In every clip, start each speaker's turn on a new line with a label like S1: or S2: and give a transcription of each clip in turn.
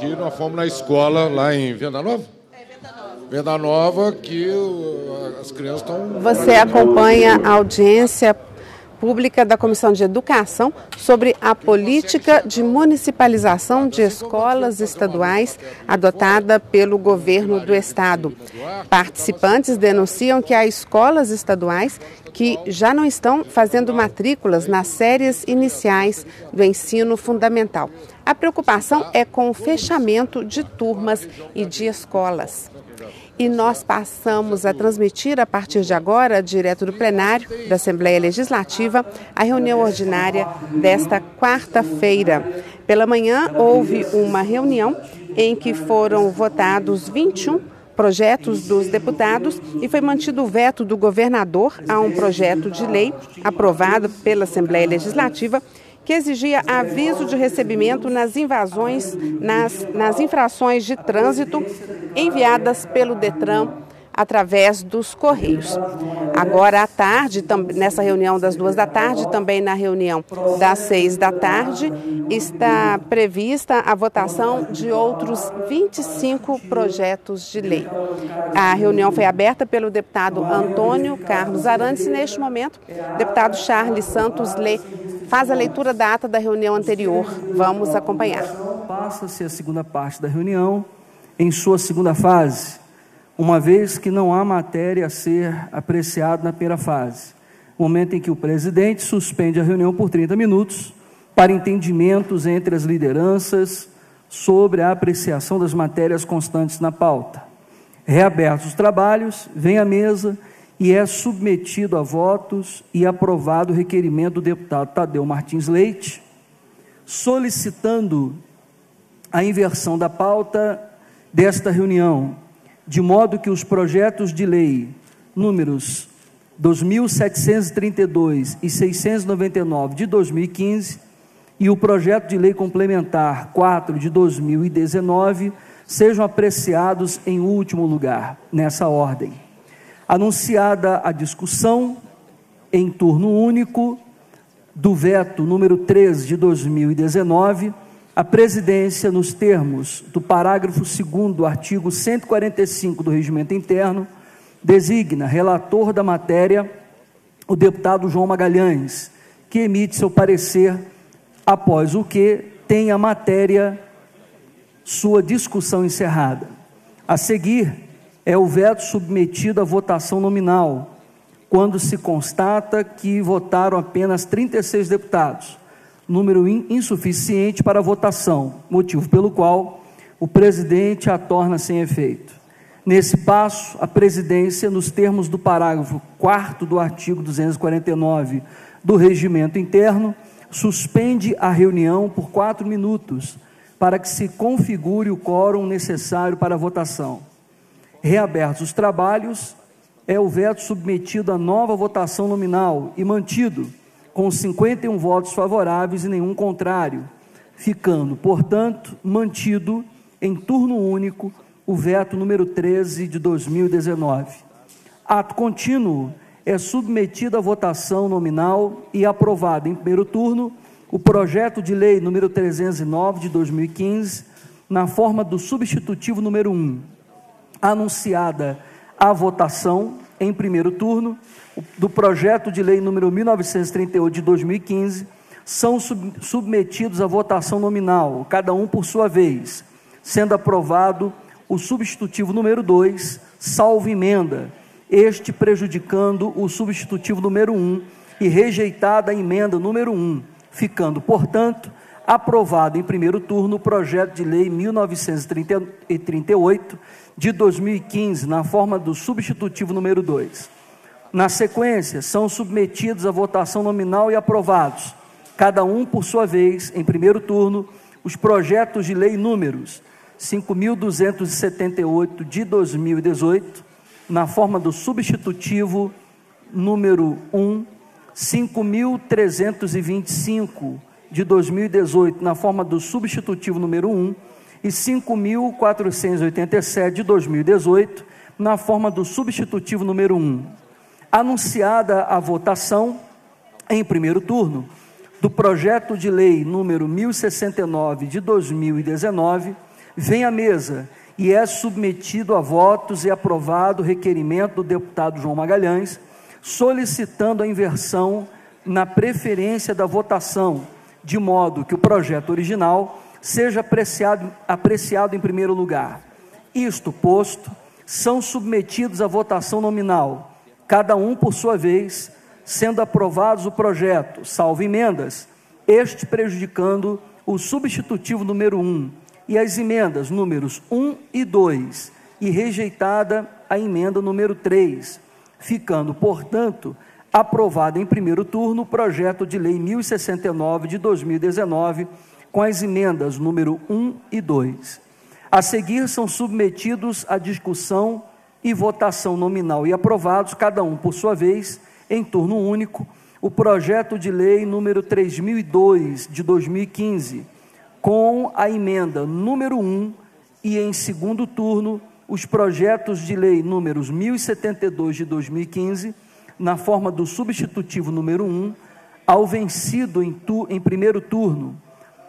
S1: que nós fomos na escola lá em Venda Nova. Venda Nova, que as crianças estão.
S2: Você acompanha a audiência pública da Comissão de Educação sobre a política de municipalização de escolas estaduais adotada pelo governo do estado. Participantes denunciam que há escolas estaduais que já não estão fazendo matrículas nas séries iniciais do ensino fundamental. A preocupação é com o fechamento de turmas e de escolas e nós passamos a transmitir a partir de agora, direto do plenário da Assembleia Legislativa, a reunião ordinária desta quarta-feira. Pela manhã, houve uma reunião em que foram votados 21 projetos dos deputados e foi mantido o veto do governador a um projeto de lei aprovado pela Assembleia Legislativa que exigia aviso de recebimento nas invasões, nas, nas infrações de trânsito enviadas pelo Detran através dos Correios. Agora à tarde, nessa reunião das duas da tarde, também na reunião das seis da tarde, está prevista a votação de outros 25 projetos de lei. A reunião foi aberta pelo deputado Antônio Carlos Arantes e, neste momento, deputado Charles Santos lê, faz a leitura da ata da reunião anterior. Vamos acompanhar.
S3: Passa-se a segunda parte da reunião em sua segunda fase uma vez que não há matéria a ser apreciada na primeira fase. Momento em que o presidente suspende a reunião por 30 minutos para entendimentos entre as lideranças sobre a apreciação das matérias constantes na pauta. Reabertos os trabalhos, vem à mesa e é submetido a votos e aprovado o requerimento do deputado Tadeu Martins Leite, solicitando a inversão da pauta desta reunião, de modo que os projetos de lei números 2732 e 699 de 2015 e o projeto de lei complementar 4 de 2019 sejam apreciados em último lugar, nessa ordem. Anunciada a discussão em turno único do veto número 13 de 2019, a presidência, nos termos do parágrafo 2 do artigo 145 do Regimento Interno, designa relator da matéria o deputado João Magalhães, que emite seu parecer após o que tem a matéria sua discussão encerrada. A seguir é o veto submetido à votação nominal, quando se constata que votaram apenas 36 deputados número insuficiente para votação, motivo pelo qual o presidente a torna sem efeito. Nesse passo, a presidência, nos termos do parágrafo 4 do artigo 249 do regimento interno, suspende a reunião por quatro minutos para que se configure o quórum necessário para a votação. Reabertos os trabalhos, é o veto submetido à nova votação nominal e mantido com 51 votos favoráveis e nenhum contrário, ficando, portanto, mantido em turno único o veto número 13 de 2019. Ato contínuo é submetido à votação nominal e aprovado em primeiro turno o projeto de lei número 309 de 2015, na forma do substitutivo número 1, anunciada a votação em primeiro turno do projeto de lei número 1938 de 2015 são sub submetidos à votação nominal, cada um por sua vez, sendo aprovado o substitutivo número 2, salvo emenda, este prejudicando o substitutivo número 1 um, e rejeitada a emenda número 1, um, ficando, portanto, aprovado em primeiro turno o projeto de lei 1938 de 2015, na forma do substitutivo número 2. Na sequência, são submetidos à votação nominal e aprovados, cada um por sua vez, em primeiro turno, os projetos de lei números 5.278 de 2018, na forma do substitutivo número 1, 5.325 de 2018, na forma do substitutivo número 1, e 5.487 de 2018, na forma do substitutivo número 1 anunciada a votação em primeiro turno do projeto de lei número 1069 de 2019, vem à mesa e é submetido a votos e aprovado o requerimento do deputado João Magalhães, solicitando a inversão na preferência da votação, de modo que o projeto original seja apreciado, apreciado em primeiro lugar. Isto posto, são submetidos à votação nominal, cada um por sua vez, sendo aprovados o projeto, salvo emendas, este prejudicando o substitutivo número 1 e as emendas números 1 e 2, e rejeitada a emenda número 3, ficando, portanto, aprovado em primeiro turno o projeto de lei 1069 de 2019, com as emendas número 1 e 2. A seguir são submetidos à discussão e votação nominal e aprovados, cada um por sua vez, em turno único, o projeto de lei número 3002 de 2015, com a emenda número 1 e em segundo turno os projetos de lei números 1072 de 2015, na forma do substitutivo número 1, ao vencido em, tu, em primeiro turno,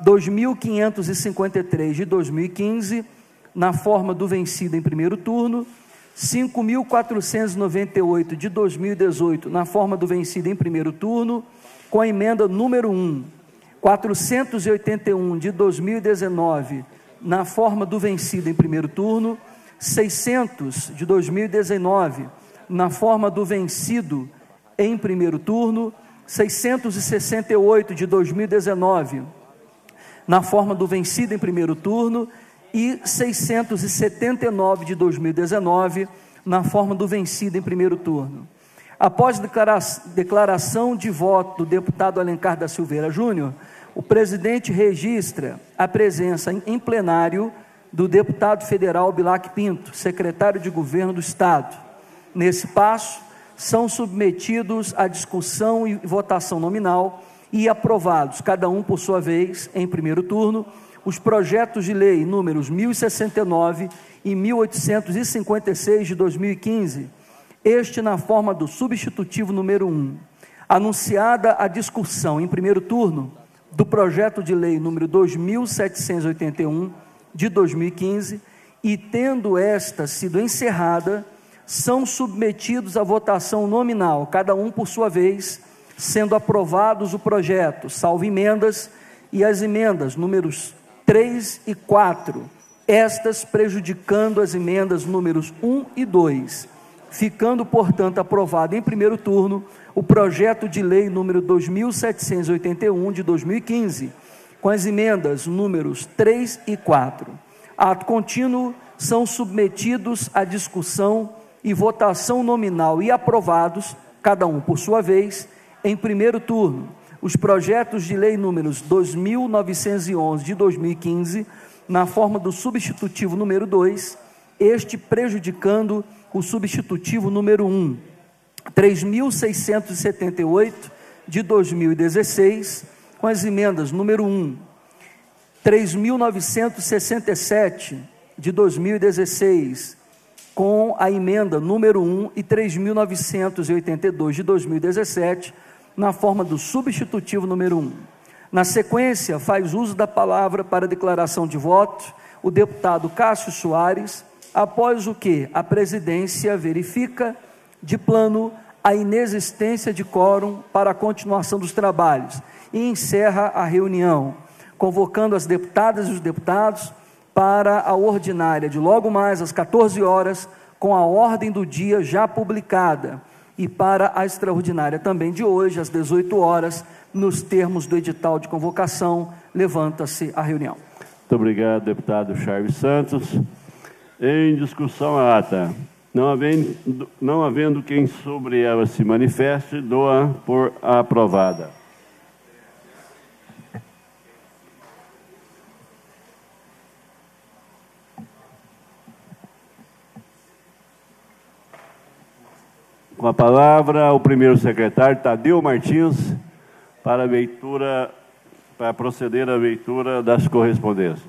S3: 2553 de 2015, na forma do vencido em primeiro turno, 5.498 de 2018, na forma do vencido em primeiro turno, com a emenda número 1, 481 de 2019, na forma do vencido em primeiro turno, 600 de 2019, na forma do vencido em primeiro turno, 668 de 2019, na forma do vencido em primeiro turno, e 679 de 2019, na forma do vencido em primeiro turno. Após declaração de voto do deputado Alencar da Silveira Júnior, o presidente registra a presença em plenário do deputado federal Bilac Pinto, secretário de governo do Estado. Nesse passo, são submetidos à discussão e votação nominal e aprovados, cada um por sua vez, em primeiro turno, os projetos de lei números 1069 e 1856 de 2015, este na forma do substitutivo número 1. Anunciada a discussão em primeiro turno do projeto de lei número 2781 de 2015 e tendo esta sido encerrada, são submetidos à votação nominal, cada um por sua vez, sendo aprovados o projeto, salvo emendas, e as emendas números 3 e 4, estas prejudicando as emendas números 1 e 2, ficando, portanto, aprovado em primeiro turno o projeto de lei número 2781 de 2015, com as emendas números 3 e 4. Ato contínuo são submetidos à discussão e votação nominal e aprovados, cada um por sua vez, em primeiro turno os projetos de lei números 2911 de 2015, na forma do substitutivo número 2, este prejudicando o substitutivo número 1, 3678 de 2016, com as emendas número 1, 3967 de 2016, com a emenda número 1 e 3982 de 2017, na forma do substitutivo número 1. Na sequência, faz uso da palavra para declaração de voto o deputado Cássio Soares, após o que a presidência verifica de plano a inexistência de quórum para a continuação dos trabalhos e encerra a reunião, convocando as deputadas e os deputados para a ordinária de logo mais às 14 horas, com a ordem do dia já publicada e para a extraordinária também de hoje, às 18 horas, nos termos do edital de convocação, levanta-se a reunião.
S4: Muito obrigado, deputado Charles Santos. Em discussão a ata. Não havendo, não havendo quem sobre ela se manifeste, doa por aprovada. Com a palavra, o primeiro secretário, Tadeu Martins, para a leitura, para proceder à leitura das correspondências.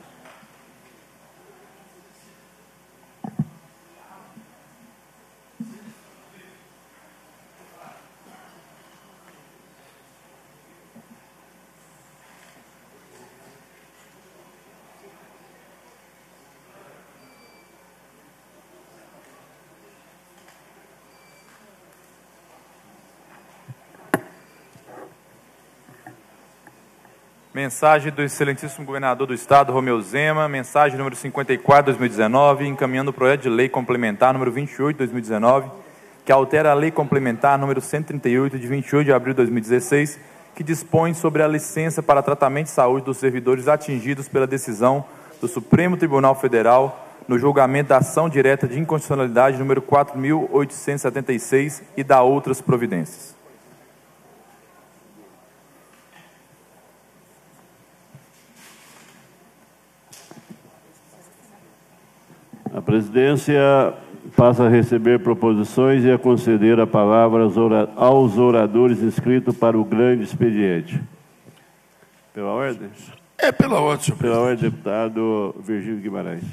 S5: Mensagem do excelentíssimo governador do Estado, Romeu Zema, mensagem número 54, 2019, encaminhando o projeto de lei complementar número 28, 2019, que altera a lei complementar número 138, de 28 de abril de 2016, que dispõe sobre a licença para tratamento de saúde dos servidores atingidos pela decisão do Supremo Tribunal Federal no julgamento da ação direta de inconstitucionalidade número 4.876 e da outras providências.
S4: A presidência passa a receber proposições e a conceder a palavra aos oradores inscritos para o grande expediente. Pela ordem?
S6: É pela ordem, senhor
S4: Pela ordem, deputado Virgílio Guimarães.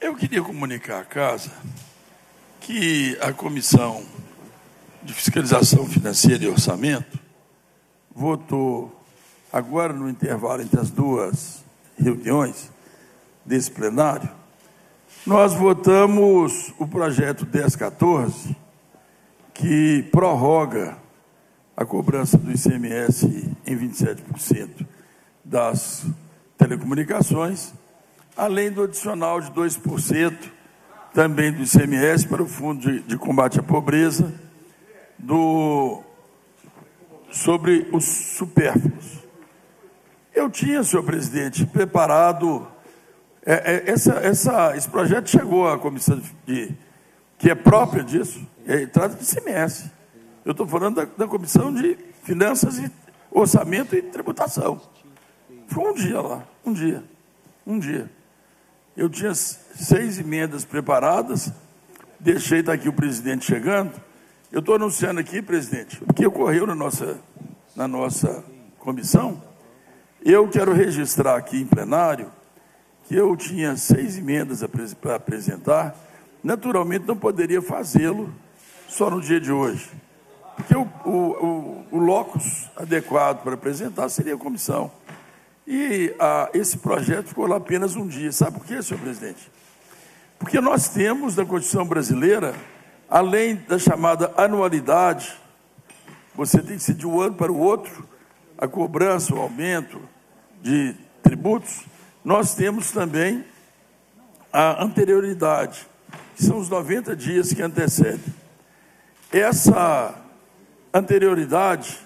S6: Eu queria comunicar à Casa que a Comissão de Fiscalização Financeira e Orçamento votou, agora no intervalo entre as duas reuniões desse plenário, nós votamos o projeto 1014, que prorroga a cobrança do ICMS em 27% das telecomunicações, além do adicional de 2% também do ICMS para o Fundo de, de Combate à Pobreza, do, sobre os supérfluos. Eu tinha, senhor presidente, preparado é, é, essa, essa, esse projeto chegou à comissão de, que é própria disso, é, trata de CMS. Eu estou falando da, da, comissão de finanças e orçamento e tributação. Foi um dia lá, um dia, um dia. Eu tinha seis emendas preparadas, deixei está aqui o presidente chegando. Eu estou anunciando aqui, presidente, o que ocorreu na nossa, na nossa comissão. Eu quero registrar aqui em plenário que eu tinha seis emendas para apresentar, naturalmente não poderia fazê-lo só no dia de hoje. Porque o, o, o, o locus adequado para apresentar seria a comissão. E a, esse projeto ficou lá apenas um dia. Sabe por quê, senhor presidente? Porque nós temos na Constituição brasileira, além da chamada anualidade, você tem que ser de um ano para o outro, a cobrança, o aumento de tributos, nós temos também a anterioridade, que são os 90 dias que antecedem. Essa anterioridade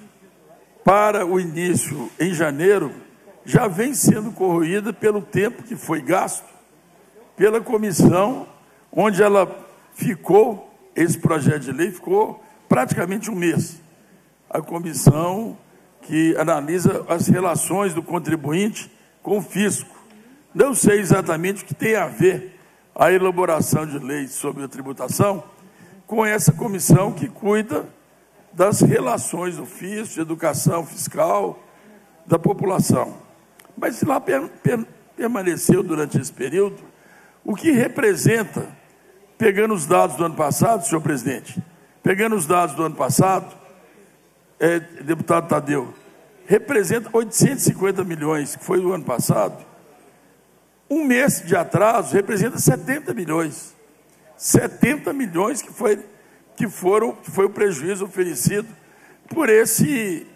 S6: para o início em janeiro já vem sendo corroída pelo tempo que foi gasto pela comissão, onde ela ficou, esse projeto de lei ficou praticamente um mês. A comissão que analisa as relações do contribuinte com o fisco. Não sei exatamente o que tem a ver a elaboração de leis sobre a tributação com essa comissão que cuida das relações do fisco, de educação fiscal da população. Mas lá per, per, permaneceu durante esse período o que representa, pegando os dados do ano passado, senhor presidente, pegando os dados do ano passado, é, deputado Tadeu, representa 850 milhões, que foi o ano passado, um mês de atraso representa 70 milhões. 70 milhões que, foi, que, foram, que foi o prejuízo oferecido por esse,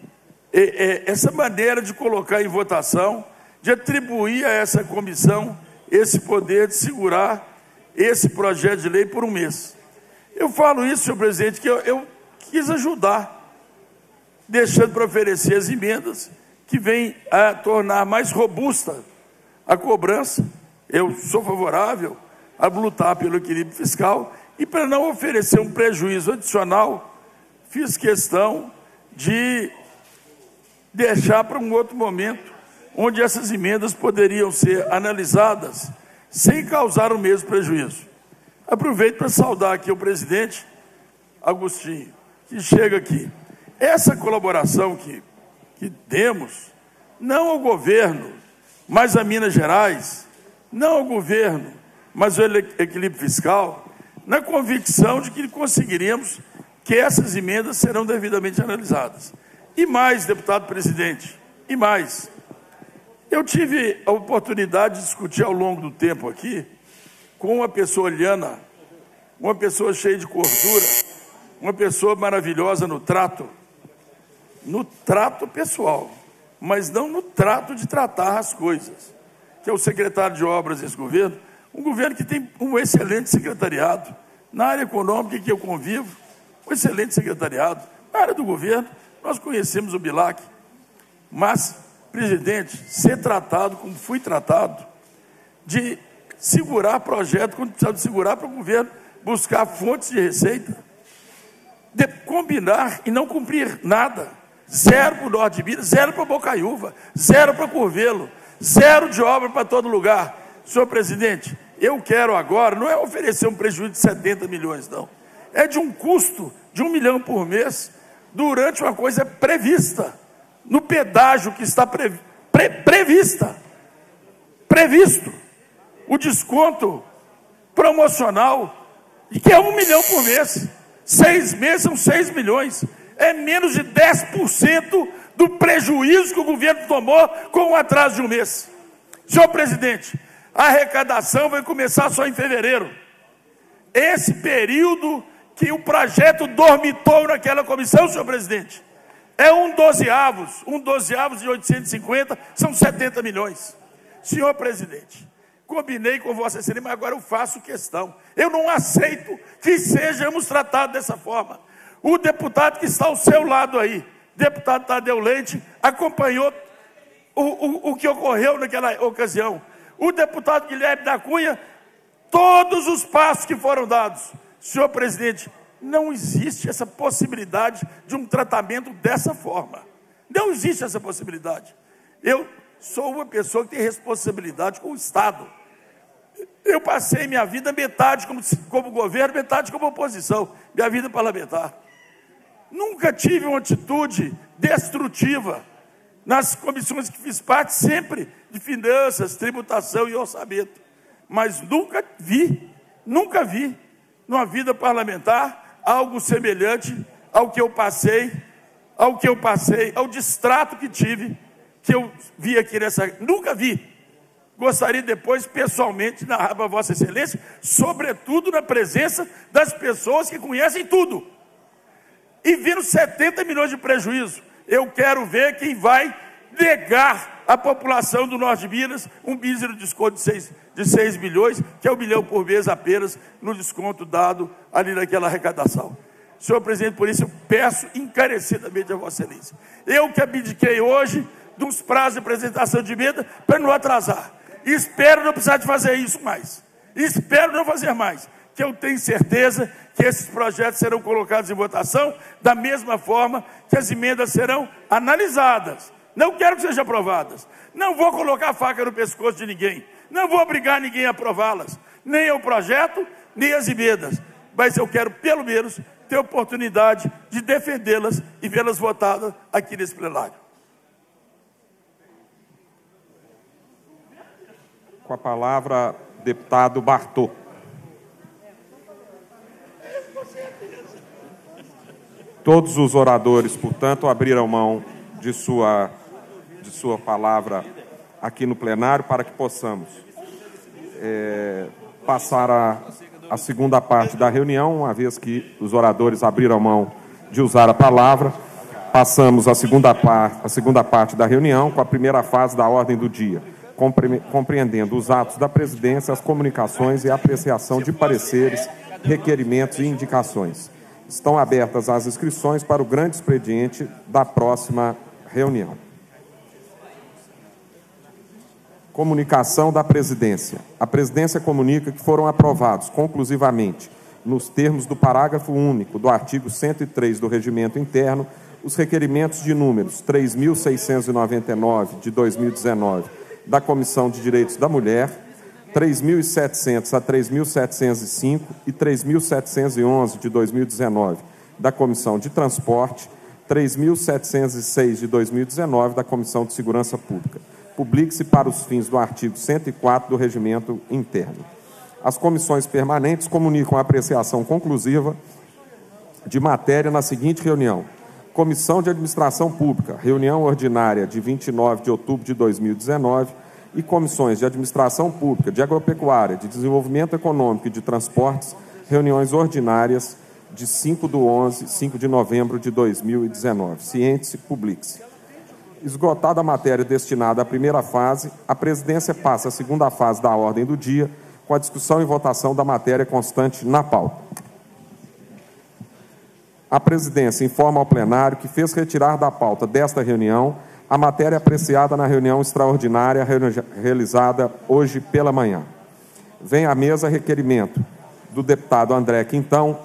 S6: essa maneira de colocar em votação, de atribuir a essa comissão esse poder de segurar esse projeto de lei por um mês. Eu falo isso, senhor presidente, que eu, eu quis ajudar, deixando para oferecer as emendas que vêm a tornar mais robusta a cobrança. Eu sou favorável a lutar pelo equilíbrio fiscal e para não oferecer um prejuízo adicional, fiz questão de deixar para um outro momento, onde essas emendas poderiam ser analisadas sem causar o mesmo prejuízo. Aproveito para saudar aqui o presidente Agostinho, que chega aqui. Essa colaboração que, que demos, não ao governo, mas a Minas Gerais, não ao governo, mas ao equilíbrio fiscal, na convicção de que conseguiríamos que essas emendas serão devidamente analisadas. E mais, deputado presidente, e mais. Eu tive a oportunidade de discutir ao longo do tempo aqui com uma pessoa olhana, uma pessoa cheia de cordura, uma pessoa maravilhosa no trato, no trato pessoal mas não no trato de tratar as coisas. Que é o secretário de obras desse governo, um governo que tem um excelente secretariado. Na área econômica que eu convivo, um excelente secretariado. Na área do governo, nós conhecemos o Bilac. Mas, presidente, ser tratado como fui tratado, de segurar projeto quando precisa de segurar para o governo buscar fontes de receita, de combinar e não cumprir nada. Zero para o Norte de Minas, zero para Bocaiúva, zero para Curvelo, zero de obra para todo lugar. Senhor presidente, eu quero agora, não é oferecer um prejuízo de 70 milhões, não. É de um custo de um milhão por mês, durante uma coisa prevista, no pedágio que está pre, pre, prevista, previsto, o desconto promocional, e que é um milhão por mês. Seis meses são seis milhões é menos de 10% do prejuízo que o governo tomou com o atraso de um mês. Senhor presidente, a arrecadação vai começar só em fevereiro. Esse período que o projeto dormitou naquela comissão, senhor presidente, é um dozeavos, um dozeavos de 850, são 70 milhões. Senhor presidente, combinei com Vossa Excelência, mas agora eu faço questão. Eu não aceito que sejamos tratados dessa forma. O deputado que está ao seu lado aí, deputado Tadeu Leite, acompanhou o, o, o que ocorreu naquela ocasião. O deputado Guilherme da Cunha, todos os passos que foram dados. Senhor presidente, não existe essa possibilidade de um tratamento dessa forma. Não existe essa possibilidade. Eu sou uma pessoa que tem responsabilidade com o Estado. Eu passei minha vida metade como, como governo, metade como oposição, minha vida parlamentar. Nunca tive uma atitude destrutiva nas comissões que fiz parte, sempre de finanças, tributação e orçamento. Mas nunca vi, nunca vi, numa vida parlamentar, algo semelhante ao que eu passei, ao que eu passei, ao distrato que tive, que eu vi aqui nessa. Nunca vi. Gostaria depois, pessoalmente, narrar para Vossa Excelência, sobretudo na presença das pessoas que conhecem tudo e viram 70 milhões de prejuízo. Eu quero ver quem vai negar à população do Norte de Minas um mísero desconto de 6, de 6 milhões, que é um milhão por mês apenas no desconto dado ali naquela arrecadação. Senhor presidente, por isso eu peço encarecidamente a Vossa Excelência. Eu que abdiquei hoje dos prazos de apresentação de emenda para não atrasar. Espero não precisar de fazer isso mais. Espero não fazer mais. Que eu tenho certeza que esses projetos serão colocados em votação da mesma forma que as emendas serão analisadas. Não quero que sejam aprovadas. Não vou colocar faca no pescoço de ninguém. Não vou obrigar ninguém a aprová-las. Nem o projeto, nem as emendas. Mas eu quero, pelo menos, ter oportunidade de defendê-las e vê-las votadas aqui nesse plenário.
S7: Com a palavra, deputado Bartô. Todos os oradores, portanto, abriram mão de sua, de sua palavra aqui no plenário para que possamos é, passar a, a segunda parte da reunião, uma vez que os oradores abriram mão de usar a palavra. Passamos a segunda, par, a segunda parte da reunião com a primeira fase da ordem do dia, compreendendo os atos da presidência, as comunicações e a apreciação de pareceres, requerimentos e indicações. Estão abertas as inscrições para o grande expediente da próxima reunião. Comunicação da presidência. A presidência comunica que foram aprovados conclusivamente, nos termos do parágrafo único do artigo 103 do Regimento Interno, os requerimentos de números 3.699 de 2019 da Comissão de Direitos da Mulher, 3.700 a 3.705 e 3.711 de 2019 da Comissão de Transporte, 3.706 de 2019 da Comissão de Segurança Pública. Publique-se para os fins do artigo 104 do Regimento Interno. As comissões permanentes comunicam a apreciação conclusiva de matéria na seguinte reunião: Comissão de Administração Pública, reunião ordinária de 29 de outubro de 2019 e comissões de administração pública, de agropecuária, de desenvolvimento econômico e de transportes, reuniões ordinárias de 5 do 11, 5 de novembro de 2019. Ciente-se, publique-se. Esgotada a matéria destinada à primeira fase, a presidência passa à segunda fase da ordem do dia, com a discussão e votação da matéria constante na pauta. A presidência informa ao plenário que fez retirar da pauta desta reunião a matéria apreciada na reunião extraordinária realizada hoje pela manhã. Vem à mesa requerimento do deputado André Quintão,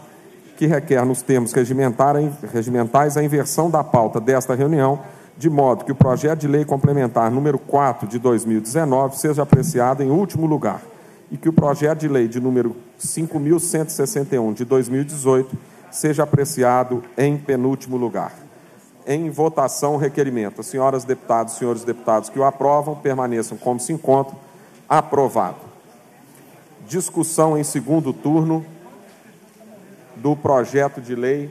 S7: que requer, nos termos regimentais, a inversão da pauta desta reunião, de modo que o projeto de lei complementar número 4 de 2019 seja apreciado em último lugar e que o projeto de lei de número 5.161 de 2018 seja apreciado em penúltimo lugar. Em votação, o requerimento. Senhoras deputadas, senhores deputados que o aprovam, permaneçam como se encontram. Aprovado. Discussão em segundo turno do projeto de lei.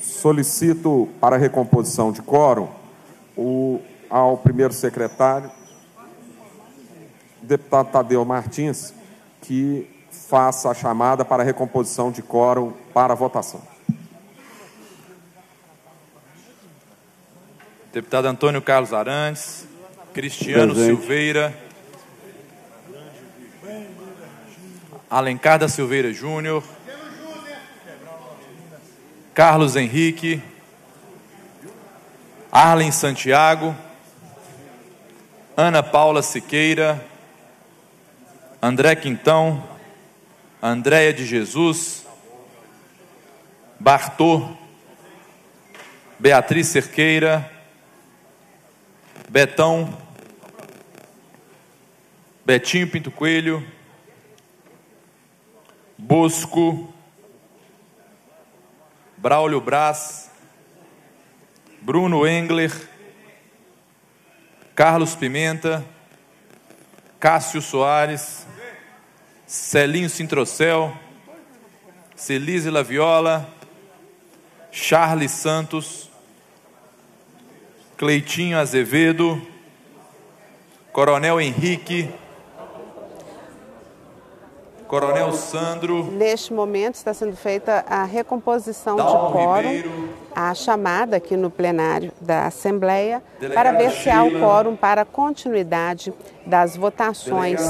S7: Solicito para recomposição de quórum o, ao primeiro secretário, deputado Tadeu Martins, que faça a chamada para recomposição de quórum para votação.
S5: Deputado Antônio Carlos Arantes, Cristiano Presente. Silveira, Alencar da Silveira Júnior, Carlos Henrique, Arlen Santiago, Ana Paula Siqueira, André Quintão, Andréia de Jesus, Bartô, Beatriz Cerqueira, Betão, Betinho Pinto Coelho, Bosco, Braulio Braz, Bruno Engler, Carlos Pimenta, Cássio Soares, Celinho Sintrocel, Celise Laviola, Charles Santos, Cleitinho Azevedo, Coronel Henrique, Coronel Sandro.
S2: Neste momento está sendo feita a recomposição de quórum, a chamada aqui no plenário da Assembleia, para ver se há o quórum para a continuidade das votações.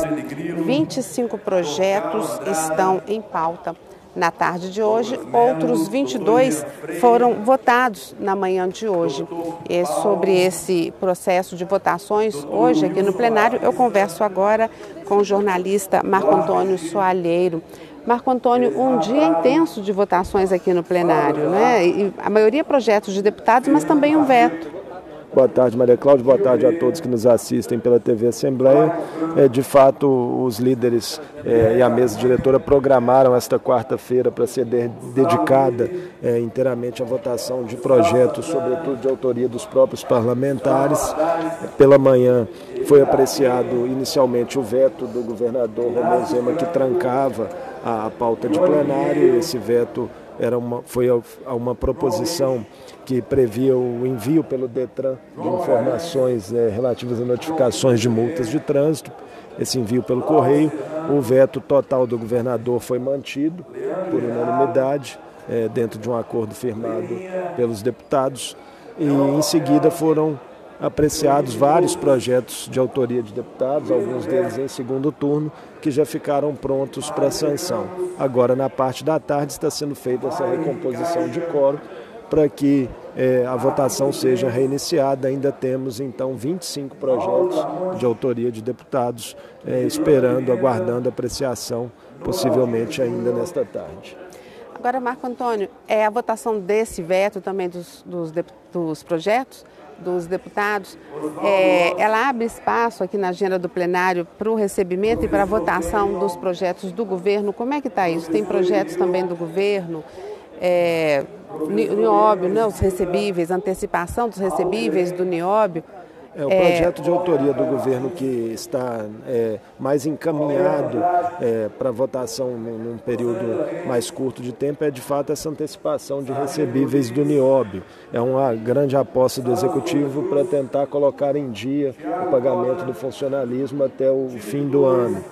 S2: 25 projetos estão em pauta na tarde de hoje, outros 22 foram votados na manhã de hoje. E sobre esse processo de votações, hoje aqui no plenário, eu converso agora com o jornalista Marco Antônio Soalheiro. Marco Antônio, um dia intenso de votações aqui no plenário, né? E a maioria projetos de deputados, mas também um veto.
S8: Boa tarde, Maria Cláudia. Boa tarde a todos que nos assistem pela TV Assembleia. É, de fato, os líderes é, e a mesa diretora programaram esta quarta-feira para ser de, dedicada é, inteiramente à votação de projetos, sobretudo de autoria dos próprios parlamentares. Pela manhã foi apreciado inicialmente o veto do governador Romeu Zema, que trancava a, a pauta de plenário. Esse veto era uma, foi uma proposição que previa o envio pelo Detran de informações é, relativas a notificações de multas de trânsito, esse envio pelo correio. O veto total do governador foi mantido por unanimidade, é, dentro de um acordo firmado pelos deputados, e em seguida foram apreciados vários projetos de autoria de deputados, alguns deles em segundo turno, que já ficaram prontos para sanção. Agora, na parte da tarde, está sendo feita essa recomposição de coro para que eh, a votação seja reiniciada. Ainda temos, então, 25 projetos de autoria de deputados eh, esperando, aguardando apreciação, possivelmente ainda nesta tarde.
S2: Agora, Marco Antônio, é a votação desse veto também dos, dos, dos projetos dos deputados, é, ela abre espaço aqui na agenda do plenário para o recebimento e para a votação dos projetos do governo. Como é que está isso? Tem projetos também do governo? É, Nióbio, né, os recebíveis, antecipação dos recebíveis do Nióbio.
S8: É o projeto é... de autoria do governo que está é, mais encaminhado é, para votação num, num, período mais curto de tempo é de fato essa antecipação de recebíveis do Nióbio. É uma grande aposta do executivo para tentar colocar em dia o pagamento do funcionalismo até o fim do ano.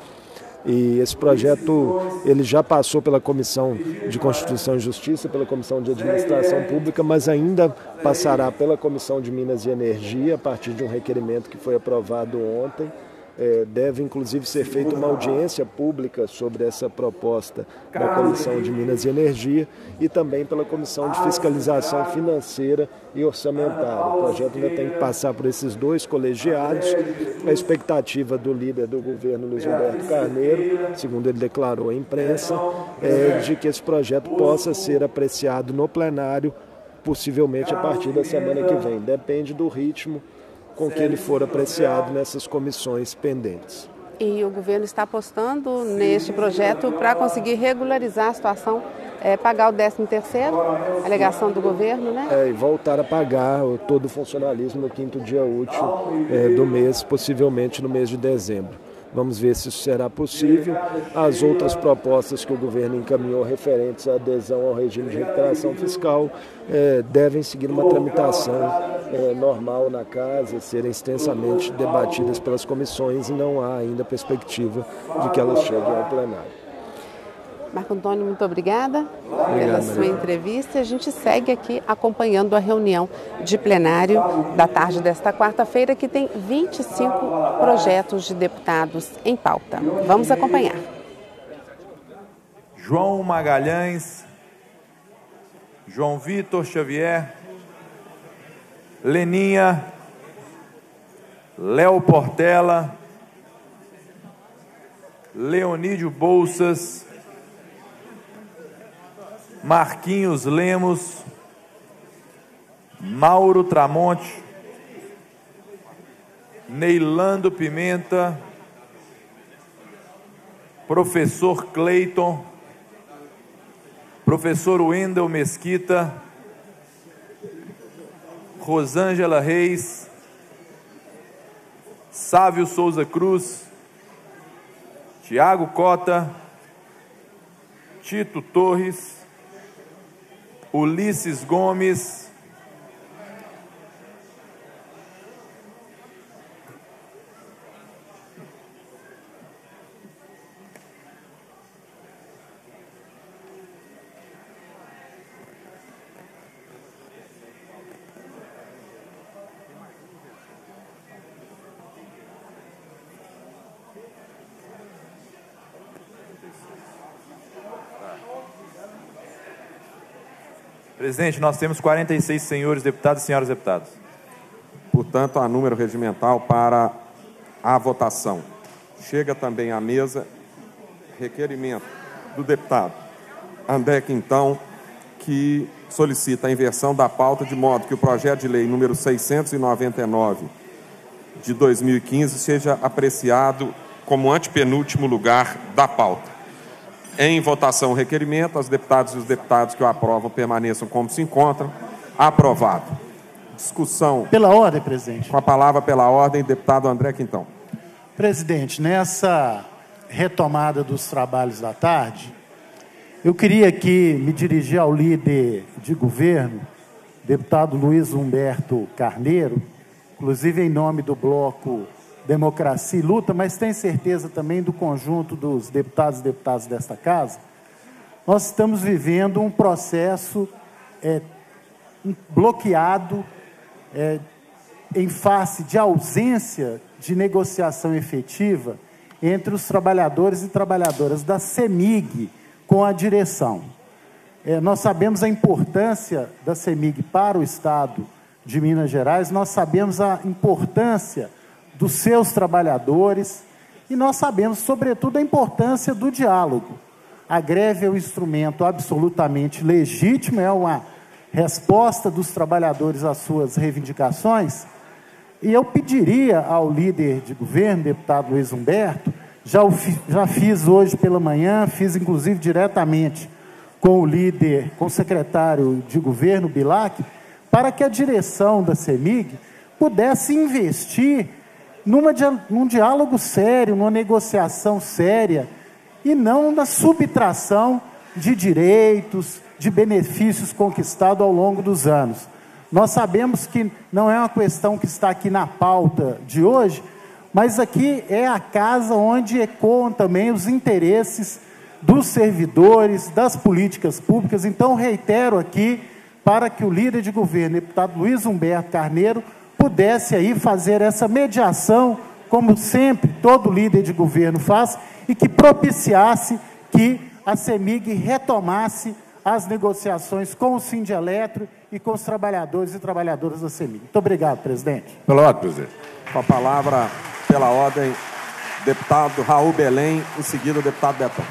S8: E esse projeto ele já passou pela Comissão de Constituição e Justiça, pela Comissão de Administração Pública, mas ainda passará pela Comissão de Minas e Energia a partir de um requerimento que foi aprovado ontem. É, deve inclusive ser feita uma audiência pública sobre essa proposta da Comissão de Minas e Energia e também pela Comissão de Fiscalização Financeira e Orçamentária. O projeto ainda tem que passar por esses dois colegiados. A expectativa do líder do governo, Luiz Humberto Carneiro, segundo ele declarou à imprensa, é de que esse projeto possa ser apreciado no plenário, possivelmente a partir da semana que vem. Depende do ritmo com que ele for apreciado nessas comissões pendentes.
S2: E o governo está apostando neste projeto para conseguir regularizar a situação, é, pagar o 13 terceiro, alegação do governo, né?
S8: É, e voltar a pagar todo o funcionalismo no quinto dia útil é, do mês, possivelmente no mês de dezembro. Vamos ver se isso será possível. As outras propostas que o governo encaminhou referentes à adesão ao regime de recuperação fiscal eh, devem seguir uma tramitação eh, normal na casa, serem extensamente debatidas pelas comissões e não há ainda perspectiva de que elas cheguem ao plenário.
S2: Marco Antônio, muito obrigada Obrigado, pela sua Maria. entrevista. A gente segue aqui acompanhando a reunião de plenário da tarde desta quarta-feira, que tem 25 projetos de deputados em pauta. Vamos acompanhar.
S5: João Magalhães, João Vitor Xavier, Leninha, Léo Portela, Leonídio Bolsas, Marquinhos Lemos, Mauro Tramonte, Neilando Pimenta, Professor Cleiton, Professor Wendel Mesquita, Rosângela Reis, Sávio Souza Cruz, Tiago Cota, Tito Torres, Ulisses Gomes, Presidente, nós temos 46 senhores deputados e senhoras deputadas.
S7: Portanto, há número regimental para a votação. Chega também à mesa requerimento do deputado André Quintão, que solicita a inversão da pauta de modo que o projeto de lei número 699 de 2015 seja apreciado como antepenúltimo lugar da pauta. Em votação o requerimento, os deputados e os deputados que o aprovam permaneçam como se encontram. Aprovado. Discussão.
S9: Pela ordem, presidente.
S7: Com a palavra pela ordem, deputado André Quintão.
S9: Presidente, nessa retomada dos trabalhos da tarde, eu queria aqui me dirigir ao líder de governo, deputado Luiz Humberto Carneiro, inclusive em nome do bloco democracia e luta, mas tem certeza também do conjunto dos deputados e deputadas desta casa, nós estamos vivendo um processo é, bloqueado é, em face de ausência de negociação efetiva entre os trabalhadores e trabalhadoras da CEMIG com a direção. É, nós sabemos a importância da CEMIG para o Estado de Minas Gerais, nós sabemos a importância dos seus trabalhadores, e nós sabemos, sobretudo, a importância do diálogo. A greve é um instrumento absolutamente legítimo, é uma resposta dos trabalhadores às suas reivindicações, e eu pediria ao líder de governo, deputado Luiz Humberto, já, o, já fiz hoje pela manhã, fiz inclusive diretamente com o líder, com o secretário de governo, Bilac, para que a direção da CEMIG pudesse investir numa, num diálogo sério, numa negociação séria, e não na subtração de direitos, de benefícios conquistados ao longo dos anos. Nós sabemos que não é uma questão que está aqui na pauta de hoje, mas aqui é a casa onde ecoam também os interesses dos servidores, das políticas públicas. Então, reitero aqui para que o líder de governo, deputado Luiz Humberto Carneiro, pudesse aí fazer essa mediação, como sempre todo líder de governo faz, e que propiciasse que a CEMIG retomasse as negociações com o Sindeletro e com os trabalhadores e trabalhadoras da CEMIG. Muito obrigado, presidente.
S1: Pela ordem, presidente.
S7: Com a palavra, pela ordem, deputado Raul Belém, em seguida o deputado Betão.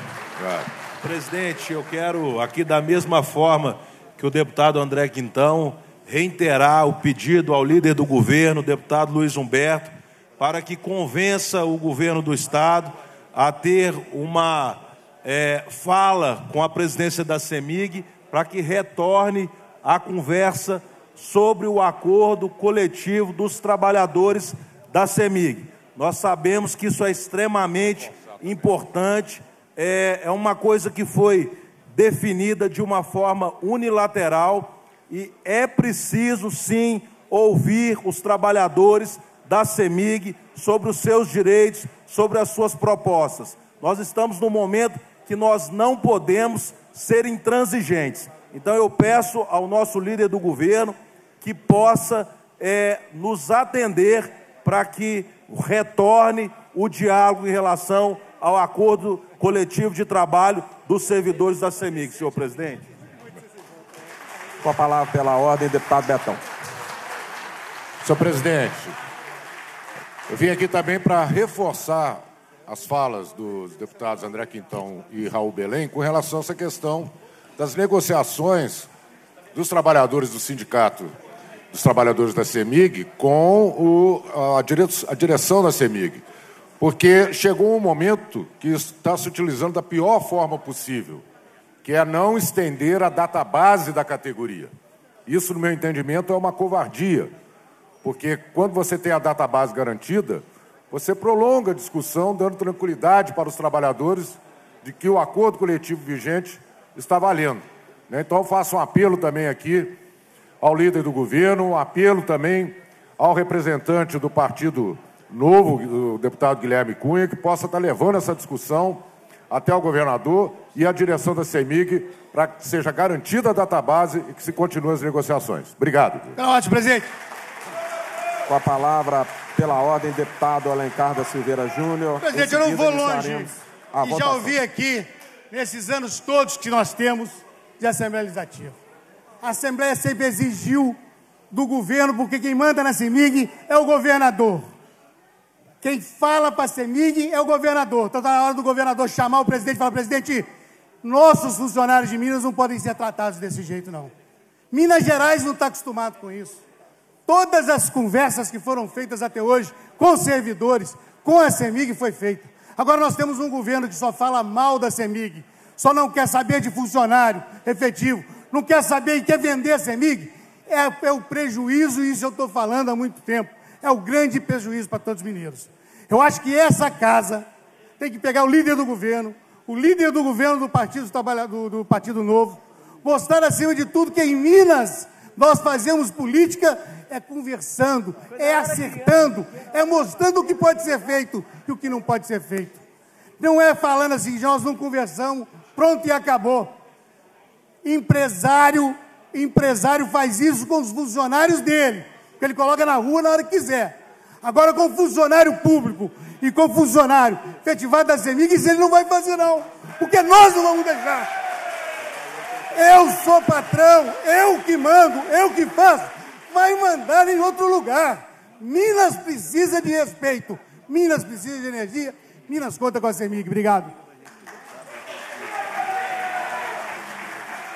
S10: Presidente, eu quero aqui da mesma forma que o deputado André Quintão reiterar o pedido ao líder do governo, deputado Luiz Humberto, para que convença o governo do Estado a ter uma é, fala com a presidência da CEMIG para que retorne a conversa sobre o acordo coletivo dos trabalhadores da CEMIG. Nós sabemos que isso é extremamente importante é, é uma coisa que foi definida de uma forma unilateral e é preciso sim ouvir os trabalhadores da CEMIG sobre os seus direitos, sobre as suas propostas. Nós estamos num momento que nós não podemos ser intransigentes. Então eu peço ao nosso líder do governo que possa é, nos atender para que retorne o diálogo em relação ao acordo coletivo de trabalho dos servidores da CEMIG, senhor presidente.
S7: Com a palavra pela ordem, deputado Betão.
S1: Senhor presidente, eu vim aqui também para reforçar as falas dos deputados André Quintão e Raul Belém com relação a essa questão das negociações dos trabalhadores do sindicato dos trabalhadores da CEMIG com o, a, dire, a direção da CEMIG. Porque chegou um momento que está se utilizando da pior forma possível, que é não estender a data base da categoria. Isso, no meu entendimento, é uma covardia, porque quando você tem a data base garantida, você prolonga a discussão, dando tranquilidade para os trabalhadores de que o acordo coletivo vigente está valendo. Né? Então, eu faço um apelo também aqui ao líder do governo, um apelo também ao representante do Partido novo, o deputado Guilherme Cunha, que possa estar levando essa discussão até o governador e a direção da CEMIG para que seja garantida a database e que se continuem as negociações. Obrigado.
S11: Tá ótimo, presidente.
S7: Com a palavra, pela ordem, deputado Alencar da Silveira Júnior.
S11: Presidente, eu não vou longe. E já ouvi aqui, nesses anos todos que nós temos de Assembleia Legislativa. A Assembleia sempre exigiu do governo, porque quem manda na CEMIG é o governador. Quem fala para a CEMIG é o governador. Então está na hora do governador chamar o presidente e falar, presidente, nossos funcionários de Minas não podem ser tratados desse jeito, não. Minas Gerais não está acostumado com isso. Todas as conversas que foram feitas até hoje com servidores, com a CEMIG, foi feita. Agora nós temos um governo que só fala mal da CEMIG, só não quer saber de funcionário efetivo, não quer saber e quer vender a CEMIG. É, é o prejuízo, e isso eu estou falando há muito tempo, é o grande prejuízo para todos os mineiros. Eu acho que essa casa tem que pegar o líder do governo, o líder do governo do Partido, do, do Partido Novo, mostrar acima de tudo que em Minas nós fazemos política é conversando, é acertando, é mostrando o que pode ser feito e o que não pode ser feito. Não é falando assim, nós não conversamos, pronto e acabou. Empresário, empresário faz isso com os funcionários dele, que ele coloca na rua na hora que quiser. Agora, com funcionário público e com funcionário efetivado das CEMIGs, ele não vai fazer, não. Porque nós não vamos deixar. Eu sou patrão, eu que mando, eu que faço. Vai mandar em outro lugar. Minas precisa de respeito. Minas precisa de energia. Minas conta com a CEMIG. Obrigado.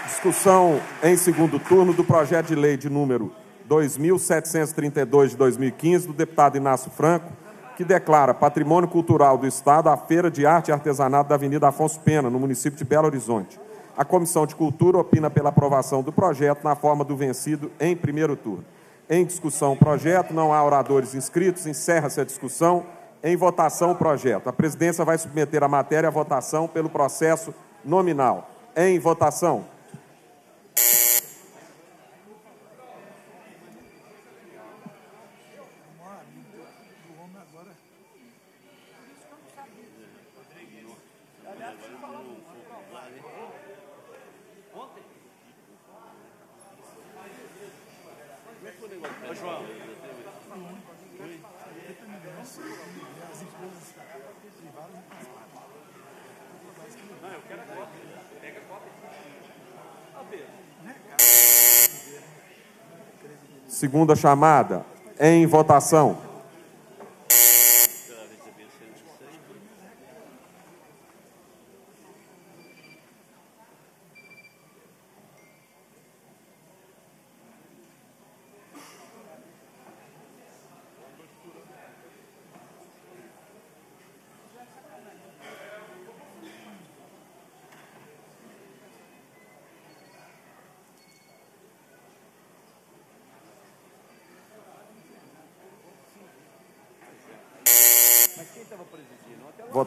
S7: Discussão em segundo turno do projeto de lei de número 2732 de 2015, do deputado Inácio Franco, que declara patrimônio cultural do Estado a Feira de Arte e Artesanato da Avenida Afonso Pena, no município de Belo Horizonte. A Comissão de Cultura opina pela aprovação do projeto na forma do vencido em primeiro turno. Em discussão o projeto, não há oradores inscritos, encerra-se a discussão. Em votação o projeto. A presidência vai submeter a matéria à votação pelo processo nominal. Em votação. Segunda chamada, em votação.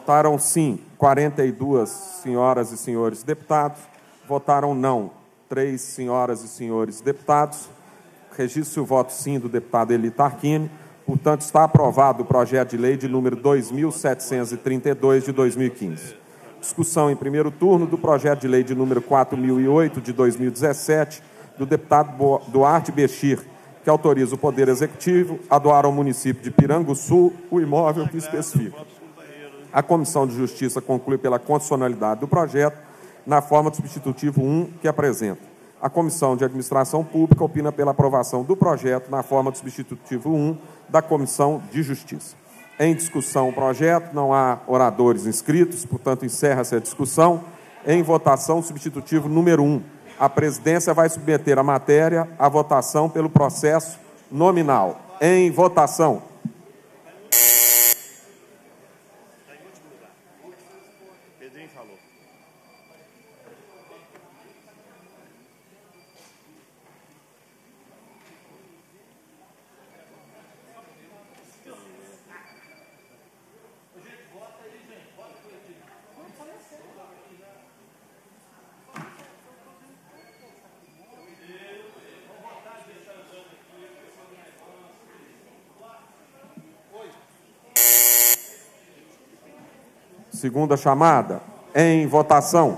S7: Votaram sim 42 senhoras e senhores deputados. Votaram não três senhoras e senhores deputados. Registro o voto sim do deputado Eli Tarquini. Portanto, está aprovado o projeto de lei de número 2732 de 2015. Discussão em primeiro turno do projeto de lei de número 4008 de 2017 do deputado Duarte Bechir, que autoriza o Poder Executivo a doar ao município de Piranguçu o imóvel que especifica. A Comissão de Justiça conclui pela condicionalidade do projeto na forma do substitutivo 1 que apresenta. A Comissão de Administração Pública opina pela aprovação do projeto na forma do substitutivo 1 da Comissão de Justiça. Em discussão o projeto, não há oradores inscritos, portanto, encerra-se a discussão. Em votação, substitutivo número 1. A presidência vai submeter a matéria à votação pelo processo nominal. Em votação. Segunda chamada, em votação.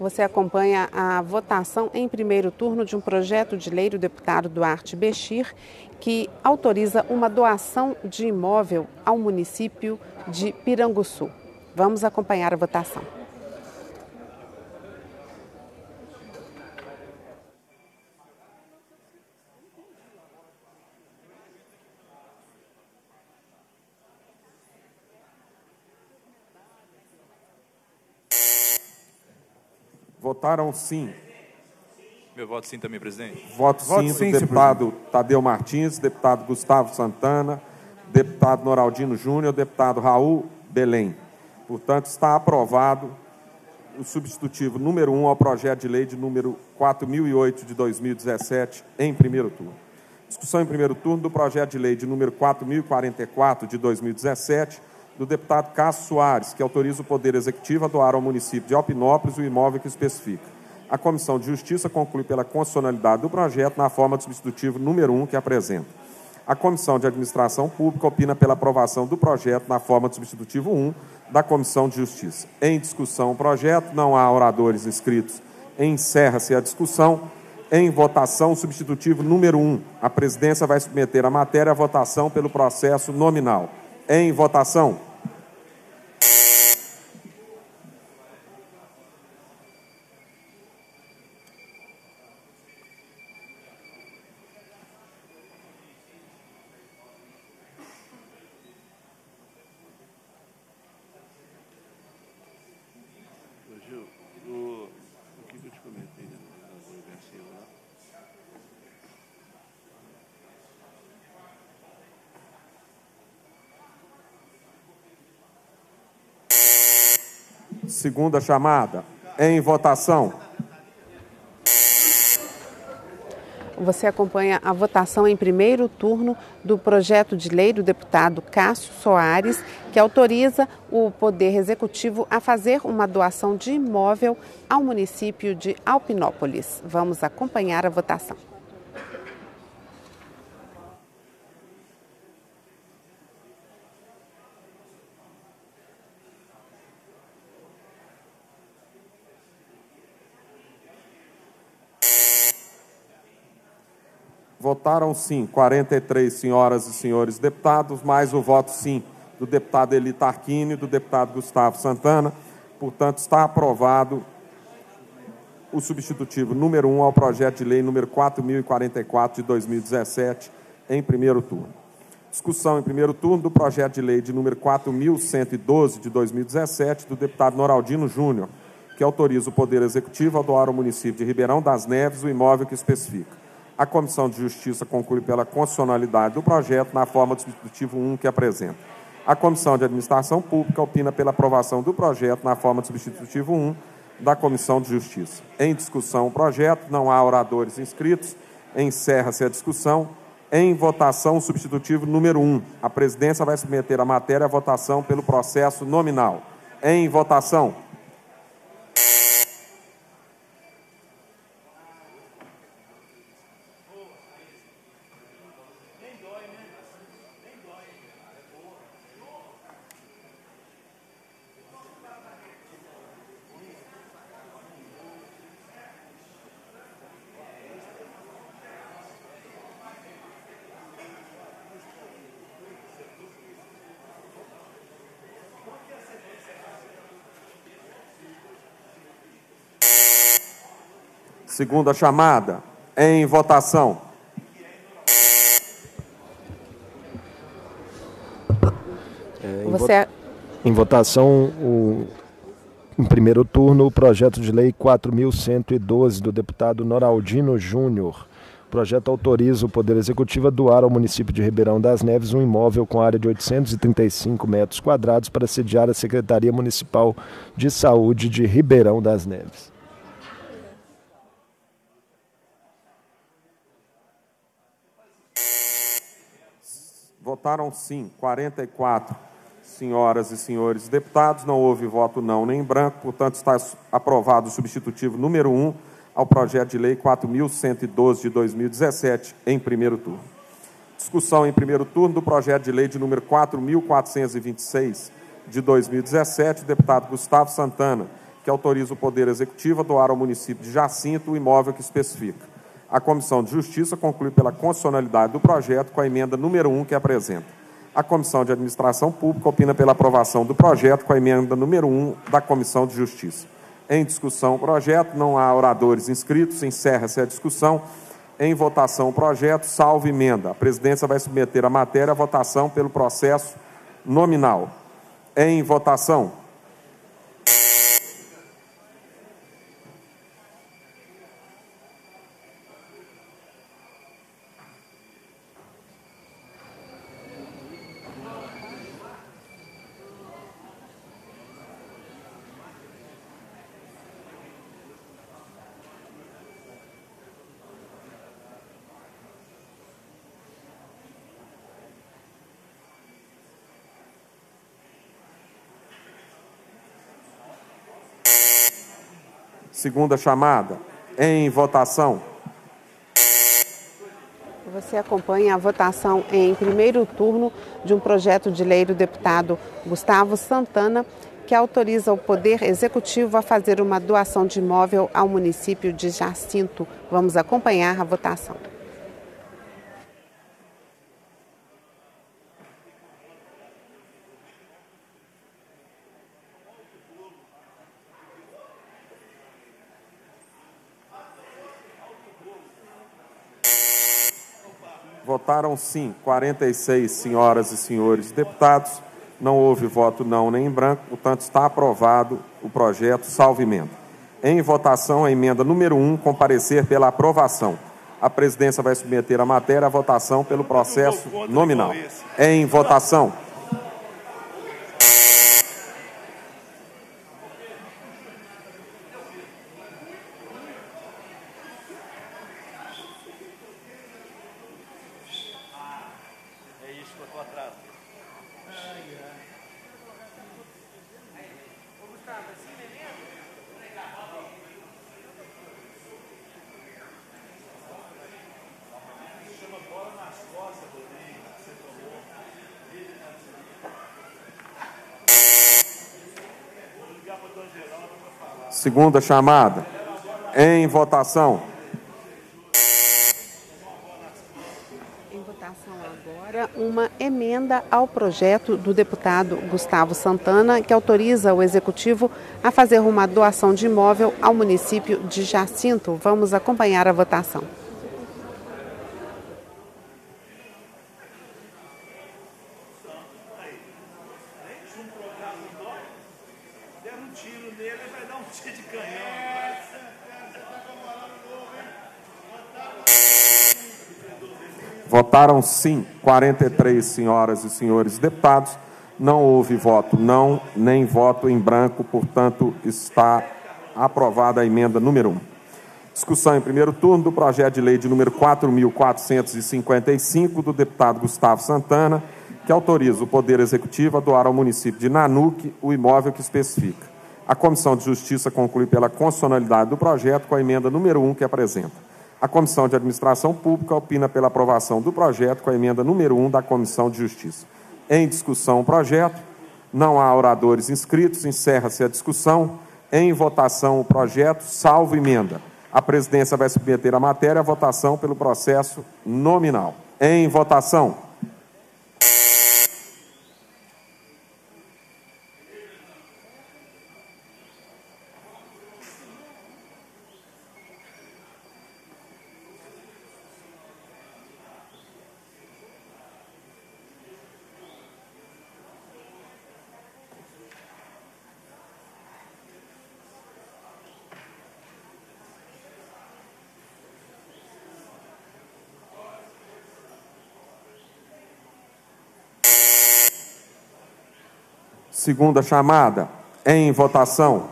S2: Você acompanha a votação em primeiro turno de um projeto de lei do deputado Duarte Bechir, que autoriza uma doação de imóvel ao município de Piranguçu. Vamos acompanhar a votação.
S7: Votaram sim.
S5: Meu voto sim também, presidente.
S7: Voto,
S5: voto
S7: sim,
S5: sim
S7: do deputado Tadeu Martins, deputado Gustavo Santana, deputado Noraldino Júnior, deputado Raul Belém. Portanto, está aprovado o substitutivo número 1 um ao projeto de lei de número 4008 de 2017, em primeiro turno. Discussão em primeiro turno do projeto de lei de número 4044 de 2017, do deputado Cássio Soares, que autoriza o Poder Executivo a doar ao município de Alpinópolis o imóvel que especifica. A Comissão de Justiça conclui pela constitucionalidade do projeto na forma do substitutivo número 1 que apresenta. A Comissão de Administração Pública opina pela aprovação do projeto na forma do substitutivo 1 da Comissão de Justiça. Em discussão o projeto, não há oradores inscritos. Encerra-se a discussão. Em votação, substitutivo número 1. A presidência vai submeter a matéria à votação pelo processo nominal. Em votação. Segunda chamada, em votação.
S2: Você acompanha a votação em primeiro turno do projeto de lei do deputado Cássio Soares, que autoriza o Poder Executivo a fazer uma doação de imóvel ao município de Alpinópolis. Vamos acompanhar a votação.
S7: Votaram sim 43 senhoras e senhores deputados, mais o voto sim do deputado Eli Tarquini e do deputado Gustavo Santana. Portanto, está aprovado o substitutivo número 1 ao projeto de lei número 4044 de 2017, em primeiro turno. Discussão em primeiro turno do projeto de lei de número 4112 de 2017 do deputado Noraldino Júnior, que autoriza o Poder Executivo a doar ao município de Ribeirão das Neves o imóvel que especifica. A Comissão de Justiça conclui pela constitucionalidade do projeto na forma do substitutivo 1 que apresenta. A Comissão de Administração Pública opina pela aprovação do projeto na forma do substitutivo 1 da Comissão de Justiça. Em discussão o projeto, não há oradores inscritos, encerra-se a discussão. Em votação, o substitutivo número 1. A presidência vai submeter a matéria à votação pelo processo nominal. Em votação. Segunda chamada, em votação.
S8: É, em, Você... vo em votação, o, em primeiro turno, o projeto de lei 4.112 do deputado Noraldino Júnior. O projeto autoriza o Poder Executivo a doar ao município de Ribeirão das Neves um imóvel com área de 835 metros quadrados para sediar a Secretaria Municipal de Saúde de Ribeirão das Neves.
S7: Votaram sim 44 senhoras e senhores deputados, não houve voto não nem branco, portanto está aprovado o substitutivo número 1 ao projeto de lei 4112 de 2017 em primeiro turno. Discussão em primeiro turno do projeto de lei de número 4426 de 2017, do deputado Gustavo Santana, que autoriza o Poder Executivo a doar ao município de Jacinto o imóvel que especifica. A Comissão de Justiça conclui pela constitucionalidade do projeto com a emenda número 1 que apresenta. A Comissão de Administração Pública opina pela aprovação do projeto com a emenda número 1 da Comissão de Justiça. Em discussão o projeto, não há oradores inscritos, encerra-se a discussão. Em votação o projeto, salvo emenda. A presidência vai submeter a matéria à votação pelo processo nominal. Em votação. Segunda chamada, em votação.
S2: Você acompanha a votação em primeiro turno de um projeto de lei do deputado Gustavo Santana, que autoriza o Poder Executivo a fazer uma doação de imóvel ao município de Jacinto. Vamos acompanhar a votação.
S7: Votaram sim 46 senhoras e senhores deputados. Não houve voto não nem em branco, portanto está aprovado o projeto, salvo emenda. Em votação, a emenda número 1, comparecer pela aprovação. A presidência vai submeter a matéria à votação pelo processo nominal. Em votação. segunda chamada. Em votação.
S2: Em votação agora, uma emenda ao projeto do deputado Gustavo Santana, que autoriza o executivo a fazer uma doação de imóvel ao município de Jacinto. Vamos acompanhar a votação.
S7: Votaram sim 43 senhoras e senhores deputados. Não houve voto não, nem voto em branco, portanto, está aprovada a emenda número 1. Discussão em primeiro turno do projeto de lei de número 4.455 do deputado Gustavo Santana, que autoriza o Poder Executivo a doar ao município de Nanuque o imóvel que especifica. A Comissão de Justiça conclui pela constitucionalidade do projeto com a emenda número 1 que apresenta. A Comissão de Administração Pública opina pela aprovação do projeto com a emenda número 1 da Comissão de Justiça. Em discussão o projeto, não há oradores inscritos, encerra-se a discussão. Em votação o projeto, salvo emenda. A presidência vai submeter a matéria à votação pelo processo nominal. Em votação. Segunda chamada, em votação.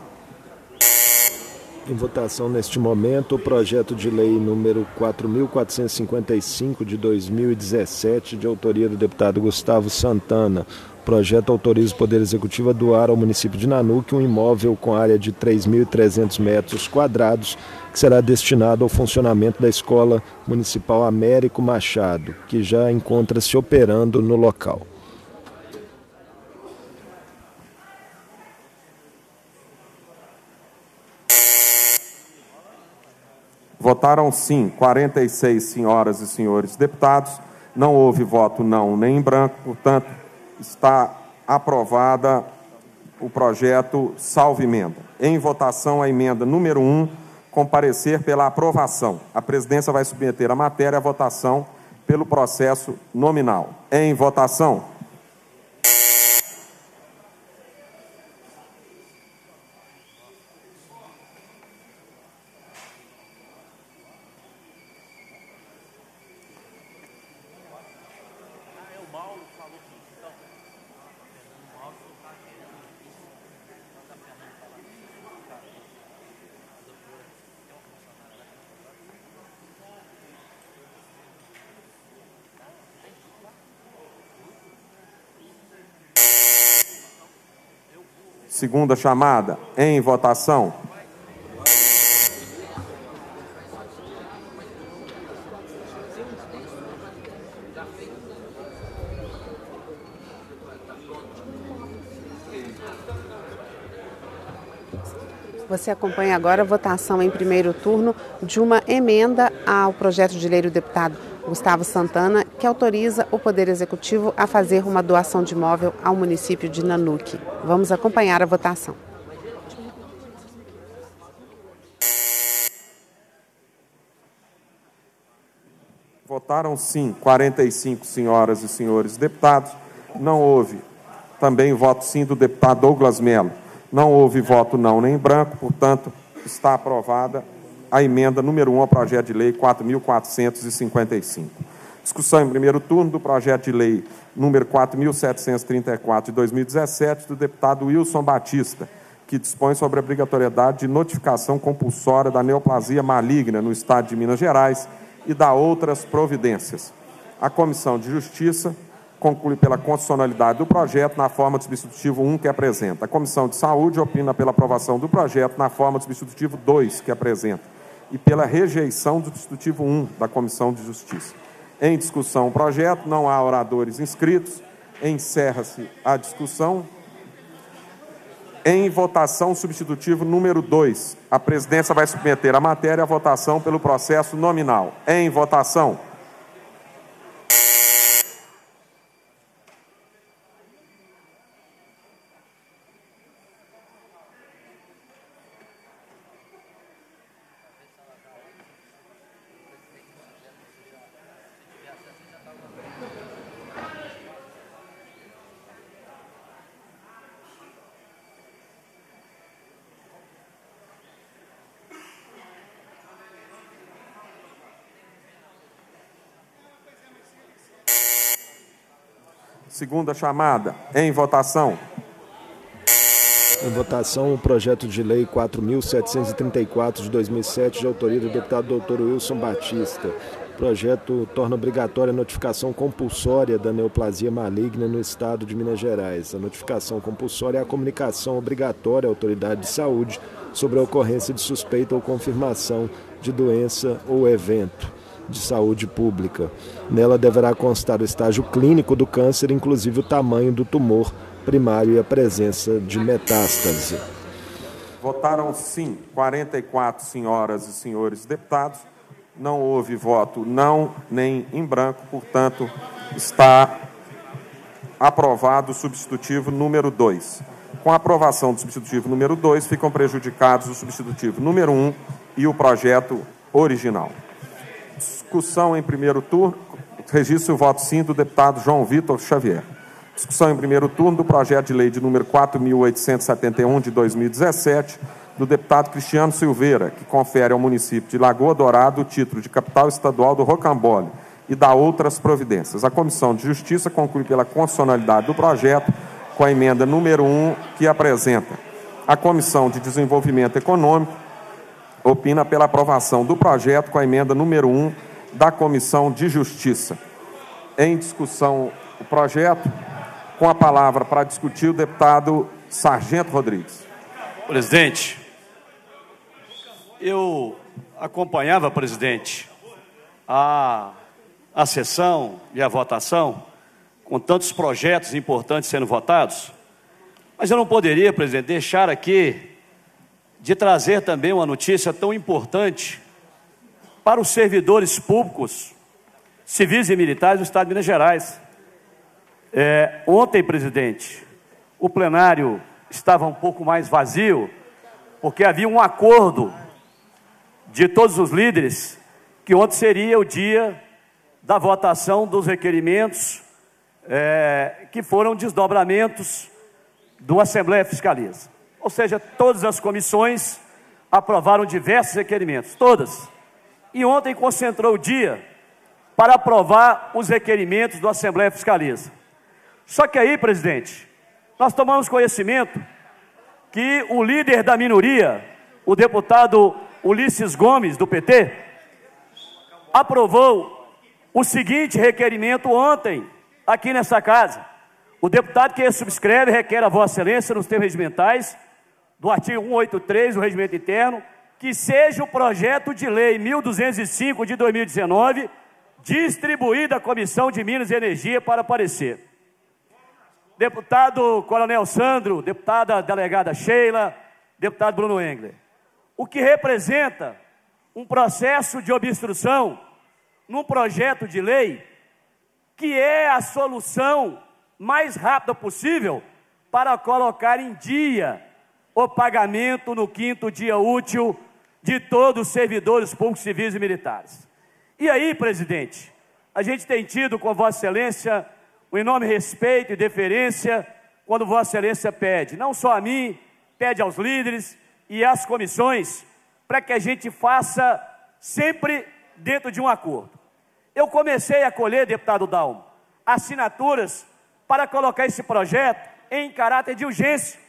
S8: Em votação neste momento o projeto de lei número 4.455 de 2017, de autoria do deputado Gustavo Santana. O projeto autoriza o Poder Executivo a doar ao município de Nanuque um imóvel com área de 3.300 metros quadrados, que será destinado ao funcionamento da Escola Municipal Américo Machado, que já encontra-se operando no local.
S7: Votaram sim 46 senhoras e senhores deputados. Não houve voto não nem em branco, portanto, está aprovada o projeto salvo emenda. Em votação, a emenda número 1, comparecer pela aprovação. A presidência vai submeter a matéria à votação pelo processo nominal. Em votação. Segunda chamada, em votação.
S2: Você acompanha agora a votação em primeiro turno de uma emenda ao projeto de lei do deputado Gustavo Santana, que autoriza o Poder Executivo a fazer uma doação de imóvel ao município de Nanuque. Vamos acompanhar a votação.
S7: Votaram sim 45 senhoras e senhores deputados. Não houve também voto sim do deputado Douglas Melo. Não houve voto não nem branco, portanto, está aprovada a emenda número 1 ao projeto de lei 4.455. Discussão em primeiro turno do projeto de lei número 4.734 de 2017 do deputado Wilson Batista, que dispõe sobre a obrigatoriedade de notificação compulsória da neoplasia maligna no estado de Minas Gerais e da outras providências. A Comissão de Justiça conclui pela constitucionalidade do projeto na forma do substitutivo 1 que apresenta. A Comissão de Saúde opina pela aprovação do projeto na forma do substitutivo 2 que apresenta e pela rejeição do substitutivo 1 da Comissão de Justiça. Em discussão o projeto, não há oradores inscritos. Encerra-se a discussão. Em votação, substitutivo número 2. A presidência vai submeter a matéria à votação pelo processo nominal. Em votação. Segunda chamada. Em votação.
S8: Em votação, o projeto de lei 4.734 de 2007, de autoria do deputado doutor Wilson Batista. O projeto torna obrigatória a notificação compulsória da neoplasia maligna no estado de Minas Gerais. A notificação compulsória é a comunicação obrigatória à autoridade de saúde sobre a ocorrência de suspeita ou confirmação de doença ou evento de saúde pública. Nela deverá constar o estágio clínico do câncer, inclusive o tamanho do tumor primário e a presença de metástase.
S7: Votaram sim 44 senhoras e senhores deputados. Não houve voto não nem em branco, portanto, está aprovado o substitutivo número 2. Com a aprovação do substitutivo número 2, ficam prejudicados o substitutivo número 1 um e o projeto original. Discussão em primeiro turno. Registro o voto sim do deputado João Vitor Xavier. Discussão em primeiro turno do projeto de lei de número 4.871 de 2017, do deputado Cristiano Silveira, que confere ao município de Lagoa Dourada o título de capital estadual do Rocambole e dá outras providências. A Comissão de Justiça conclui pela constitucionalidade do projeto com a emenda número 1 que apresenta. A Comissão de Desenvolvimento Econômico opina pela aprovação do projeto com a emenda número 1 da Comissão de Justiça. Em discussão o projeto, com a palavra para discutir o deputado Sargento Rodrigues.
S12: Presidente, eu acompanhava, presidente, a, a sessão e a votação, com tantos projetos importantes sendo votados, mas eu não poderia, presidente, deixar aqui de trazer também uma notícia tão importante para os servidores públicos, civis e militares do Estado de Minas Gerais. É, ontem, presidente, o plenário estava um pouco mais vazio, porque havia um acordo de todos os líderes que ontem seria o dia da votação dos requerimentos é, que foram desdobramentos do Assembleia Fiscaliza. Ou seja, todas as comissões aprovaram diversos requerimentos, todas. E ontem concentrou o dia para aprovar os requerimentos do Assembleia Fiscaliza. Só que aí, presidente, nós tomamos conhecimento que o líder da minoria, o deputado Ulisses Gomes, do PT, aprovou o seguinte requerimento ontem, aqui nessa casa. O deputado que subscreve requer a Vossa Excelência, nos termos regimentais, do artigo 183 do Regimento Interno, que seja o projeto de lei 1205 de 2019 distribuído à Comissão de Minas e Energia para parecer deputado Coronel Sandro, deputada delegada Sheila, deputado Bruno Engler. O que representa um processo de obstrução num projeto de lei que é a solução mais rápida possível para colocar em dia o pagamento no quinto dia útil de todos os servidores públicos, civis e militares. E aí, presidente, a gente tem tido com Vossa Excelência um enorme respeito e deferência quando Vossa Excelência pede, não só a mim, pede aos líderes e às comissões, para que a gente faça sempre dentro de um acordo. Eu comecei a colher, deputado Dalmo, assinaturas para colocar esse projeto em caráter de urgência.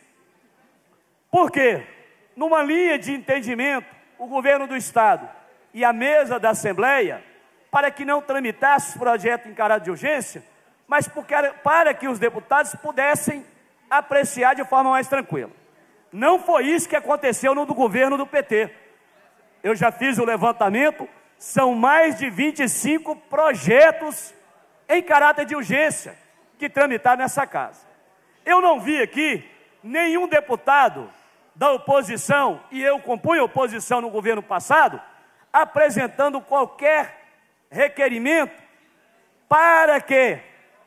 S12: Por quê? Numa linha de entendimento, o governo do Estado e a mesa da Assembleia, para que não tramitasse o projeto em caráter de urgência, mas para que os deputados pudessem apreciar de forma mais tranquila. Não foi isso que aconteceu no do governo do PT. Eu já fiz o levantamento, são mais de 25 projetos em caráter de urgência que tramitaram nessa casa. Eu não vi aqui nenhum deputado da oposição, e eu compunha oposição no governo passado, apresentando qualquer requerimento para que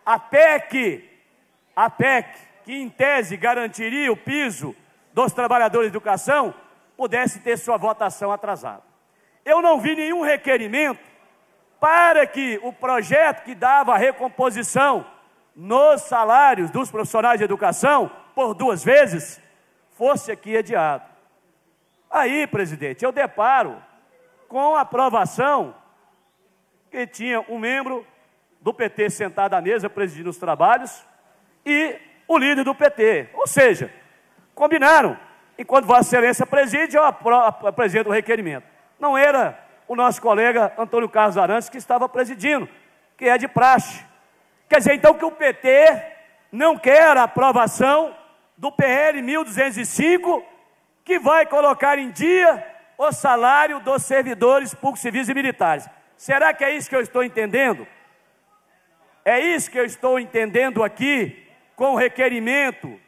S12: a PEC, a PEC, que em tese garantiria o piso dos trabalhadores de educação, pudesse ter sua votação atrasada. Eu não vi nenhum requerimento para que o projeto que dava a recomposição nos salários dos profissionais de educação por duas vezes fosse aqui adiado. Aí, presidente, eu deparo com a aprovação que tinha um membro do PT sentado à mesa, presidindo os trabalhos, e o líder do PT. Ou seja, combinaram. Enquanto Vossa Excelência preside, eu apresento o requerimento. Não era o nosso colega Antônio Carlos Arantes que estava presidindo, que é de praxe. Quer dizer, então, que o PT não quer a aprovação do PL 1205, que vai colocar em dia o salário dos servidores públicos, civis e militares. Será que é isso que eu estou entendendo? É isso que eu estou entendendo aqui com o requerimento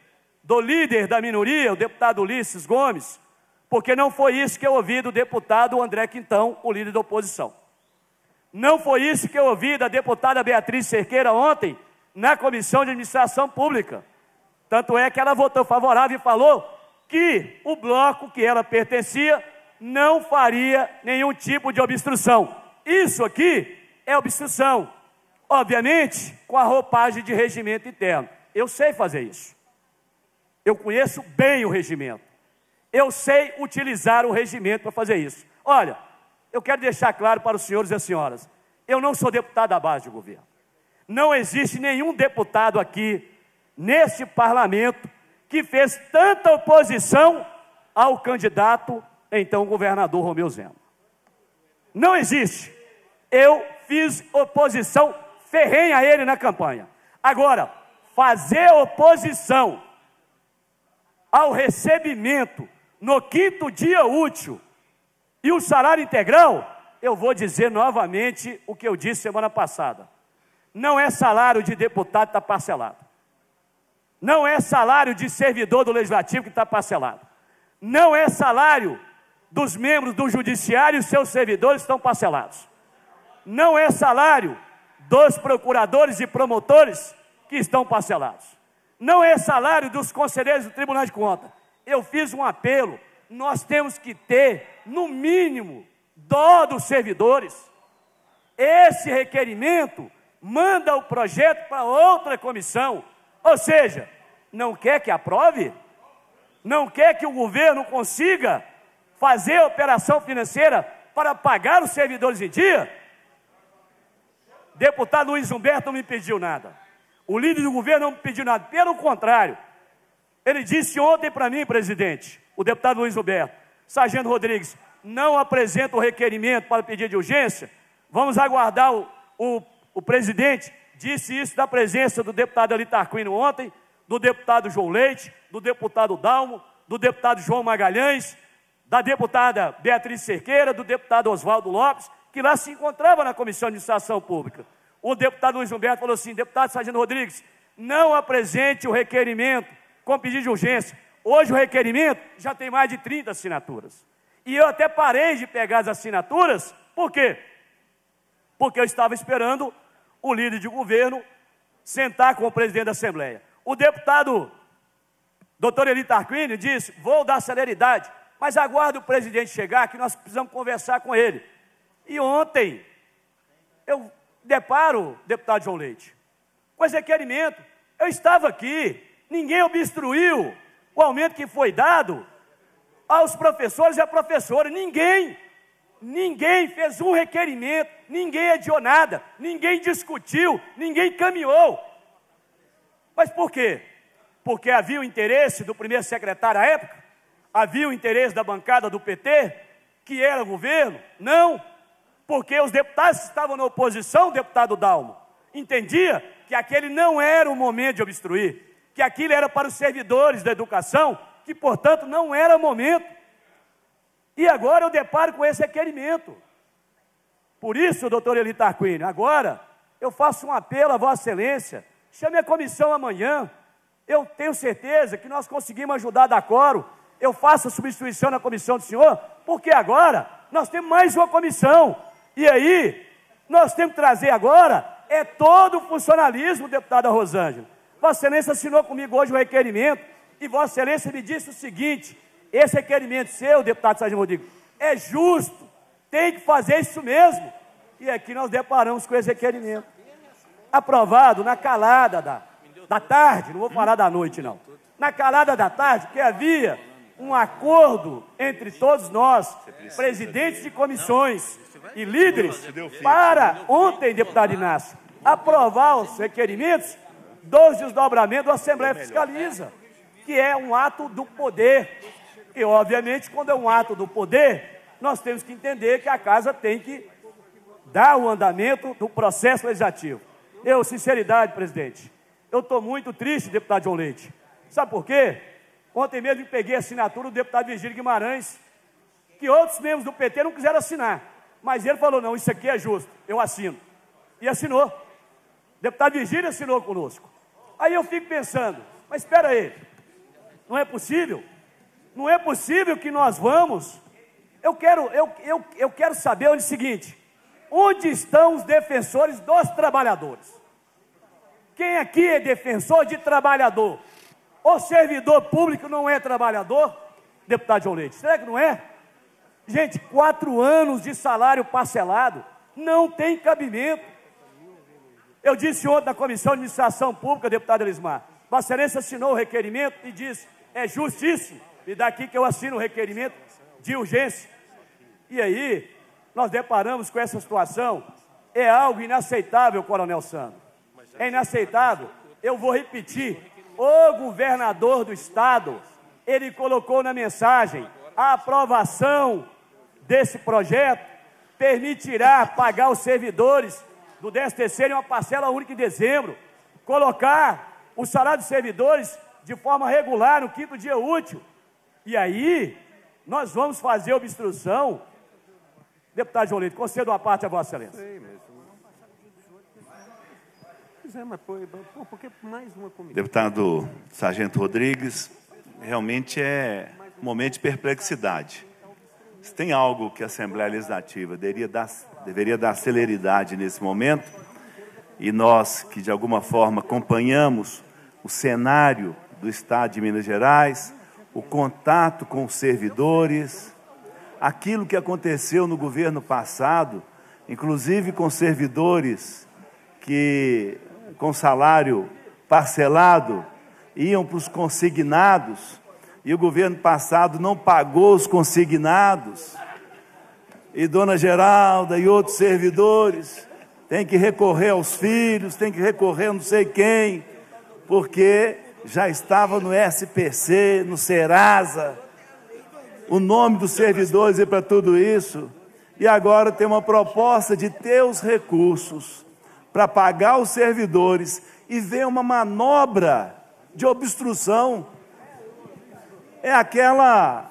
S12: do líder da minoria, o deputado Ulisses Gomes, porque não foi isso que eu ouvi do deputado André Quintão, o líder da oposição. Não foi isso que eu ouvi da deputada Beatriz Cerqueira ontem, na Comissão de Administração Pública. Tanto é que ela votou favorável e falou que o bloco que ela pertencia não faria nenhum tipo de obstrução. Isso aqui é obstrução. Obviamente, com a roupagem de regimento interno. Eu sei fazer isso. Eu conheço bem o regimento. Eu sei utilizar o regimento para fazer isso. Olha, eu quero deixar claro para os senhores e as senhoras: eu não sou deputado da base de governo. Não existe nenhum deputado aqui neste parlamento que fez tanta oposição ao candidato, então governador Romeu Zema. Não existe. Eu fiz oposição ferrenha a ele na campanha. Agora, fazer oposição ao recebimento no quinto dia útil e o salário integral, eu vou dizer novamente o que eu disse semana passada. Não é salário de deputado está parcelado. Não é salário de servidor do legislativo que está parcelado. Não é salário dos membros do judiciário e seus servidores estão parcelados. Não é salário dos procuradores e promotores que estão parcelados. Não é salário dos conselheiros do Tribunal de Contas. Eu fiz um apelo. Nós temos que ter, no mínimo, dó dos servidores. Esse requerimento manda o projeto para outra comissão ou seja, não quer que aprove? Não quer que o governo consiga fazer a operação financeira para pagar os servidores em dia? Deputado Luiz Humberto não me pediu nada. O líder do governo não me pediu nada. Pelo contrário, ele disse ontem para mim, presidente, o deputado Luiz Humberto, Sargento Rodrigues, não apresenta o requerimento para pedir de urgência. Vamos aguardar o, o, o presidente Disse isso da presença do deputado Ali Tarquino ontem, do deputado João Leite, do deputado Dalmo, do deputado João Magalhães, da deputada Beatriz Cerqueira, do deputado Oswaldo Lopes, que lá se encontrava na Comissão de Administração Pública. O deputado Luiz Humberto falou assim: deputado Sargento Rodrigues, não apresente o requerimento com pedido de urgência. Hoje o requerimento já tem mais de 30 assinaturas. E eu até parei de pegar as assinaturas, por quê? Porque eu estava esperando o líder de governo sentar com o presidente da Assembleia. O deputado doutor Eli Tarquini disse: vou dar celeridade, mas aguarde o presidente chegar que nós precisamos conversar com ele. E ontem eu deparo, deputado João Leite, com esse requerimento. Eu estava aqui, ninguém obstruiu o aumento que foi dado aos professores e à professora, ninguém. Ninguém fez um requerimento, ninguém adiou nada, ninguém discutiu, ninguém caminhou. Mas por quê? Porque havia o interesse do primeiro secretário à época? Havia o interesse da bancada do PT, que era governo? Não, porque os deputados que estavam na oposição, deputado Dalmo, entendia que aquele não era o momento de obstruir, que aquilo era para os servidores da educação, que portanto não era momento. E agora eu deparo com esse requerimento. Por isso, doutor Eli Tarquini, agora eu faço um apelo a Vossa Excelência, chame a comissão amanhã. Eu tenho certeza que nós conseguimos ajudar da coro. Eu faço a substituição na comissão do senhor, porque agora nós temos mais uma comissão. E aí, nós temos que trazer agora é todo o funcionalismo, deputada Rosângela. Vossa Excelência assinou comigo hoje o requerimento e Vossa Excelência me disse o seguinte: esse requerimento seu, deputado Sérgio Rodrigues, é justo, tem que fazer isso mesmo. E aqui nós deparamos com esse requerimento. Aprovado na calada da, da tarde, não vou falar da noite não. Na calada da tarde, que havia um acordo entre todos nós, presidentes de comissões e líderes, para ontem, deputado Inácio, aprovar os requerimentos dos desdobramentos da Assembleia Fiscaliza, que é um ato do poder. E, obviamente, quando é um ato do poder, nós temos que entender que a casa tem que dar o andamento do processo legislativo. Eu, sinceridade, presidente, eu estou muito triste, deputado João Leite. Sabe por quê? Ontem mesmo peguei a assinatura do deputado Virgílio Guimarães, que outros membros do PT não quiseram assinar. Mas ele falou: não, isso aqui é justo, eu assino. E assinou. Deputado Virgílio assinou conosco. Aí eu fico pensando, mas espera aí, não é possível? Não é possível que nós vamos. Eu quero, eu, eu, eu quero saber o seguinte: onde estão os defensores dos trabalhadores? Quem aqui é defensor de trabalhador? O servidor público não é trabalhador? Deputado João Leite, será que não é? Gente, quatro anos de salário parcelado não tem cabimento. Eu disse ontem na Comissão de Administração Pública, deputado Elismar, Vossa Excelência assinou o requerimento e disse, é justíssimo, me dá aqui que eu assino o requerimento de urgência. E aí, nós deparamos com essa situação, é algo inaceitável, Coronel Sandro. É inaceitável. Eu vou repetir, o governador do estado, ele colocou na mensagem, a aprovação desse projeto permitirá pagar os servidores do 13 terceiro em uma parcela única em dezembro, colocar o salário dos servidores de forma regular no quinto dia útil. E aí, nós vamos fazer obstrução. Deputado João Leite, concedo uma parte a Vossa Excelência.
S13: Deputado Sargento Rodrigues, realmente é um momento de perplexidade. Se tem algo que a Assembleia Legislativa deveria dar, deveria dar celeridade nesse momento, e nós que de alguma forma acompanhamos o cenário do Estado de Minas Gerais, o contato com os servidores, aquilo que aconteceu no governo passado, inclusive com servidores que com salário parcelado iam para os consignados, e o governo passado não pagou os consignados, e Dona Geralda e outros servidores têm que recorrer aos filhos, têm que recorrer a não sei quem, porque já estava no SPC, no Serasa, o nome dos servidores e para tudo isso, e agora tem uma proposta de ter os recursos para pagar os servidores e ver uma manobra de obstrução. É aquela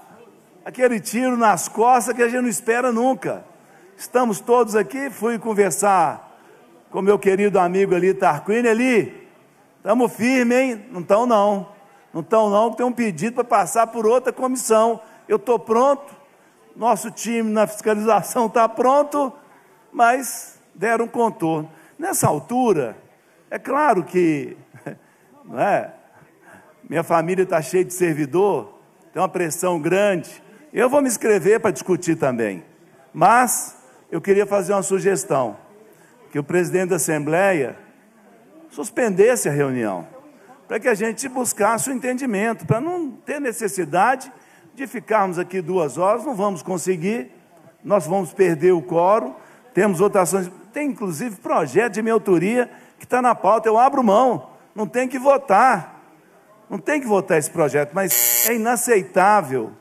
S13: aquele tiro nas costas que a gente não espera nunca. Estamos todos aqui, fui conversar com meu querido amigo ali, Tarquini, ali, estamos firmes, hein? Não estão não, não estão não, tem um pedido para passar por outra comissão. Eu estou pronto, nosso time na fiscalização está pronto, mas deram um contorno. Nessa altura, é claro que, não é? Minha família está cheia de servidor, tem uma pressão grande. Eu vou me inscrever para discutir também. Mas eu queria fazer uma sugestão: que o presidente da Assembleia suspendesse a reunião, para que a gente buscasse o entendimento, para não ter necessidade de ficarmos aqui duas horas, não vamos conseguir, nós vamos perder o quórum, temos votações, tem inclusive projeto de minha autoria que está na pauta, eu abro mão, não tem que votar. Não tem que votar esse projeto, mas é inaceitável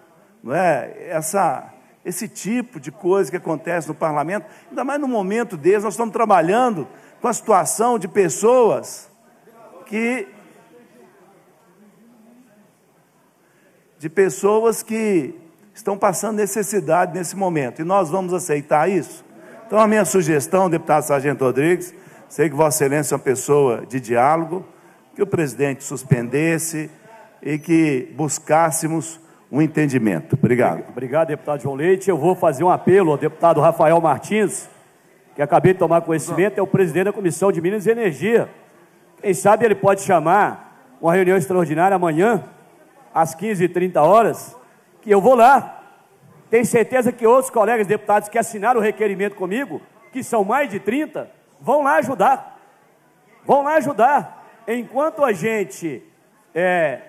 S13: não é? Essa, esse tipo de coisa que acontece no parlamento, ainda mais no momento desse, nós estamos trabalhando com a situação de pessoas que. de pessoas que estão passando necessidade nesse momento, e nós vamos aceitar isso? Então, a minha sugestão, deputado Sargento Rodrigues, sei que Vossa Excelência é uma pessoa de diálogo, que o presidente suspendesse e que buscássemos um entendimento. Obrigado.
S12: Obrigado, deputado João Leite. Eu vou fazer um apelo ao deputado Rafael Martins, que acabei de tomar conhecimento, é o presidente da Comissão de Minas e Energia. Quem sabe ele pode chamar uma reunião extraordinária amanhã, às 15h30 horas, que eu vou lá. Tenho certeza que outros colegas deputados que assinaram o requerimento comigo, que são mais de 30, vão lá ajudar. Vão lá ajudar enquanto a gente é,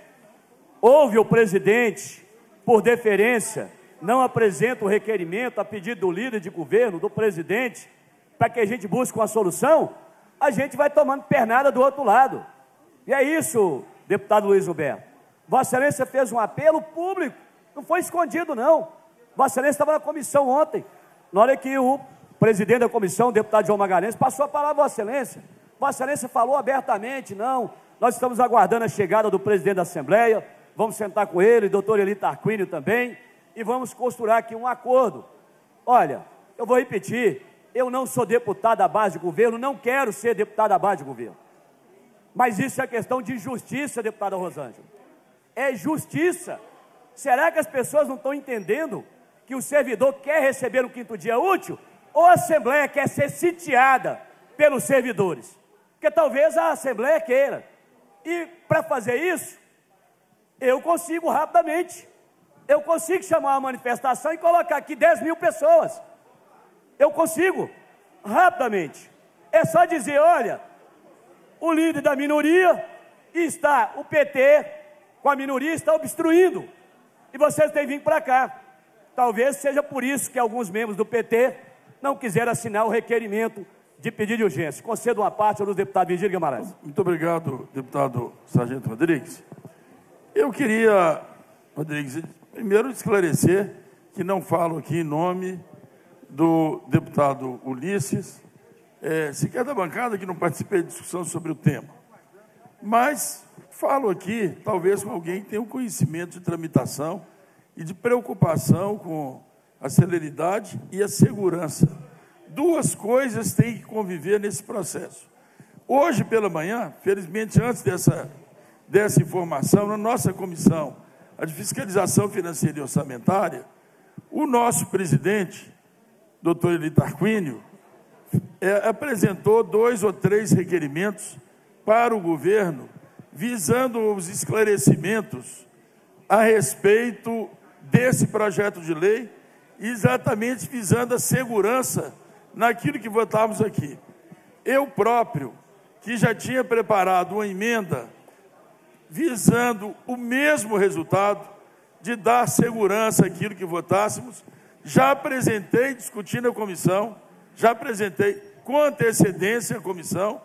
S12: ouve o presidente por deferência, não apresenta o requerimento a pedido do líder de governo, do presidente, para que a gente busque uma solução, a gente vai tomando pernada do outro lado. E é isso, deputado Luiz Roberto. Vossa Excelência fez um apelo público, não foi escondido, não. Vossa Excelência estava na comissão ontem, na hora que o presidente da comissão, o deputado João Magalhães, passou a palavra Vossa Excelência. Vossa Excelência falou abertamente, não, nós estamos aguardando a chegada do presidente da Assembleia, vamos sentar com ele, doutor Eli Tarquínio também, e vamos costurar aqui um acordo. Olha, eu vou repetir, eu não sou deputado da base de governo, não quero ser deputado da base de governo. Mas isso é questão de justiça, deputada Rosângela. É justiça. Será que as pessoas não estão entendendo que o servidor quer receber o quinto dia útil? Ou a Assembleia quer ser sitiada pelos servidores? Porque talvez a Assembleia queira. E para fazer isso, eu consigo rapidamente. Eu consigo chamar uma manifestação e colocar aqui 10 mil pessoas. Eu consigo, rapidamente. É só dizer: olha, o líder da minoria está, o PT, com a minoria, está obstruindo. E vocês têm vindo para cá. Talvez seja por isso que alguns membros do PT não quiseram assinar o requerimento de pedido de urgência. Concedo uma parte ao deputado Virgílio Guimarães.
S6: Muito obrigado, deputado Sargento Rodrigues. Eu queria, Rodrigues, primeiro esclarecer que não falo aqui em nome do deputado Ulisses, é, sequer da bancada que não participei de discussão sobre o tema. Mas falo aqui, talvez com alguém que tenha um conhecimento de tramitação e de preocupação com a celeridade e a segurança. Duas coisas têm que conviver nesse processo. Hoje pela manhã, felizmente antes dessa, dessa informação, na nossa comissão, a de fiscalização financeira e orçamentária, o nosso presidente, doutor Eli Tarquínio, é, apresentou dois ou três requerimentos para o governo, visando os esclarecimentos a respeito desse projeto de lei, exatamente visando a segurança naquilo que votamos aqui. Eu próprio, que já tinha preparado uma emenda visando o mesmo resultado de dar segurança àquilo que votássemos, já apresentei, discuti na comissão, já apresentei com antecedência à comissão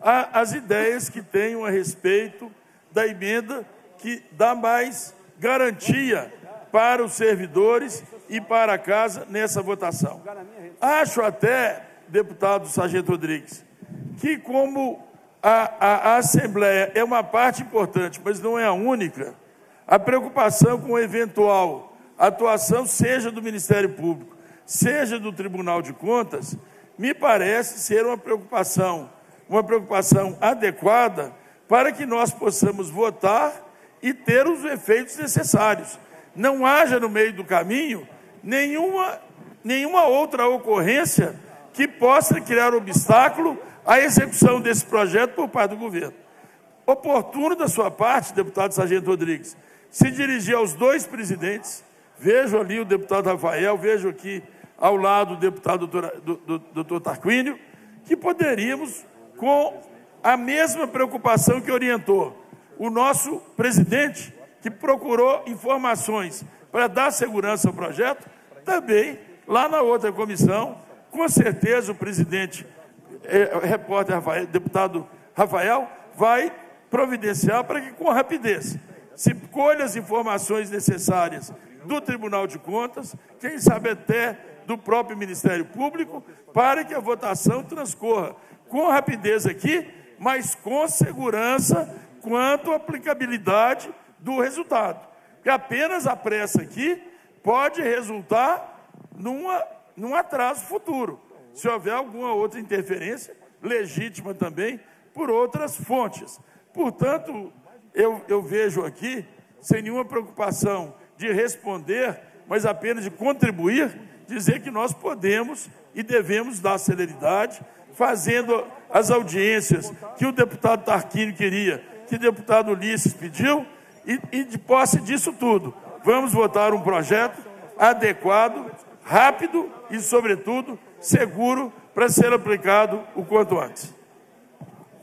S6: a, as ideias que tenho a respeito da emenda que dá mais garantia para os servidores e para a casa nessa votação. Acho até, deputado Sargento Rodrigues, que como a, a, a Assembleia é uma parte importante, mas não é a única, a preocupação com eventual atuação, seja do Ministério Público, seja do Tribunal de Contas, me parece ser uma preocupação, uma preocupação adequada para que nós possamos votar e ter os efeitos necessários. Não haja no meio do caminho nenhuma, nenhuma outra ocorrência que possa criar obstáculo à execução desse projeto por parte do governo. Oportuno da sua parte, deputado Sargento Rodrigues, se dirigir aos dois presidentes, vejo ali o deputado Rafael, vejo aqui ao lado do deputado doutor, do, do, doutor Tarquínio, que poderíamos, com a mesma preocupação que orientou o nosso presidente, que procurou informações para dar segurança ao projeto, também lá na outra comissão, com certeza o presidente, é, repórter Rafael, deputado Rafael, vai providenciar para que com rapidez se colhe as informações necessárias do Tribunal de Contas, quem sabe até do próprio Ministério Público para que a votação transcorra com rapidez aqui, mas com segurança quanto à aplicabilidade do resultado. Porque apenas a pressa aqui pode resultar numa, num atraso futuro, se houver alguma outra interferência, legítima também, por outras fontes. Portanto, eu, eu vejo aqui, sem nenhuma preocupação de responder, mas apenas de contribuir, dizer que nós podemos e devemos dar celeridade, fazendo as audiências que o deputado Tarquínio queria, que o deputado Ulisses pediu, e, e de posse disso tudo, vamos votar um projeto adequado, rápido e, sobretudo, seguro para ser aplicado o quanto antes.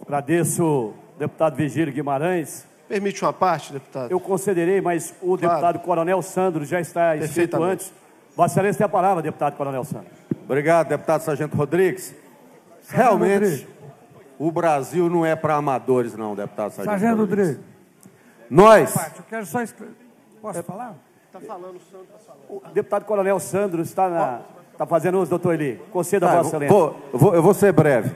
S12: Agradeço, deputado Vigílio Guimarães.
S14: Permite uma parte, deputado?
S12: Eu concederei, mas o claro. deputado Coronel Sandro já está inscrito antes. Vossa Excelência tem a palavra, deputado Coronel Santos.
S15: Obrigado, deputado Sargento Rodrigues. Realmente,
S14: O Brasil não é para amadores, não, deputado Sargento.
S15: Sargento Rodrigues.
S14: Nós.
S15: Eu quero só. Posso falar?
S12: Está falando o Sandro. O deputado Coronel Sandro está, na, está fazendo uso, doutor Eli. Conceda
S14: Tá,
S12: a Vossa Excelência.
S14: vou, vou- eu vou ser breve.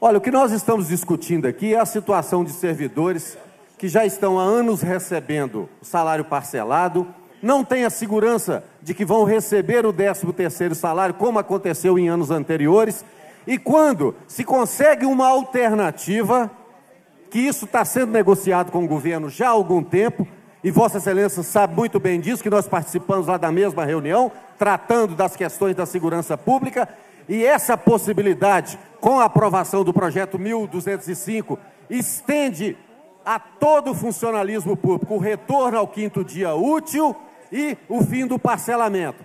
S14: Olha, o que nós estamos discutindo aqui é a situação de servidores que já estão há anos recebendo o salário parcelado, não têm a segurança de que vão receber o 13º salário, como aconteceu em anos anteriores, e quando se consegue uma alternativa, que isso está sendo negociado com o governo já há algum tempo, e Vossa Excelência sabe muito bem disso, que nós participamos lá da mesma reunião, tratando das questões da segurança pública, e essa possibilidade, com a aprovação do projeto 1205, estende a todo o funcionalismo público o retorno ao quinto dia útil e o fim do parcelamento.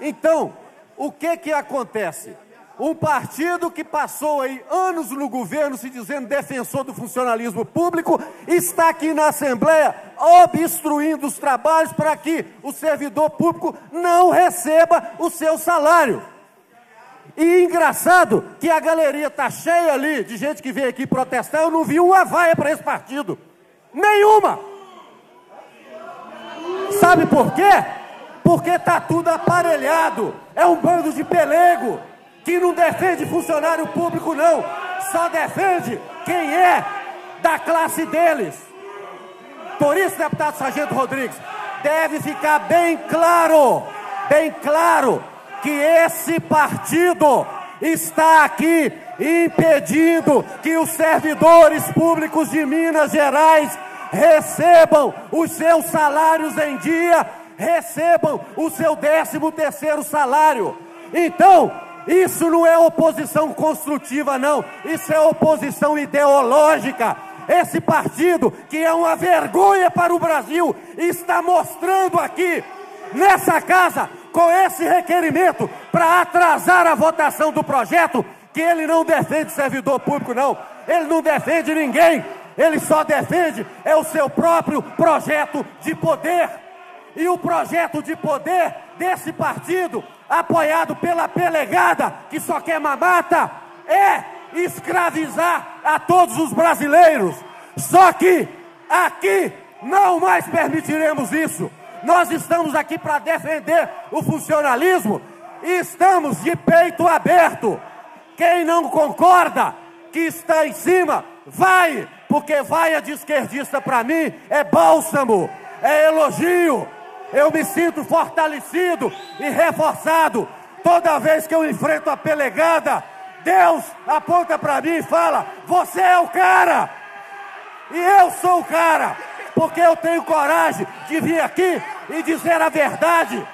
S14: Então, o que que acontece? Um partido que passou aí anos no governo se dizendo defensor do funcionalismo público está aqui na Assembleia obstruindo os trabalhos para que o servidor público não receba o seu salário. E engraçado que a galeria está cheia ali de gente que veio aqui protestar, eu não vi uma vaia para esse partido. Nenhuma! Sabe por quê? Porque está tudo aparelhado. É um bando de pelego que não defende funcionário público, não. Só defende quem é da classe deles. Por isso, deputado Sargento Rodrigues, deve ficar bem claro, bem claro, que esse partido está aqui impedindo que os servidores públicos de Minas Gerais recebam os seus salários em dia, recebam o seu 13 terceiro salário. Então, isso não é oposição construtiva, não. Isso é oposição ideológica. Esse partido, que é uma vergonha para o Brasil, está mostrando aqui, nessa casa, com esse requerimento, para atrasar a votação do projeto, que ele não defende servidor público, não. Ele não defende ninguém. Ele só defende é o seu próprio projeto de poder. E o projeto de poder desse partido, apoiado pela pelegada, que só quer mamata, é escravizar a todos os brasileiros. Só que aqui não mais permitiremos isso. Nós estamos aqui para defender o funcionalismo e estamos de peito aberto. Quem não concorda que está em cima, vai, porque vaia de esquerdista para mim é bálsamo, é elogio. Eu me sinto fortalecido e reforçado toda vez que eu enfrento a pelegada. Deus aponta para mim e fala: Você é o cara. E eu sou o cara, porque eu tenho coragem de vir aqui e dizer a verdade.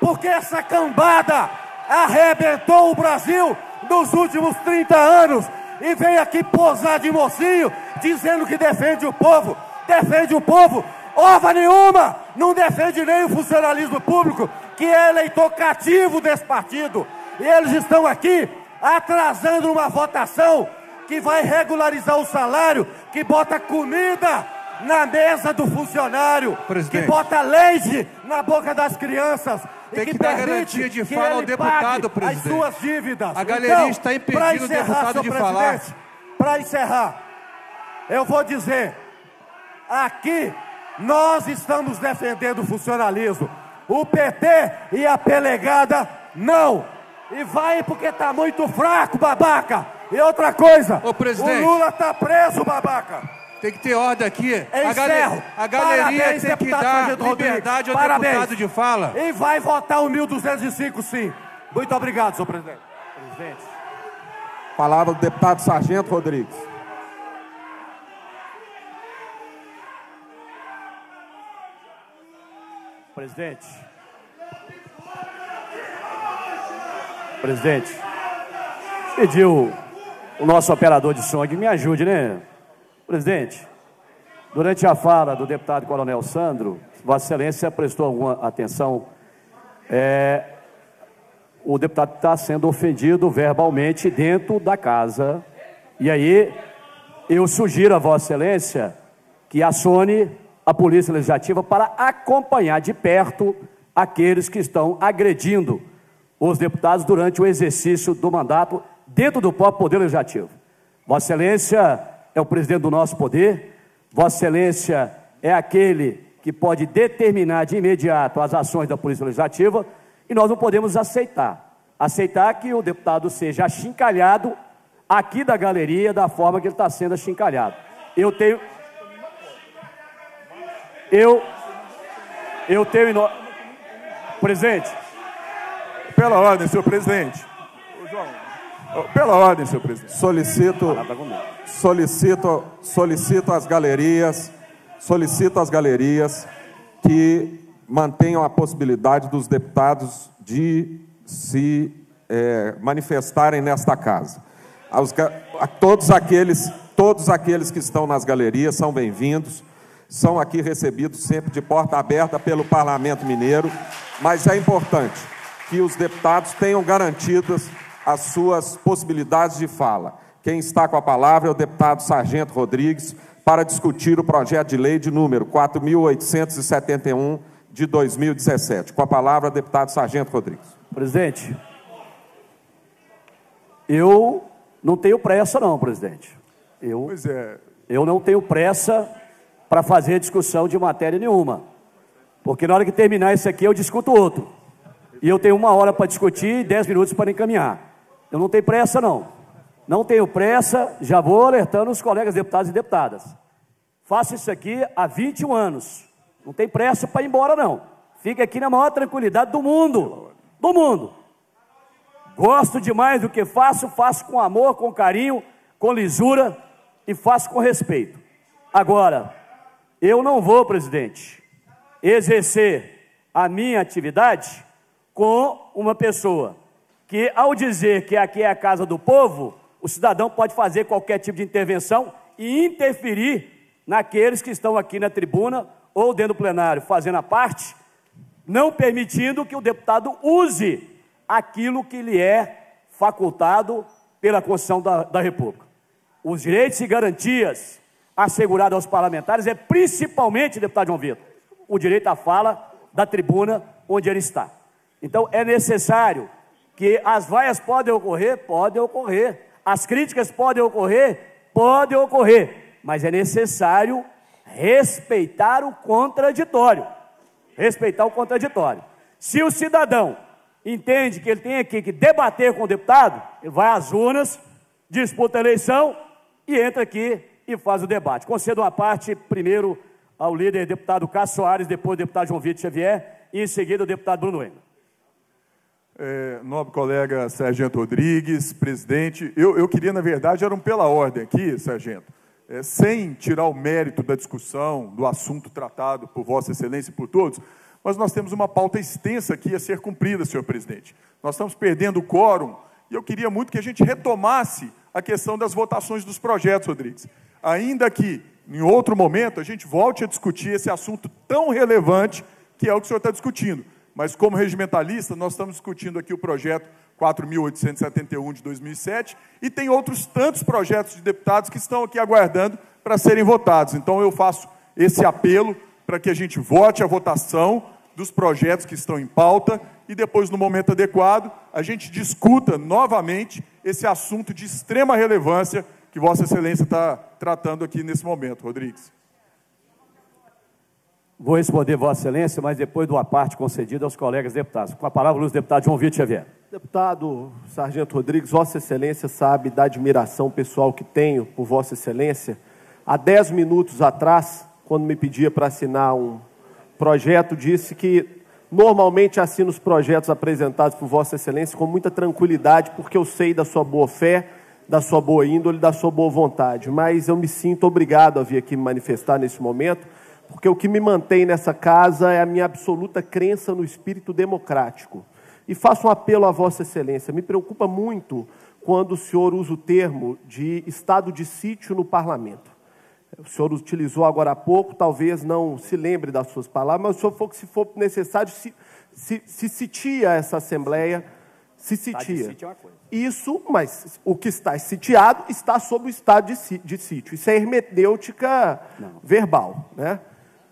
S14: Porque essa cambada arrebentou o Brasil nos últimos 30 anos e vem aqui posar de mocinho dizendo que defende o povo. Defende o povo. Ova nenhuma! Não defende nem o funcionalismo público, que é eleitor cativo desse partido. E eles estão aqui atrasando uma votação que vai regularizar o salário, que bota comida na mesa do funcionário,
S15: Presidente.
S14: que bota leite na boca das crianças. e
S15: Tem que dar
S14: permite
S15: garantia de
S14: que
S15: fala ao deputado, presidente.
S14: As suas dívidas.
S15: A galeria
S14: Então,
S15: está impedindo o deputado de falar.
S14: Para encerrar, eu vou dizer: aqui nós estamos defendendo o funcionalismo. O PT e a pelegada não. E vai porque tá muito fraco, babaca. E outra coisa,
S15: presidente.
S14: o Lula tá preso, babaca.
S15: Tem que ter ordem aqui. A,
S14: Encerro.
S15: gale- a galeria
S14: Parabéns,
S15: tem que dar
S14: Sargento
S15: liberdade ao
S14: Parabéns.
S15: deputado de fala.
S14: E vai votar o 1205 sim. Muito obrigado, senhor presidente. Presidente.
S7: Palavra do deputado Sargento Rodrigues.
S12: Presidente. Presidente. Pediu o nosso operador de som aqui, me ajude, né? Presidente, durante a fala do deputado Coronel Sandro, Vossa Excelência prestou alguma atenção. É, o deputado está sendo ofendido verbalmente dentro da casa. E aí, eu sugiro a Vossa Excelência que acione a Polícia Legislativa para acompanhar de perto aqueles que estão agredindo os deputados durante o exercício do mandato dentro do próprio Poder Legislativo. Vossa Excelência é o presidente do nosso poder, Vossa Excelência é aquele que pode determinar de imediato as ações da Polícia Legislativa e nós não podemos aceitar. Aceitar que o deputado seja achincalhado aqui da galeria da forma que ele está sendo achincalhado. Eu tenho. Eu. Eu tenho. Ino... Presidente.
S16: Pela ordem, senhor presidente. Pela ordem, senhor presidente.
S7: Solicito, solicito, solicito às galerias, solicito às galerias que mantenham a possibilidade dos deputados de se é, manifestarem nesta casa. Aos, a todos aqueles, todos aqueles que estão nas galerias são bem-vindos, são aqui recebidos sempre de porta aberta pelo Parlamento Mineiro, mas é importante que os deputados tenham garantidas as suas possibilidades de fala. Quem está com a palavra é o deputado Sargento Rodrigues para discutir o projeto de lei de número 4.871 de 2017. Com a palavra, deputado Sargento Rodrigues.
S12: Presidente, eu não tenho pressa, não, presidente. Eu,
S16: pois é.
S12: Eu não tenho pressa para fazer discussão de matéria nenhuma. Porque na hora que terminar isso aqui, eu discuto outro. E eu tenho uma hora para discutir e dez minutos para encaminhar. Eu não tenho pressa, não. Não tenho pressa, já vou alertando os colegas deputados e deputadas. Faço isso aqui há 21 anos. Não tem pressa para ir embora, não. Fique aqui na maior tranquilidade do mundo. Do mundo. Gosto demais do que faço, faço com amor, com carinho, com lisura e faço com respeito. Agora, eu não vou, presidente, exercer a minha atividade com uma pessoa que ao dizer que aqui é a casa do povo, o cidadão pode fazer qualquer tipo de intervenção e interferir naqueles que estão aqui na tribuna ou dentro do plenário fazendo a parte, não permitindo que o deputado use aquilo que lhe é facultado pela Constituição da, da República. Os direitos e garantias assegurados aos parlamentares é principalmente, deputado João Vitor, o direito à fala da tribuna onde ele está. Então é necessário que as vaias podem ocorrer, podem ocorrer. As críticas podem ocorrer, podem ocorrer. Mas é necessário respeitar o contraditório. Respeitar o contraditório. Se o cidadão entende que ele tem aqui que debater com o deputado, ele vai às urnas, disputa a eleição e entra aqui e faz o debate. Concedo uma parte, primeiro ao líder deputado Cássio Soares, depois o deputado João Vitor Xavier e em seguida o deputado Bruno Enga
S16: é, nobre colega Sargento Rodrigues, presidente. Eu, eu queria, na verdade, era um pela ordem aqui, Sargento, é, sem tirar o mérito da discussão, do assunto tratado por Vossa Excelência e por todos, mas nós temos uma pauta extensa aqui a ser cumprida, senhor presidente. Nós estamos perdendo o quórum e eu queria muito que a gente retomasse a questão das votações dos projetos, Rodrigues. Ainda que, em outro momento, a gente volte a discutir esse assunto tão relevante que é o que o senhor está discutindo mas como regimentalista, nós estamos discutindo aqui o projeto 4.871 de 2007 e tem outros tantos projetos de deputados que estão aqui aguardando para serem votados. Então eu faço esse apelo para que a gente vote a votação dos projetos que estão em pauta e depois, no momento adequado, a gente discuta novamente esse assunto de extrema relevância que Vossa Excelência está tratando aqui nesse momento, Rodrigues.
S12: Vou responder Vossa Excelência, mas depois do aparte concedido aos colegas deputados. Com a palavra, o deputado João Vitor Xavier.
S17: Deputado Sargento Rodrigues, Vossa Excelência sabe da admiração pessoal que tenho por Vossa Excelência. Há dez minutos atrás, quando me pedia para assinar um projeto, disse que normalmente assino os projetos apresentados por Vossa Excelência com muita tranquilidade, porque eu sei da sua boa fé, da sua boa índole, da sua boa vontade. Mas eu me sinto obrigado a vir aqui me manifestar nesse momento porque o que me mantém nessa casa é a minha absoluta crença no espírito democrático. E faço um apelo à Vossa Excelência. Me preocupa muito quando o senhor usa o termo de estado de sítio no parlamento. O senhor utilizou agora há pouco, talvez não se lembre das suas palavras, mas o senhor falou que, se for necessário, se, se, se sitia essa Assembleia, se sitia. É Isso, mas o que está sitiado está sob o estado de, de sítio. Isso é hermenêutica não. verbal, né?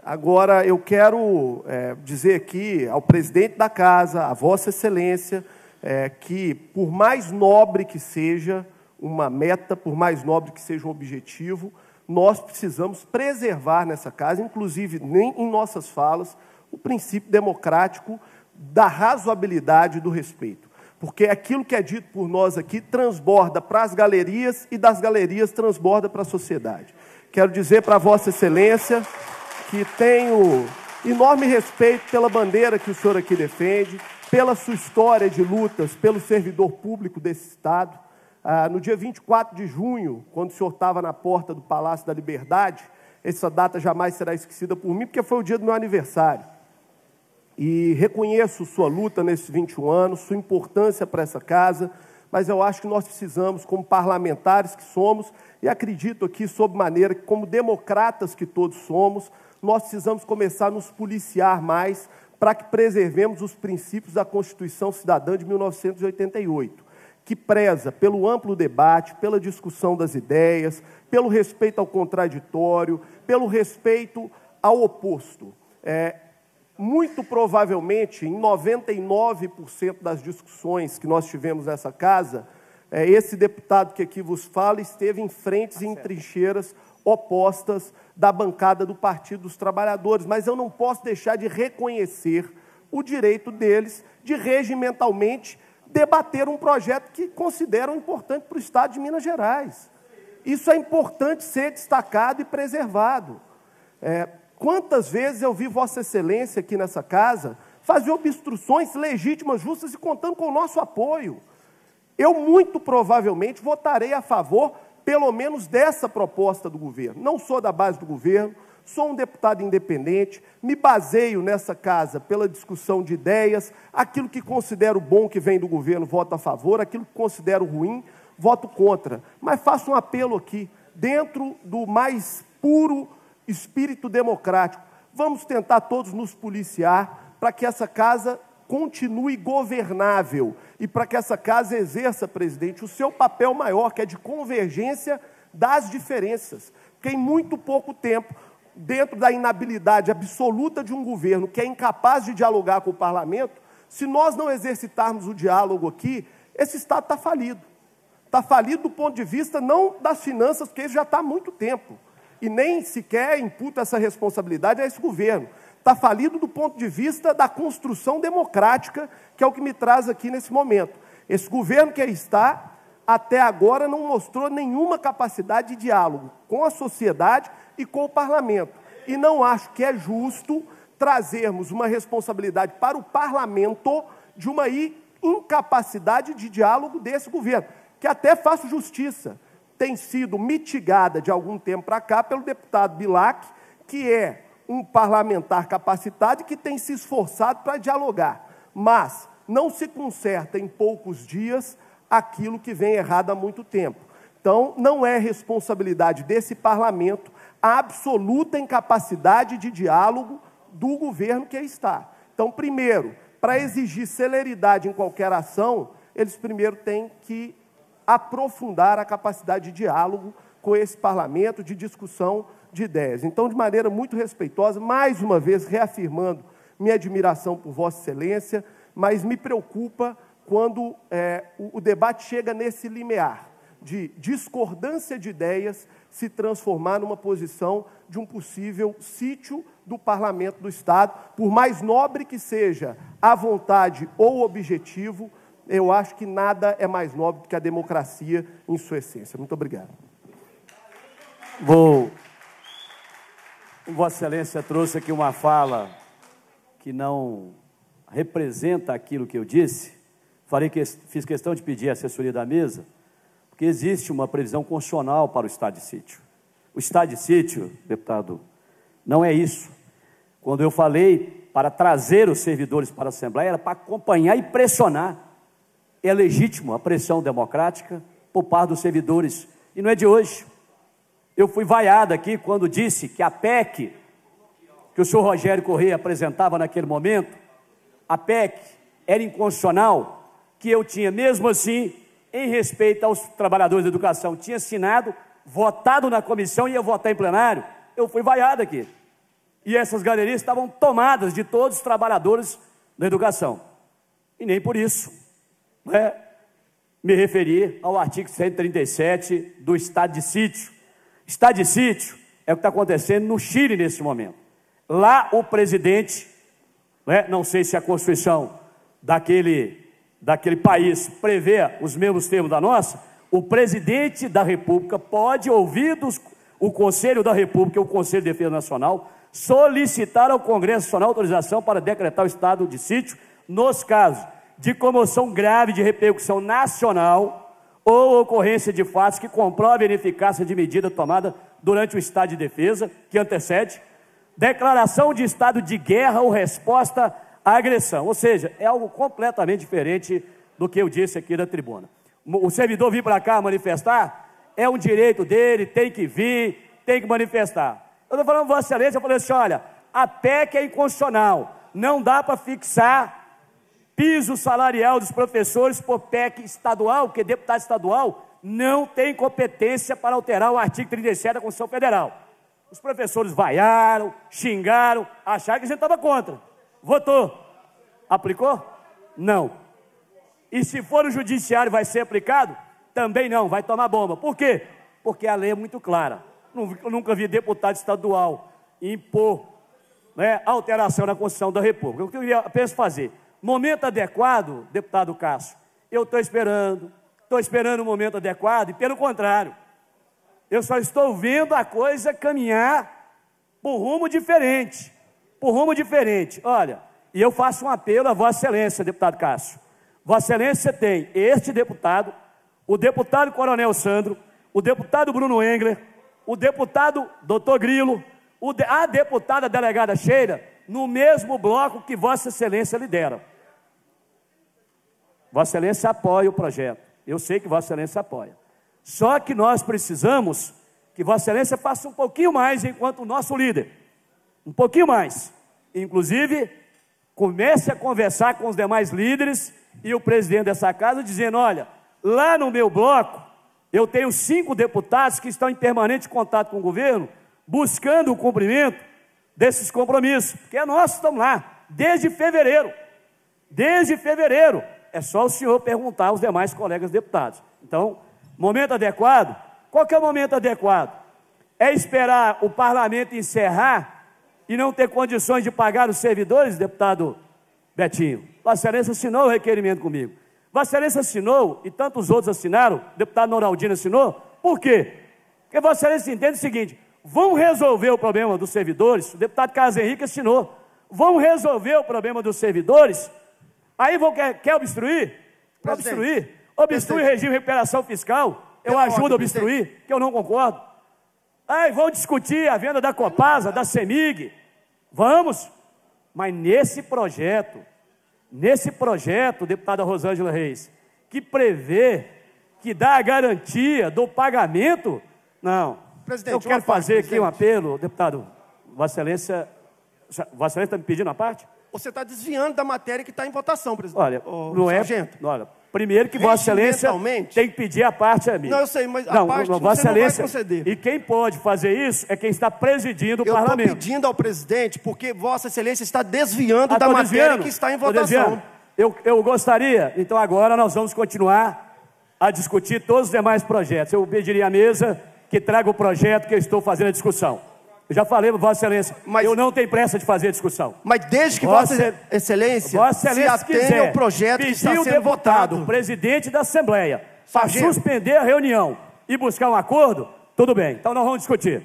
S17: Agora, eu quero é, dizer aqui ao presidente da casa, a Vossa Excelência, é, que, por mais nobre que seja uma meta, por mais nobre que seja um objetivo, nós precisamos preservar nessa casa, inclusive nem em nossas falas, o princípio democrático da razoabilidade e do respeito. Porque aquilo que é dito por nós aqui transborda para as galerias e das galerias transborda para a sociedade. Quero dizer para Vossa Excelência que tenho enorme respeito pela bandeira que o senhor aqui defende, pela sua história de lutas pelo servidor público desse Estado. Ah, no dia 24 de junho, quando o senhor estava na porta do Palácio da Liberdade, essa data jamais será esquecida por mim, porque foi o dia do meu aniversário. E reconheço sua luta nesses 21 anos, sua importância para essa casa, mas eu acho que nós precisamos, como parlamentares que somos, e acredito aqui sob maneira que, como democratas que todos somos, nós precisamos começar a nos policiar mais para que preservemos os princípios da Constituição Cidadã de 1988, que preza pelo amplo debate, pela discussão das ideias, pelo respeito ao contraditório, pelo respeito ao oposto. É, muito provavelmente, em 99% das discussões que nós tivemos nessa casa, é, esse deputado que aqui vos fala esteve em frentes e em trincheiras opostas da bancada do Partido dos Trabalhadores, mas eu não posso deixar de reconhecer o direito deles de regimentalmente debater um projeto que consideram importante para o Estado de Minas Gerais. Isso é importante ser destacado e preservado. É, quantas vezes eu vi Vossa Excelência aqui nessa casa fazer obstruções legítimas, justas e contando com o nosso apoio. Eu, muito provavelmente, votarei a favor pelo menos dessa proposta do governo. Não sou da base do governo, sou um deputado independente, me baseio nessa casa pela discussão de ideias, aquilo que considero bom que vem do governo, voto a favor, aquilo que considero ruim, voto contra. Mas faço um apelo aqui, dentro do mais puro espírito democrático. Vamos tentar todos nos policiar para que essa casa continue governável e para que essa casa exerça, presidente, o seu papel maior, que é de convergência das diferenças. Porque em muito pouco tempo, dentro da inabilidade absoluta de um governo que é incapaz de dialogar com o parlamento, se nós não exercitarmos o diálogo aqui, esse Estado está falido. Está falido do ponto de vista não das finanças, porque ele já está há muito tempo. E nem sequer imputa essa responsabilidade a esse governo está falido do ponto de vista da construção democrática, que é o que me traz aqui nesse momento. Esse governo que aí está, até agora, não mostrou nenhuma capacidade de diálogo com a sociedade e com o parlamento. E não acho que é justo trazermos uma responsabilidade para o parlamento de uma incapacidade de diálogo desse governo, que até faço justiça, tem sido mitigada de algum tempo para cá pelo deputado Bilac, que é um parlamentar capacitado que tem se esforçado para dialogar, mas não se conserta em poucos dias aquilo que vem errado há muito tempo. Então, não é responsabilidade desse parlamento a absoluta incapacidade de diálogo do governo que aí está. Então, primeiro, para exigir celeridade em qualquer ação, eles primeiro têm que aprofundar a capacidade de diálogo com esse parlamento, de discussão de ideias. Então, de maneira muito respeitosa, mais uma vez reafirmando minha admiração por Vossa Excelência, mas me preocupa quando é, o, o debate chega nesse limiar de discordância de ideias se transformar numa posição de um possível sítio do parlamento do Estado, por mais nobre que seja a vontade ou o objetivo, eu acho que nada é mais nobre do que a democracia em sua essência. Muito obrigado.
S12: Vou Vossa Excelência trouxe aqui uma fala que não representa aquilo que eu disse. Falei que fiz questão de pedir a assessoria da mesa, porque existe uma previsão constitucional para o estado de sítio. O estado de sítio, deputado, não é isso. Quando eu falei para trazer os servidores para a Assembleia, era para acompanhar e pressionar. É legítimo a pressão democrática por parte dos servidores, e não é de hoje. Eu fui vaiado aqui quando disse que a PEC, que o senhor Rogério Correia apresentava naquele momento, a PEC era inconstitucional, que eu tinha, mesmo assim, em respeito aos trabalhadores da educação, tinha assinado, votado na comissão e ia votar em plenário. Eu fui vaiado aqui. E essas galerias estavam tomadas de todos os trabalhadores da educação. E nem por isso. Né? me referir ao artigo 137 do estado de sítio. Estado de sítio é o que está acontecendo no Chile nesse momento. Lá o presidente, né, não sei se a Constituição daquele, daquele país prevê os mesmos termos da nossa, o presidente da República pode, ouvidos o Conselho da República e o Conselho de Defesa Nacional, solicitar ao Congresso Nacional autorização para decretar o estado de sítio nos casos de comoção grave de repercussão nacional ou ocorrência de fatos que comprovem a eficácia de medida tomada durante o estado de defesa que antecede, declaração de estado de guerra ou resposta à agressão. Ou seja, é algo completamente diferente do que eu disse aqui na tribuna. O servidor vir para cá manifestar é um direito dele, tem que vir, tem que manifestar. Eu estou falando, Vossa Excelência, eu falei assim: olha, a PEC é inconstitucional, não dá para fixar piso salarial dos professores por PEC estadual, porque deputado estadual não tem competência para alterar o artigo 37 da Constituição Federal. Os professores vaiaram, xingaram, acharam que a gente estava contra. Votou. Aplicou? Não. E se for no judiciário, vai ser aplicado? Também não, vai tomar bomba. Por quê? Porque a lei é muito clara. Eu nunca vi deputado estadual impor né, alteração na Constituição da República. O que eu queria fazer? Momento adequado, deputado Cássio, eu estou esperando, estou esperando o momento adequado, e pelo contrário, eu só estou vendo a coisa caminhar por rumo diferente. Por rumo diferente. Olha, e eu faço um apelo a Vossa Excelência, deputado Cássio. Vossa Excelência tem este deputado, o deputado Coronel Sandro, o deputado Bruno Engler, o deputado Doutor Grilo, a deputada delegada Sheila, no mesmo bloco que Vossa Excelência lidera. Vossa Excelência apoia o projeto. Eu sei que Vossa Excelência apoia. Só que nós precisamos que Vossa Excelência faça um pouquinho mais enquanto nosso líder. Um pouquinho mais. Inclusive, comece a conversar com os demais líderes e o presidente dessa casa, dizendo: olha, lá no meu bloco, eu tenho cinco deputados que estão em permanente contato com o governo, buscando o cumprimento desses compromissos, porque é nós estamos lá, desde fevereiro. Desde fevereiro. É só o senhor perguntar aos demais colegas deputados. Então, momento adequado? Qual que é o momento adequado? É esperar o parlamento encerrar e não ter condições de pagar os servidores, deputado Betinho? Vossa Excelência assinou o requerimento comigo. Vossa Excelência assinou, e tantos outros assinaram, o deputado Noraldino assinou, por quê? Porque Vossa Excelência entende o seguinte: vão resolver o problema dos servidores, o deputado Carlos Henrique assinou, vão resolver o problema dos servidores Aí vão quer, quer obstruir? Para obstruir. Obstrui o regime de recuperação fiscal. Eu ajudo a obstruir, que eu não concordo. Aí vão discutir a venda da Copasa, da Semig. Vamos. Mas nesse projeto, nesse projeto, deputada Rosângela Reis, que prevê, que dá a garantia do pagamento, não. Presidente, eu quero fazer aqui um apelo, deputado, Vossa Excelência, Vossa Excelência está me pedindo a parte?
S14: Você está desviando da matéria que está em votação, presidente.
S12: Olha, não é. Sargento. Olha, primeiro que Vossa Excelência tem que pedir a parte a mim.
S14: Não, eu sei, mas a não, parte não, Vossa Excelência, não vai conceder.
S12: E quem pode fazer isso é quem está presidindo o
S14: eu
S12: parlamento.
S14: Eu estou pedindo ao presidente porque Vossa Excelência está desviando ah, da matéria desviando? que está em votação.
S12: Eu, eu gostaria, então agora nós vamos continuar a discutir todos os demais projetos. Eu pediria à mesa que traga o projeto que eu estou fazendo a discussão. Eu já falei, Vossa Excelência, mas, eu não tenho pressa de fazer discussão.
S14: Mas desde que Vossa, Vossa Excelência,
S12: Vossa Excelência se
S14: quiser, o projeto que está sendo deputado, votado.
S12: presidente da Assembleia, para suspender a reunião e buscar um acordo, tudo bem. Então nós vamos discutir.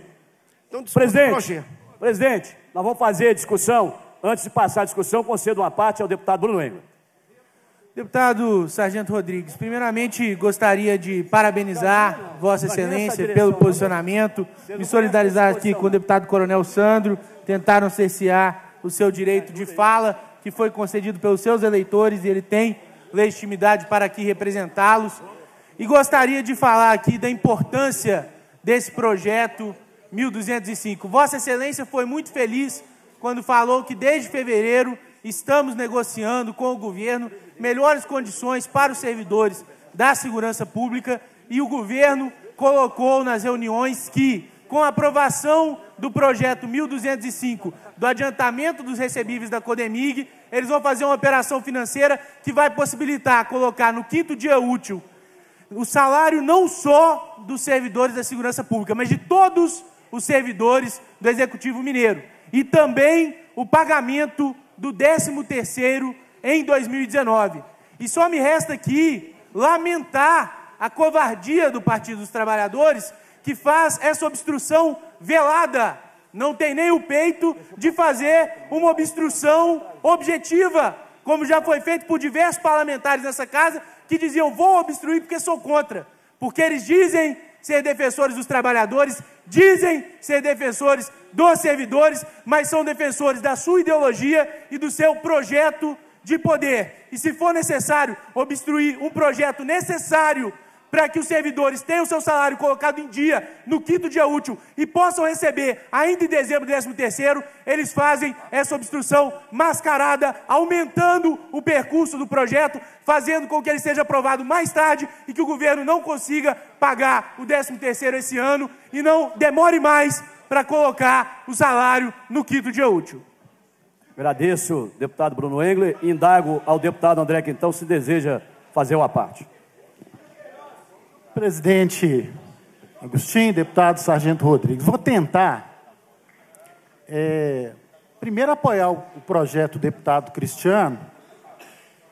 S12: Então, presidente, presidente, nós vamos fazer a discussão. Antes de passar a discussão, concedo uma parte ao deputado Bruno Engler.
S15: Deputado Sargento Rodrigues, primeiramente gostaria de parabenizar Vossa Excelência pelo posicionamento, me solidarizar aqui com o deputado Coronel Sandro, tentaram cercear o seu direito de fala, que foi concedido pelos seus eleitores e ele tem legitimidade para aqui representá-los. E gostaria de falar aqui da importância desse projeto 1205. Vossa Excelência foi muito feliz quando falou que desde fevereiro estamos negociando com o governo melhores condições para os servidores da segurança pública e o governo colocou nas reuniões que, com a aprovação do projeto 1205, do adiantamento dos recebíveis da Codemig, eles vão fazer uma operação financeira que vai possibilitar colocar no quinto dia útil o salário não só dos servidores da segurança pública, mas de todos os servidores do Executivo Mineiro. E também o pagamento do 13º em 2019. E só me resta aqui lamentar a covardia do Partido dos Trabalhadores, que faz essa obstrução velada. Não tem nem o peito de fazer uma obstrução objetiva, como já foi feito por diversos parlamentares nessa casa, que diziam: vou obstruir porque sou contra. Porque eles dizem ser defensores dos trabalhadores, dizem ser defensores dos servidores, mas são defensores da sua ideologia e do seu projeto de poder. E se for necessário obstruir um projeto necessário para que os servidores tenham seu salário colocado em dia no quinto dia útil e possam receber ainda em dezembro 13 terceiro, eles fazem essa obstrução mascarada, aumentando o percurso do projeto, fazendo com que ele seja aprovado mais tarde e que o governo não consiga pagar o 13 terceiro esse ano e não demore mais para colocar o salário no quinto dia útil.
S12: Agradeço, deputado Bruno Engler. Indago ao deputado André Quintão se deseja fazer uma parte.
S9: Presidente Agostinho, deputado Sargento Rodrigues, vou tentar, é, primeiro, apoiar o, o projeto do deputado Cristiano,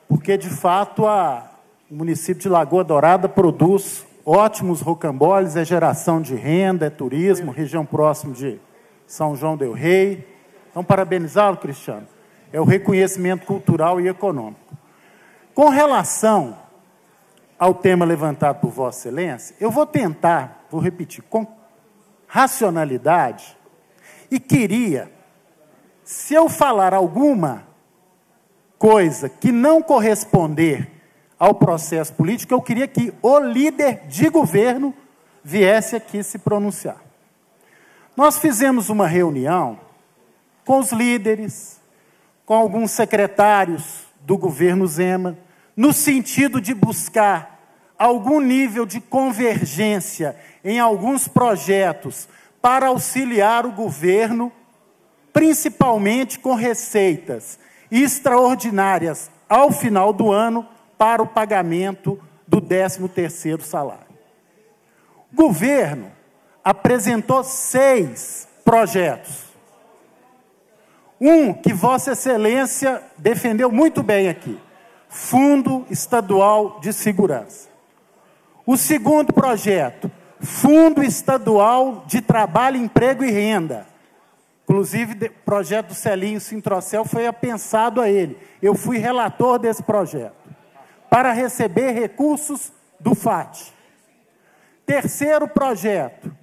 S9: porque, de fato, a, o município de Lagoa Dourada produz ótimos rocamboles, é geração de renda, é turismo, região próxima de São João del Rei. Então, parabenizá-lo, Cristiano. É o reconhecimento cultural e econômico. Com relação ao tema levantado por Vossa Excelência, eu vou tentar, vou repetir, com racionalidade, e queria, se eu falar alguma coisa que não corresponder ao processo político, eu queria que o líder de governo viesse aqui se pronunciar. Nós fizemos uma reunião com os líderes, com alguns secretários do governo Zema, no sentido de buscar algum nível de convergência em alguns projetos para auxiliar o governo, principalmente com receitas extraordinárias ao final do ano para o pagamento do 13º salário. O governo apresentou seis projetos. Um que Vossa Excelência defendeu muito bem aqui. Fundo Estadual de Segurança. O segundo projeto, Fundo Estadual de Trabalho, Emprego e Renda. Inclusive, o projeto do Celinho Sintrocel foi apensado a ele. Eu fui relator desse projeto. Para receber recursos do FAT. Terceiro projeto,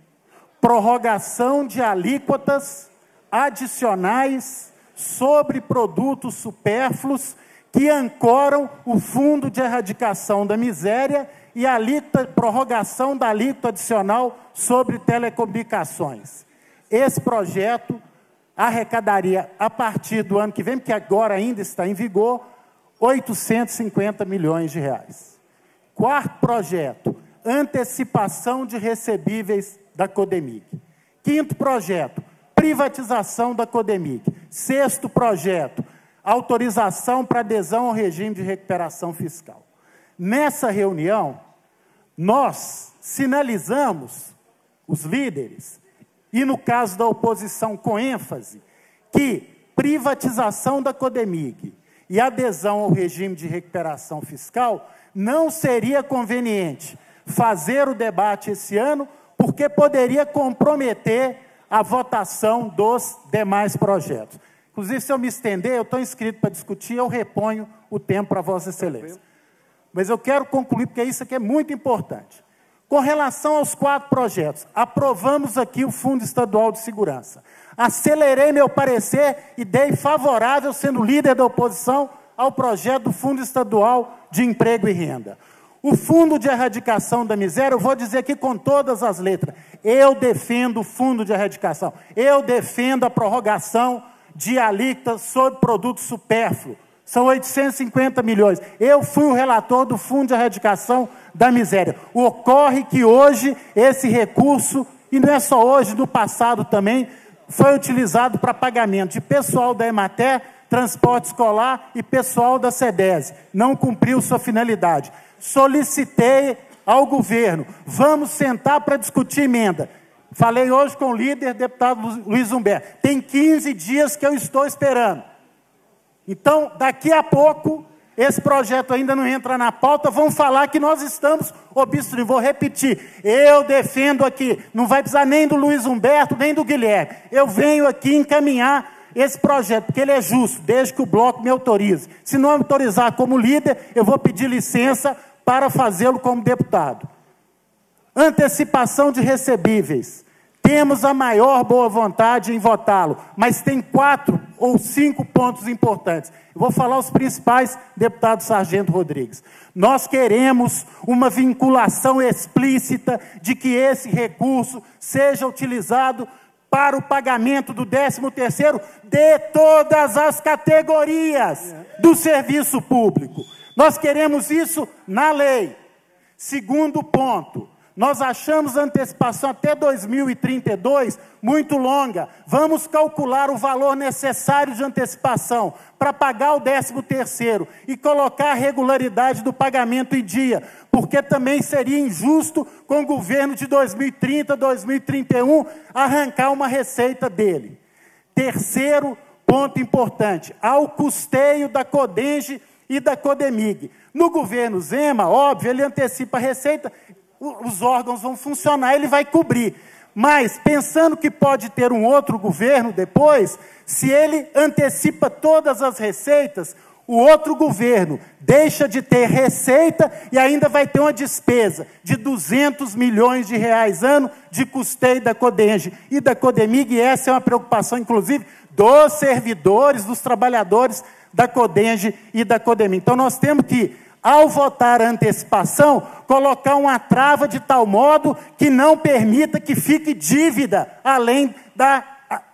S9: prorrogação de alíquotas adicionais sobre produtos supérfluos que ancoram o Fundo de Erradicação da Miséria e a alíquota, prorrogação da alíquota adicional sobre telecomunicações. Esse projeto arrecadaria, a partir do ano que vem, que agora ainda está em vigor, 850 milhões de reais. Quarto projeto, antecipação de recebíveis da Codemig. Quinto projeto, privatização da Codemig. Sexto projeto, autorização para adesão ao regime de recuperação fiscal. Nessa reunião, nós sinalizamos, os líderes, e no caso da oposição com ênfase, que privatização da Codemig e adesão ao regime de recuperação fiscal não seria conveniente fazer o debate esse ano, porque poderia comprometer a votação dos demais projetos. Inclusive, se eu me estender, eu estou inscrito para discutir, eu reponho o tempo para Vossa Excelência. Mas eu quero concluir, porque isso aqui é muito importante. Com relação aos quatro projetos, aprovamos aqui o Fundo Estadual de Segurança. Acelerei meu parecer e dei favorável, sendo líder da oposição, ao projeto do Fundo Estadual de Emprego e Renda. O Fundo de Erradicação da Miséria, eu vou dizer aqui com todas as letras, eu defendo o Fundo de Erradicação, eu defendo a prorrogação de alíquota sobre produtos supérfluos. São 850 milhões. Eu fui o relator do Fundo de Erradicação da Miséria. Ocorre que hoje esse recurso, e não é só hoje, no passado também, foi utilizado para pagamento de pessoal da Emater, transporte escolar e pessoal da SEDES. Não cumpriu sua finalidade. Solicitei ao governo: vamos sentar para discutir emenda. Falei hoje com o líder, deputado Luiz Humberto. Tem 15 dias que eu estou esperando. Então, daqui a pouco, esse projeto ainda não entra na pauta, vão falar que nós estamos obstruindo. Vou repetir, eu defendo aqui, não vai precisar nem do Luiz Humberto, nem do Guilherme. Eu venho aqui encaminhar esse projeto, porque ele é justo, desde que o bloco me autorize. Se não autorizar como líder, eu vou pedir licença para fazê-lo como deputado. Antecipação de recebíveis. Temos a maior boa vontade em votá-lo, mas tem quatro ou cinco pontos importantes. Eu vou falar os principais, deputado Sargento Rodrigues. Nós queremos uma vinculação explícita de que esse recurso seja utilizado para o pagamento do 13º de todas as categorias do serviço público. Nós queremos isso na lei. Segundo ponto, nós achamos a antecipação até 2032 muito longa. Vamos calcular o valor necessário de antecipação para pagar o 13 terceiro e colocar a regularidade do pagamento em dia, porque também seria injusto com o governo de 2030, 2031 arrancar uma receita dele. Terceiro ponto importante, ao custeio da Codenge e da Codemig. No governo Zema, óbvio, ele antecipa a receita os órgãos vão funcionar, ele vai cobrir. Mas, pensando que pode ter um outro governo depois, se ele antecipa todas as receitas, o outro governo deixa de ter receita e ainda vai ter uma despesa de 200 milhões de reais ano de custeio da Codenge e da Codemig, e essa é uma preocupação, inclusive, dos servidores, dos trabalhadores da Codenge e da Codemig. Então, nós temos que ao votar a antecipação, colocar uma trava de tal modo que não permita que fique dívida, além da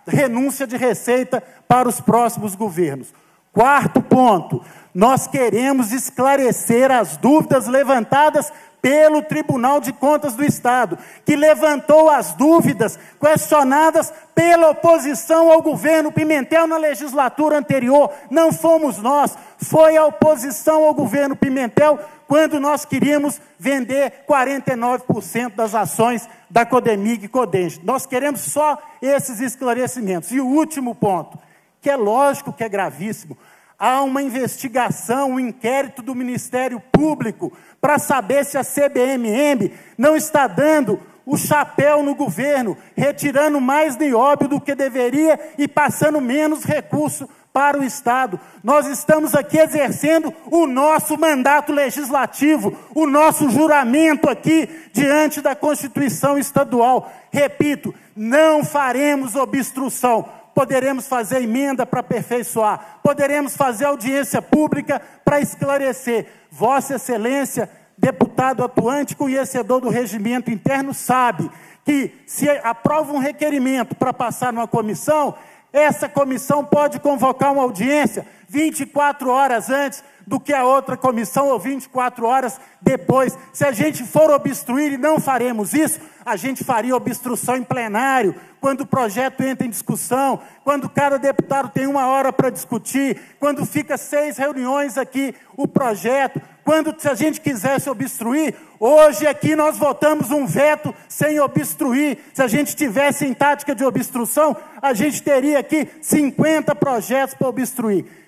S9: renúncia de receita para os próximos governos. Quarto ponto, nós queremos esclarecer as dúvidas levantadas pelo Tribunal de Contas do Estado, que levantou as dúvidas questionadas pela oposição ao governo Pimentel na legislatura anterior. Não fomos nós, foi a oposição ao governo Pimentel quando nós queríamos vender 49% das ações da Codemig e Codenge. Nós queremos só esses esclarecimentos. E o último ponto, que é lógico que é gravíssimo, há uma investigação, um inquérito do Ministério Público para saber se a CBMM não está dando o chapéu no governo, retirando mais nióbio do que deveria e passando menos recurso para o Estado. Nós estamos aqui exercendo o nosso mandato legislativo, o nosso juramento aqui diante da Constituição Estadual. Repito, não faremos obstrução. Poderemos fazer emenda para aperfeiçoar, poderemos fazer audiência pública para esclarecer. Vossa Excelência, deputado atuante, conhecedor do regimento interno, sabe que se aprova um requerimento para passar numa comissão, essa comissão pode convocar uma audiência 24 horas antes do que a outra comissão ou 24 horas depois. Se a gente for obstruir e não faremos isso, a gente faria obstrução em plenário, quando o projeto entra em discussão, quando cada deputado tem uma hora para discutir, quando fica seis reuniões aqui o projeto, quando se a gente quisesse obstruir, hoje aqui nós votamos um veto sem obstruir. Se a gente tivesse em tática de obstrução, a gente teria aqui 50 projetos para obstruir.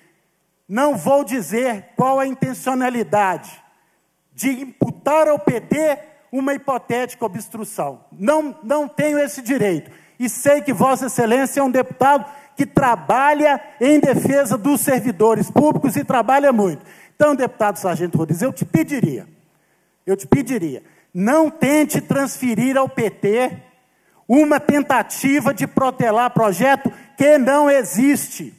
S9: Não vou dizer qual a intencionalidade de imputar ao PT uma hipotética obstrução. Não, não tenho esse direito. E sei que Vossa Excelência é um deputado que trabalha em defesa dos servidores públicos e trabalha muito. Então, deputado Sargento Rodrigues, eu te pediria, eu te pediria, não tente transferir ao PT uma tentativa de protelar projeto que não existe.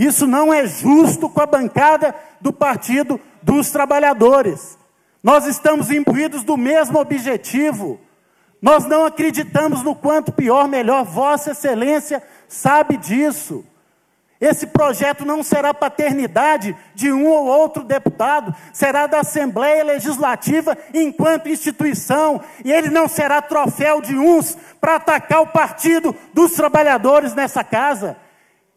S9: Isso não é justo com a bancada do Partido dos Trabalhadores. Nós estamos imbuídos do mesmo objetivo. Nós não acreditamos no quanto pior, melhor. Vossa Excelência sabe disso. Esse projeto não será paternidade de um ou outro deputado, será da Assembleia Legislativa enquanto instituição, e ele não será troféu de uns para atacar o Partido dos Trabalhadores nessa casa.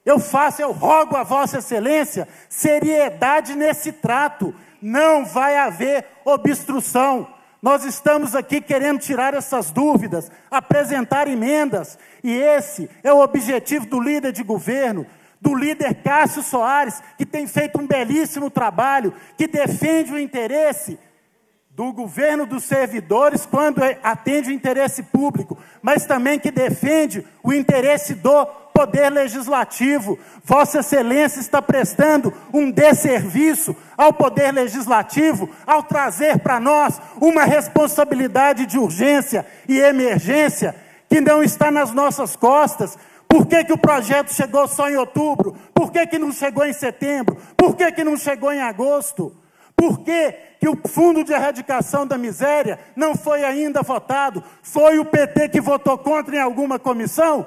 S9: Eu faço, eu rogo a Vossa Excelência seriedade nesse trato. Não vai haver obstrução. Nós estamos aqui querendo tirar essas dúvidas, apresentar emendas, e esse é o objetivo do líder de governo, do líder Cássio Soares, que tem feito um belíssimo trabalho, que defende o interesse do governo dos servidores quando atende o interesse público, mas também que defende o interesse do poder legislativo. Vossa Excelência está prestando um desserviço ao poder legislativo ao trazer para nós uma responsabilidade de urgência e emergência que não está nas nossas costas. Por que, que o projeto chegou só em outubro? Por que, que não chegou em setembro? Por que, que não chegou em agosto? Por que, que o Fundo de Erradicação da Miséria não foi ainda votado? Foi o PT que votou contra em alguma comissão?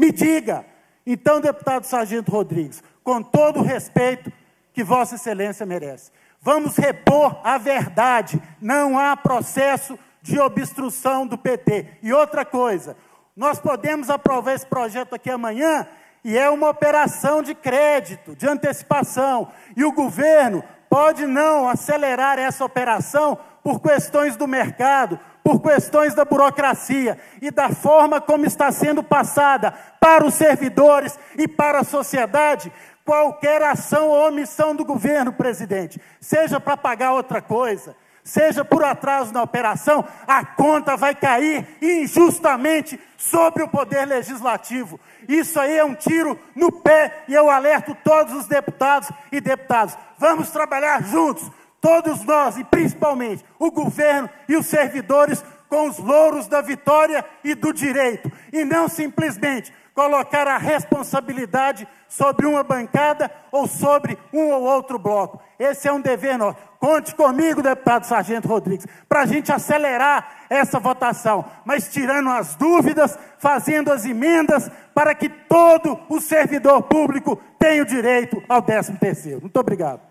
S9: Me diga. Então, deputado Sargento Rodrigues, com todo o respeito que Vossa Excelência merece, vamos repor a verdade. Não há processo de obstrução do PT. E outra coisa, nós podemos aprovar esse projeto aqui amanhã e é uma operação de crédito, de antecipação. E o governo pode não acelerar essa operação por questões do mercado, por questões da burocracia e da forma como está sendo passada para os servidores e para a sociedade qualquer ação ou omissão do governo, presidente, seja para pagar outra coisa, seja por atraso na operação, a conta vai cair injustamente sobre o poder legislativo. Isso aí é um tiro no pé e eu alerto todos os deputados e deputadas. Vamos trabalhar juntos, todos nós e principalmente o governo e os servidores com os louros da vitória e do direito, e não simplesmente colocar a responsabilidade sobre uma bancada ou sobre um ou outro bloco. Esse é um dever nosso. Conte comigo, deputado Sargento Rodrigues, para a gente acelerar essa votação, mas tirando as dúvidas, fazendo as emendas para que todo o servidor público tenha o direito ao 13 terceiro. Muito obrigado.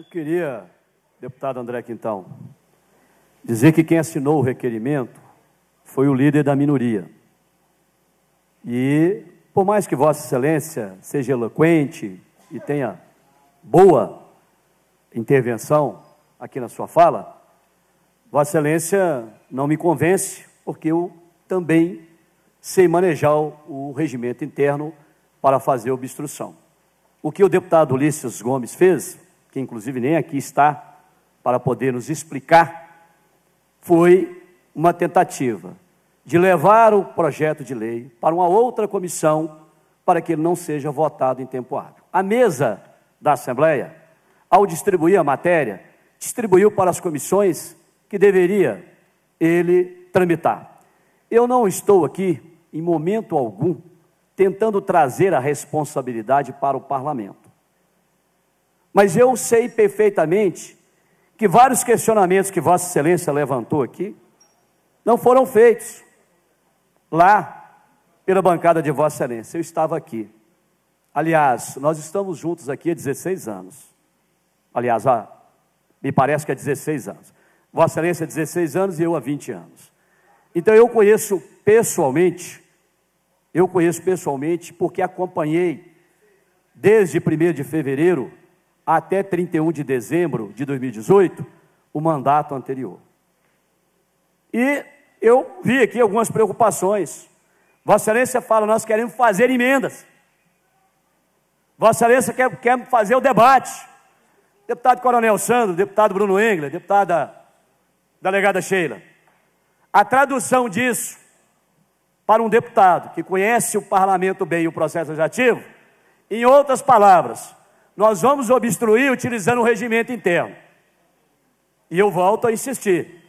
S12: Eu queria, deputado André Quintão, dizer que quem assinou o requerimento foi o líder da minoria. E, por mais que Vossa Excelência seja eloquente e tenha boa intervenção aqui na sua fala, Vossa Excelência não me convence, porque eu também sei manejar o regimento interno para fazer obstrução. O que o deputado Ulisses Gomes fez que inclusive nem aqui está para poder nos explicar, foi uma tentativa de levar o projeto de lei para uma outra comissão para que ele não seja votado em tempo hábil. A mesa da Assembleia, ao distribuir a matéria, distribuiu para as comissões que deveria ele tramitar. Eu não estou aqui, em momento algum, tentando trazer a responsabilidade para o parlamento. Mas eu sei perfeitamente que vários questionamentos que Vossa Excelência levantou aqui não foram feitos lá pela bancada de Vossa Excelência. Eu estava aqui. Aliás, nós estamos juntos aqui há 16 anos. Aliás, ah, me parece que há 16 anos. Vossa Excelência há 16 anos e eu há 20 anos. Então eu conheço pessoalmente, eu conheço pessoalmente porque acompanhei desde 1 de fevereiro até 31 de dezembro de 2018 o mandato anterior. E eu vi aqui algumas preocupações. Vossa Excelência fala, nós queremos fazer emendas. Vossa Excelência quer, quer fazer o debate. Deputado Coronel Sandro, deputado Bruno Engler, deputada delegada Sheila. A tradução disso para um deputado que conhece o parlamento bem e o processo legislativo, em outras palavras, nós vamos obstruir utilizando o regimento interno. E eu volto a insistir.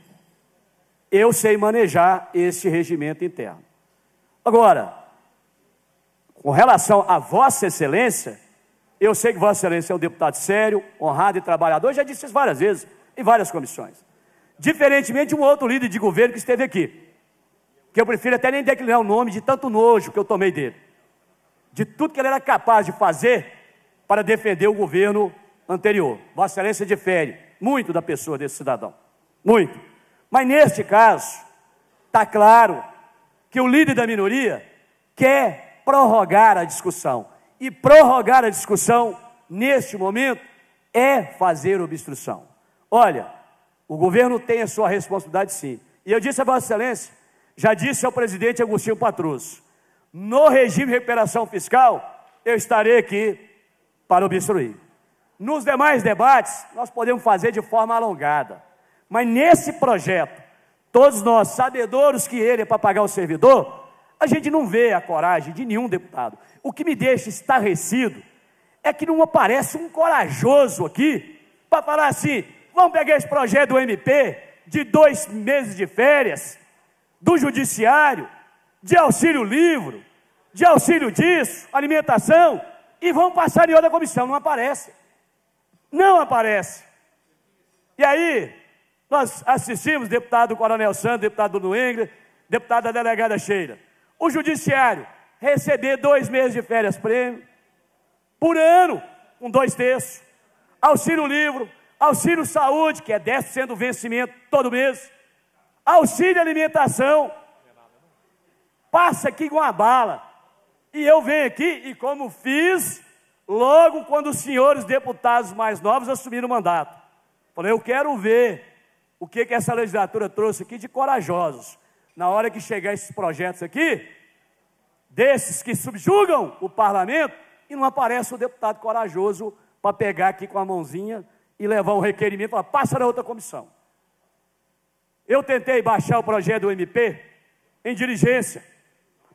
S12: Eu sei manejar esse regimento interno. Agora, com relação a Vossa Excelência, eu sei que Vossa Excelência é um deputado sério, honrado e trabalhador, já disse isso várias vezes, em várias comissões. Diferentemente de um outro líder de governo que esteve aqui, que eu prefiro até nem declinar o nome de tanto nojo que eu tomei dele, de tudo que ele era capaz de fazer para defender o governo anterior. Vossa Excelência difere muito da pessoa desse cidadão. Muito. Mas neste caso, está claro que o líder da minoria quer prorrogar a discussão. E prorrogar a discussão neste momento, é fazer obstrução. Olha, o governo tem a sua responsabilidade sim. E eu disse a Vossa Excelência, já disse ao presidente Agostinho Patrus, no regime de recuperação fiscal, eu estarei aqui para obstruir. Nos demais debates, nós podemos fazer de forma alongada. Mas nesse projeto, todos nós, sabedores que ele é para pagar o servidor, a gente não vê a coragem de nenhum deputado. O que me deixa estarrecido é que não aparece um corajoso aqui para falar assim: vamos pegar esse projeto do MP de dois meses de férias, do judiciário, de auxílio livro, de auxílio disso, alimentação, e vão passar em outra comissão. Não aparece. Não aparece. E aí, nós assistimos, deputado Coronel Santos, deputado Bruno deputada delegada Sheila. O judiciário receber dois meses de férias prêmio, por ano, com dois terços. Auxílio livro, auxílio saúde, que é 10% do vencimento todo mês. Auxílio alimentação. Passa aqui com a bala. E eu venho aqui, e como fiz, logo quando os senhores deputados mais novos assumiram o mandato. Falei, eu quero ver o que, que essa legislatura trouxe aqui de corajosos. Na hora que chegar esses projetos aqui, desses que subjugam o parlamento, e não aparece o deputado corajoso para pegar aqui com a mãozinha e levar um requerimento falar, passa na outra comissão. Eu tentei baixar o projeto do MP em diligência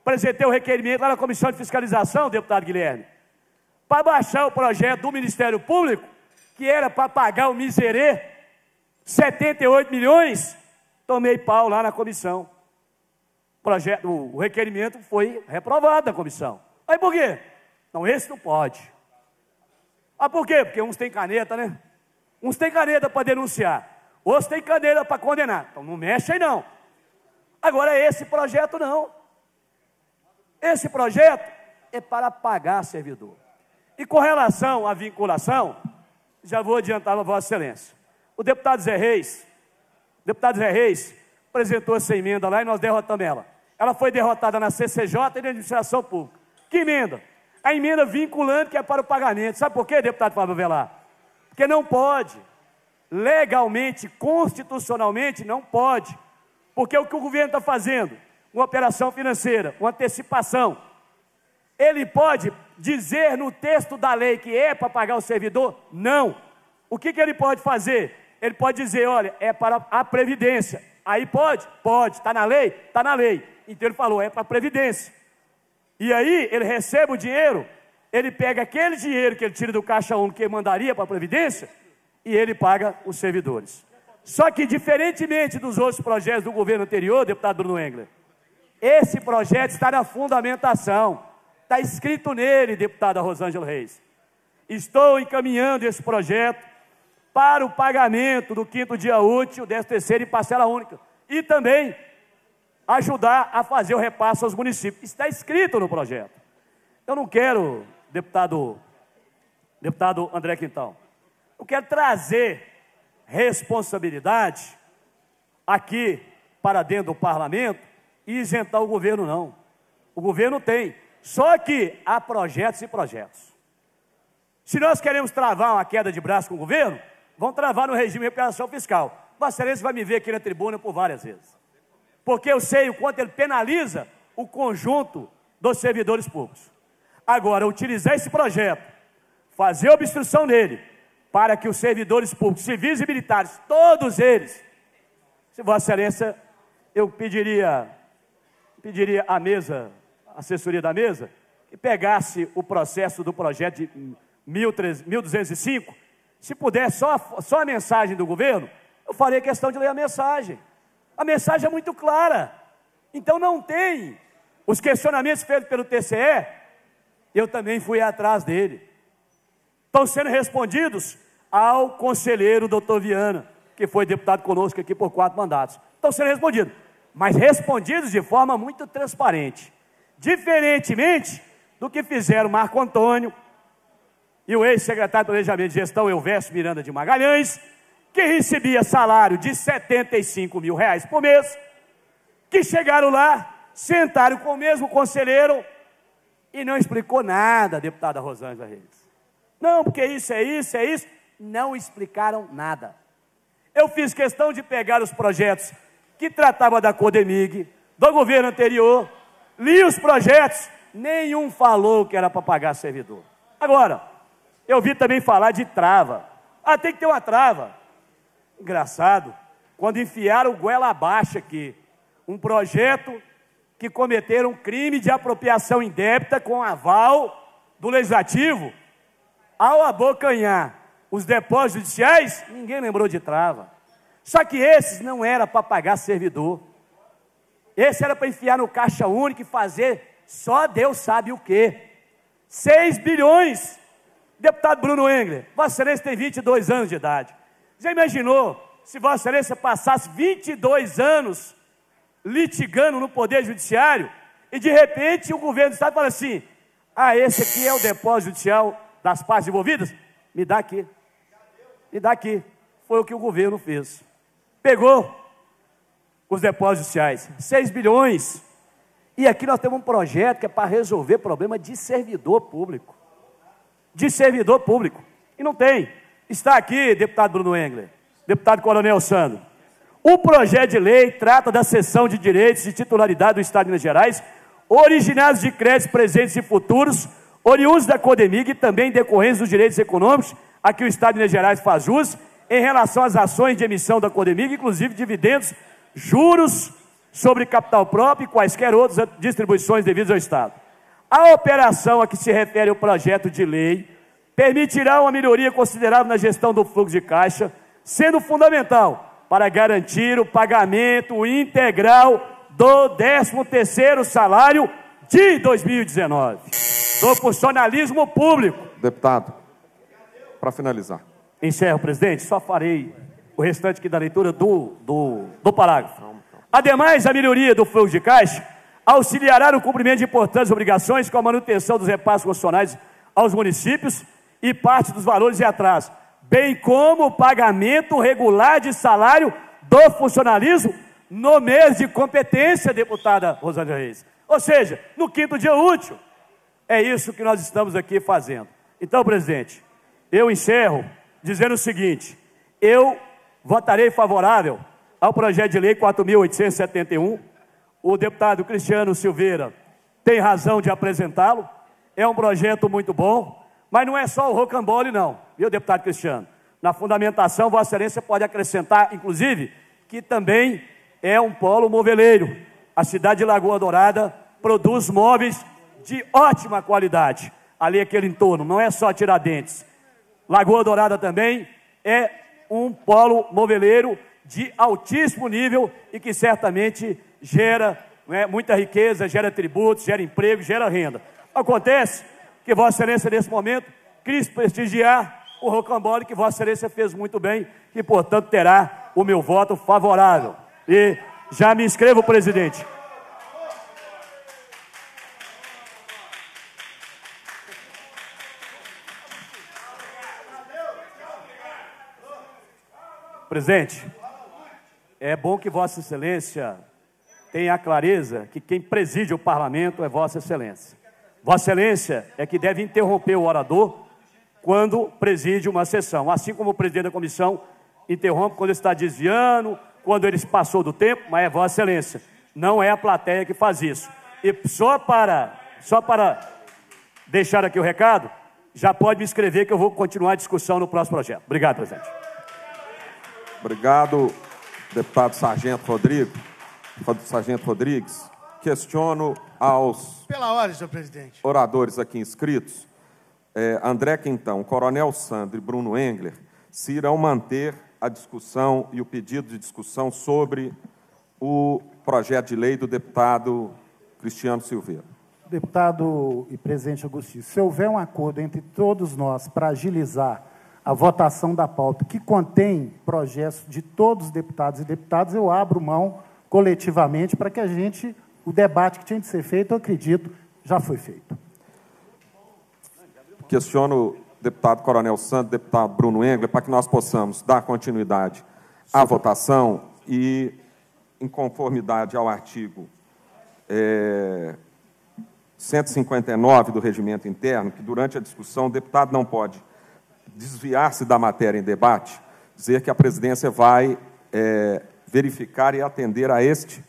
S12: apresentei o requerimento lá na Comissão de Fiscalização, deputado Guilherme, para baixar o projeto do Ministério Público, que era para pagar o miserê, 78 milhões, tomei pau lá na comissão. O, projeto, o requerimento foi reprovado na comissão. Aí por quê? Não, esse não pode. Ah, por quê? Porque uns têm caneta, né? Uns têm caneta para denunciar, outros têm caneta para condenar. Então não mexe aí não. Agora esse projeto não. Esse projeto é para pagar servidor. E com relação à vinculação, já vou adiantar a Vossa Excelência. O deputado Zé Reis, deputado Zé Reis, apresentou essa emenda lá e nós derrotamos ela. Ela foi derrotada na CCJ e na administração pública. Que emenda? A emenda vinculante que é para o pagamento. Sabe por quê, deputado Fábio Velar? Porque não pode. Legalmente, constitucionalmente, não pode. Porque o que o governo está fazendo? Uma operação financeira, uma antecipação. Ele pode dizer no texto da lei que é para pagar o servidor? Não. O que, que ele pode fazer? Ele pode dizer, olha, é para a Previdência. Aí pode? Pode. Está na lei? Está na lei. Então ele falou, é para a Previdência. E aí ele recebe o dinheiro, ele pega aquele dinheiro que ele tira do caixa 1 que mandaria para a Previdência e ele paga os servidores. Só que, diferentemente dos outros projetos do governo anterior, deputado Bruno Engler, esse projeto está na fundamentação. Está escrito nele, deputada Rosângela Reis. Estou encaminhando esse projeto para o pagamento do quinto dia útil, décimo terceiro e parcela única. E também ajudar a fazer o repasse aos municípios. Está escrito no projeto. Eu não quero, deputado, deputado André Quintão, eu quero trazer responsabilidade aqui para dentro do parlamento e isentar o governo, não. O governo tem. Só que há projetos e projetos. Se nós queremos travar uma queda de braço com o governo, vamos travar no regime de recuperação fiscal. Vossa Excelência vai me ver aqui na tribuna por várias vezes. Porque eu sei o quanto ele penaliza o conjunto dos servidores públicos. Agora, utilizar esse projeto, fazer obstrução nele, para que os servidores públicos, civis e militares, todos eles, se Vossa Excelência, eu pediria pediria à mesa, à assessoria da mesa, que pegasse o processo do projeto de 1205, se puder, só, só a mensagem do governo, eu farei questão de ler a mensagem. A mensagem é muito clara. Então não tem os questionamentos feitos pelo TCE, eu também fui atrás dele. Estão sendo respondidos ao conselheiro doutor Viana, que foi deputado conosco aqui por quatro mandatos. Estão sendo respondidos mas respondidos de forma muito transparente. Diferentemente do que fizeram Marco Antônio e o ex-secretário de Planejamento e Gestão, Elvésio Miranda de Magalhães, que recebia salário de 75 mil reais por mês, que chegaram lá, sentaram com o mesmo conselheiro e não explicou nada, deputada Rosângela Reis. Não, porque isso é isso, é isso. Não explicaram nada. Eu fiz questão de pegar os projetos que tratavam da Codemig, do governo anterior, li os projetos, nenhum falou que era para pagar servidor. Agora, eu vi também falar de trava. Ah, tem que ter uma trava. Engraçado, quando enfiaram o goela abaixo aqui, um projeto que cometeram um crime de apropriação indébita com aval do legislativo, ao abocanhar os depósitos judiciais, ninguém lembrou de trava. Só que esses não era para pagar servidor. Esse era para enfiar no caixa único e fazer só Deus sabe o quê. 6 bilhões. Deputado Bruno Engler, Vossa Excelência tem 22 anos de idade. Já imaginou se Vossa Excelência passasse 22 anos litigando no Poder Judiciário e de repente o governo do Estado fala assim: ah, esse aqui é o depósito judicial das partes envolvidas? Me dá aqui. Me dá aqui. Foi o que o governo fez. Pegou os depósitos judiciais, 6 bilhões. E aqui nós temos um projeto que é para resolver problema de servidor público. De servidor público. E não tem. Está aqui, deputado Bruno Engler, deputado Coronel Sandro. O projeto de lei trata da cessão de direitos e titularidade do Estado de Minas Gerais, originados de créditos presentes e futuros, oriundos da Codemig e também decorrentes dos direitos econômicos a que o Estado de Minas Gerais faz uso em relação às ações de emissão da Codemig, inclusive dividendos, juros sobre capital próprio e quaisquer outras distribuições devidas ao Estado. A operação a que se refere o projeto de lei permitirá uma melhoria considerável na gestão do fluxo de caixa, sendo fundamental para garantir o pagamento integral do 13º salário de 2019 do funcionalismo público.
S7: Deputado, para finalizar.
S12: Encerro, presidente, só farei o restante aqui da leitura do, do, do parágrafo. Ademais, a melhoria do fluxo de caixa auxiliará no cumprimento de importantes obrigações com a manutenção dos repassos constitucionais aos municípios e parte dos valores e atrasos, bem como o pagamento regular de salário do funcionalismo no mês de competência, deputada Rosângela Reis. Ou seja, no quinto dia útil. É isso que nós estamos aqui fazendo. Então, presidente, eu encerro dizendo o seguinte: eu votarei favorável ao projeto de lei 4.871. O deputado Cristiano Silveira tem razão de apresentá-lo. É um projeto muito bom, mas não é só o rocambole, não, viu, deputado Cristiano? Na fundamentação, Vossa Excelência pode acrescentar, inclusive, que também é um polo moveleiro. A cidade de Lagoa Dourada produz móveis de ótima qualidade. Ali aquele entorno, não é só Tiradentes. Lagoa Dourada também é um polo moveleiro de altíssimo nível e que certamente gera né, muita riqueza, gera tributos, gera emprego, gera renda. Acontece que Vossa Excelência, nesse momento, quis prestigiar o rocambole que Vossa Excelência fez muito bem e, portanto, terá o meu voto favorável. E já me inscrevo, presidente. Presidente, é bom que Vossa Excelência tenha a clareza que quem preside o parlamento é Vossa Excelência. Vossa Excelência é que deve interromper o orador quando preside uma sessão, assim como o presidente da comissão interrompe quando está desviando, quando ele passou do tempo, mas é Vossa Excelência, não é a plateia que faz isso. E só para, só para deixar aqui o recado, já pode me escrever que eu vou continuar a discussão no próximo projeto. Obrigado, presidente.
S7: Obrigado, deputado Sargento Rodrigo. Sargento Rodrigues. Questiono aos
S11: Pela hora, senhor presidente.
S7: oradores aqui inscritos, é, André Quintão, Coronel Sandro e Bruno Engler, se irão manter a discussão e o pedido de discussão sobre o projeto de lei do deputado Cristiano Silveira.
S9: Deputado e presidente Agostinho, se houver um acordo entre todos nós para agilizar a votação da pauta, que contém projetos de todos os deputados e deputadas, eu abro mão coletivamente para que a gente, o debate que tinha de ser feito, eu acredito, já foi feito.
S7: Questiono o deputado Coronel Santos, deputado Bruno Engler, para que nós possamos dar continuidade à votação e, em conformidade ao artigo é, 159 do regimento interno, que durante a discussão o deputado não pode desviar-se da matéria em debate, dizer que a presidência vai é, verificar e atender a este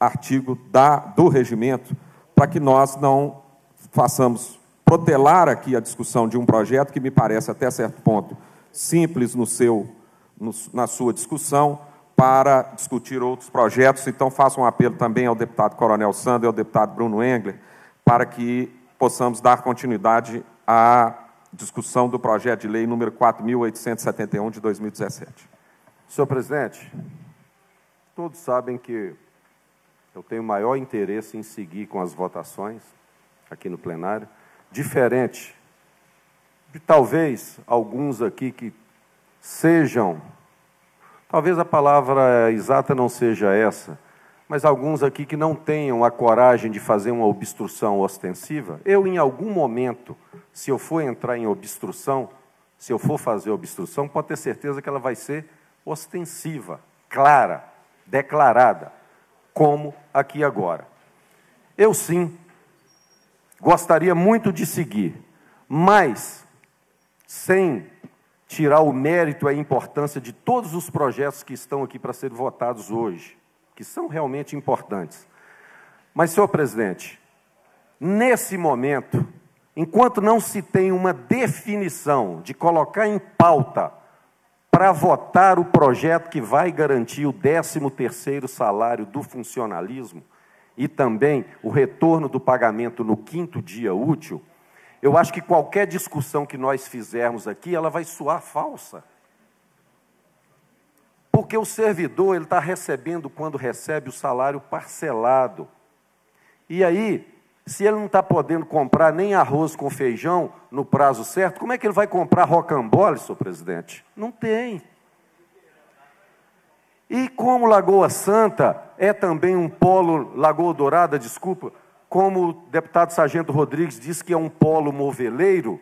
S7: artigo da, do regimento, para que nós não façamos protelar aqui a discussão de um projeto que me parece até certo ponto simples no seu, no, na sua discussão, para discutir outros projetos. Então, faço um apelo também ao deputado Coronel Sandro e ao deputado Bruno Engler, para que possamos dar continuidade à discussão do projeto de lei número 4.871 de 2017.
S18: Senhor presidente, todos sabem que eu tenho maior interesse em seguir com as votações aqui no plenário, diferente de talvez alguns aqui que sejam, talvez a palavra exata não seja essa, mas alguns aqui que não tenham a coragem de fazer uma obstrução ostensiva, eu em algum momento, se eu for entrar em obstrução, se eu for fazer obstrução, pode ter certeza que ela vai ser ostensiva, clara, declarada, como aqui agora. Eu sim gostaria muito de seguir, mas sem tirar o mérito e a importância de todos os projetos que estão aqui para serem votados hoje, que são realmente importantes. Mas, senhor presidente, nesse momento, enquanto não se tem uma definição de colocar em pauta para votar o projeto que vai garantir o 13º salário do funcionalismo e também o retorno do pagamento no quinto dia útil, eu acho que qualquer discussão que nós fizermos aqui, ela vai soar falsa. Porque o servidor, ele está recebendo, quando recebe, o salário parcelado. E aí, se ele não está podendo comprar nem arroz com feijão no prazo certo, como é que ele vai comprar rocambole, senhor presidente? Não tem. E como Lagoa Santa é também um polo, Lagoa Dourada, desculpa, como o deputado Sargento Rodrigues disse que é um polo moveleiro,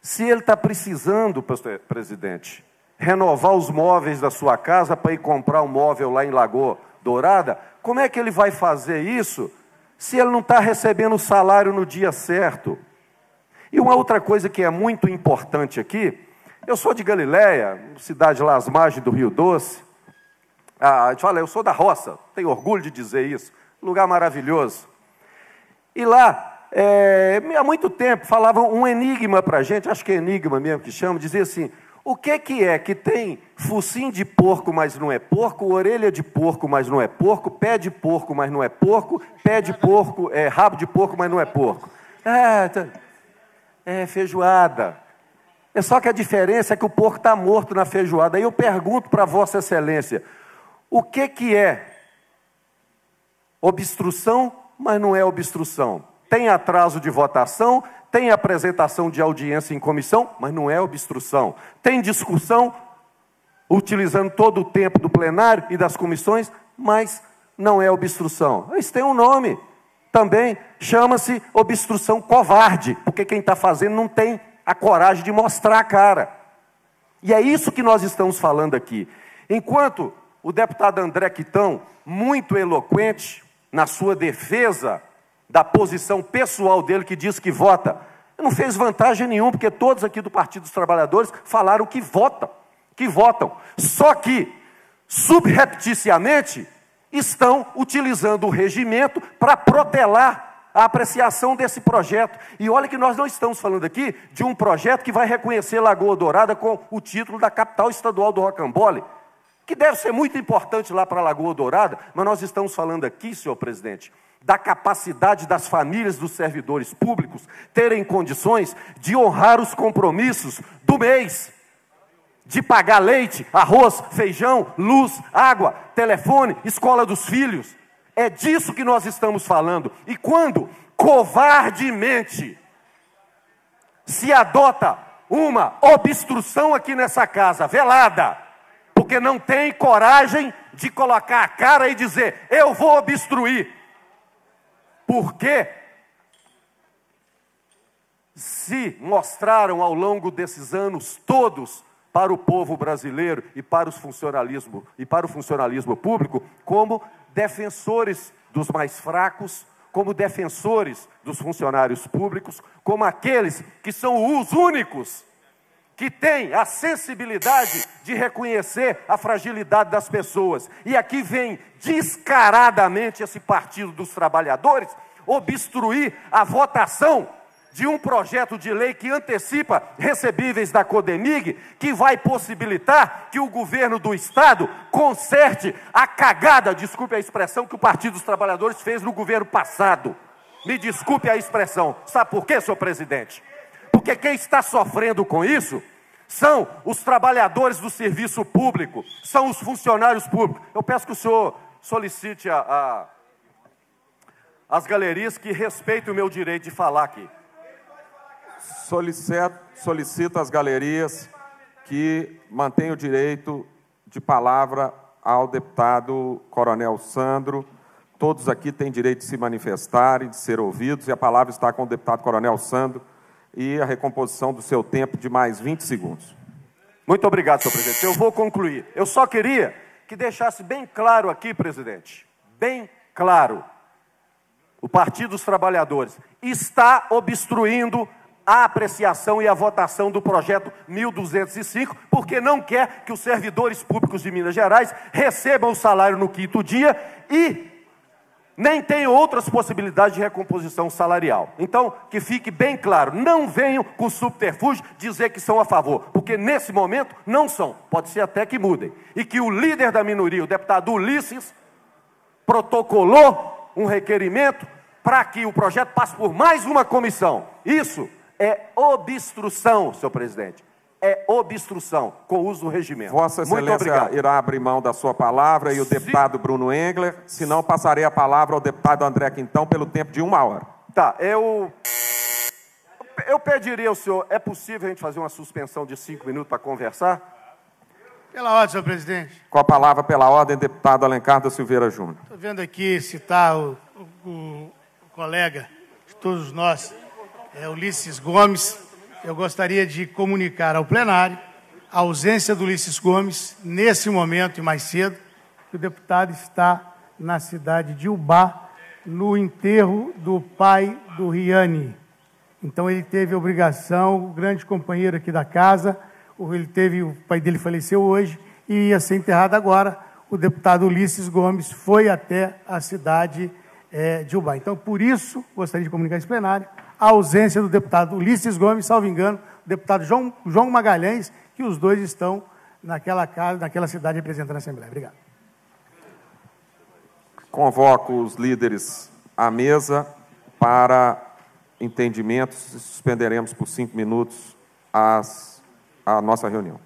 S18: se ele está precisando, presidente, renovar os móveis da sua casa para ir comprar um móvel lá em Lagoa Dourada, como é que ele vai fazer isso se ele não está recebendo o salário no dia certo? E uma outra coisa que é muito importante aqui, eu sou de Galiléia, cidade lá às margens do Rio Doce. Ah, a gente fala, eu sou da roça, tenho orgulho de dizer isso. Lugar maravilhoso. E lá, é, há muito tempo, falavam um enigma para a gente, acho que é enigma mesmo que chama, dizia assim: o que, que é que tem focinho de porco, mas não é porco, orelha de porco, mas não é porco, pé de porco, mas não é porco, pé de porco, é, rabo de porco, mas não é porco? É, tá, é feijoada. É só que a diferença é que o porco está morto na feijoada. Aí eu pergunto para Vossa Excelência: o que, que é obstrução mas não é obstrução. Tem atraso de votação, tem apresentação de audiência em comissão, mas não é obstrução. Tem discussão, utilizando todo o tempo do plenário e das comissões, mas não é obstrução. Isso tem um nome também, chama-se obstrução covarde, porque quem está fazendo não tem a coragem de mostrar a cara. E é isso que nós estamos falando aqui. Enquanto o deputado André Quitão, muito eloquente, na sua defesa da posição pessoal dele, que diz que vota, não fez vantagem nenhuma, porque todos aqui do Partido dos Trabalhadores falaram que votam, que votam. Só que, subrepticiamente, estão utilizando o regimento para protelar a apreciação desse projeto. E olha que nós não estamos falando aqui de um projeto que vai reconhecer Lagoa Dourada com o título da capital estadual do Rocambole que deve ser muito importante lá para Lagoa Dourada, mas nós estamos falando aqui, senhor presidente, da capacidade das famílias dos servidores públicos terem condições de honrar os compromissos do mês, de pagar leite, arroz, feijão, luz, água, telefone, escola dos filhos. É disso que nós estamos falando. E quando covardemente se adota uma obstrução aqui nessa casa, velada, porque não tem coragem de colocar a cara e dizer: eu vou obstruir. Porque se mostraram ao longo desses anos todos para o povo brasileiro e para os funcionalismo e para o funcionalismo público como defensores dos mais fracos, como defensores dos funcionários públicos, como aqueles que são os únicos que têm a sensibilidade de reconhecer a fragilidade das pessoas. E aqui vem descaradamente esse Partido dos Trabalhadores obstruir a votação de um projeto de lei que antecipa recebíveis da Codenig, que vai possibilitar que o governo do Estado conserte a cagada, desculpe a expressão, que o Partido dos Trabalhadores fez no governo passado. Me desculpe a expressão. Sabe por quê, senhor presidente? Porque quem está sofrendo com isso são os trabalhadores do serviço público, são os funcionários públicos. Eu peço que o senhor solicite a, a, as galerias que respeitem o meu direito de falar aqui
S7: solicita, às galerias que mantenham o direito de palavra ao deputado Coronel Sandro. Todos aqui têm direito de se manifestarem, de ser ouvidos, e a palavra está com o deputado Coronel Sandro e a recomposição do seu tempo de mais 20 segundos.
S18: Muito obrigado, senhor presidente. Eu vou concluir. Eu só queria que deixasse bem claro aqui, presidente, bem claro. O Partido dos Trabalhadores está obstruindo a apreciação e a votação do projeto 1205, porque não quer que os servidores públicos de Minas Gerais recebam o salário no quinto dia e nem tenham outras possibilidades de recomposição salarial. Então, que fique bem claro, não venham com subterfúgio dizer que são a favor, porque nesse momento não são, pode ser até que mudem. E que o líder da minoria, o deputado Ulisses, protocolou um requerimento para que o projeto passe por mais uma comissão. Isso é obstrução, senhor presidente. É obstrução com o uso do regimento.
S7: Vossa Excelência irá abrir mão da sua palavra e o deputado Bruno Engler, senão passarei a palavra ao deputado André Quintão pelo tempo de uma hora.
S18: Tá, eu. Eu pediria ao senhor, é possível a gente fazer uma suspensão de cinco minutos para conversar?
S11: Pela ordem, senhor presidente.
S7: Com a palavra pela ordem, deputado Alencar da Silveira Júnior.
S11: Estou vendo aqui citar o, o, o colega de todos nós, é, Ulisses Gomes, eu gostaria de comunicar ao plenário a ausência do Ulisses Gomes nesse momento e mais cedo, que o deputado está na cidade de Ubá, no enterro do pai do Riane. Então ele teve obrigação, o grande companheiro aqui da casa, ele teve, o pai dele faleceu hoje e ia ser enterrado agora. O deputado Ulisses Gomes foi até a cidade é, de Ubá. Então, por isso, gostaria de comunicar esse plenário a ausência do deputado Ulisses Gomes, salvo engano, o deputado João, João Magalhães, que os dois estão naquela casa, naquela cidade representando a Assembleia. Obrigado.
S7: Convoco os líderes à mesa para entendimentos e suspenderemos por cinco minutos as, a nossa reunião.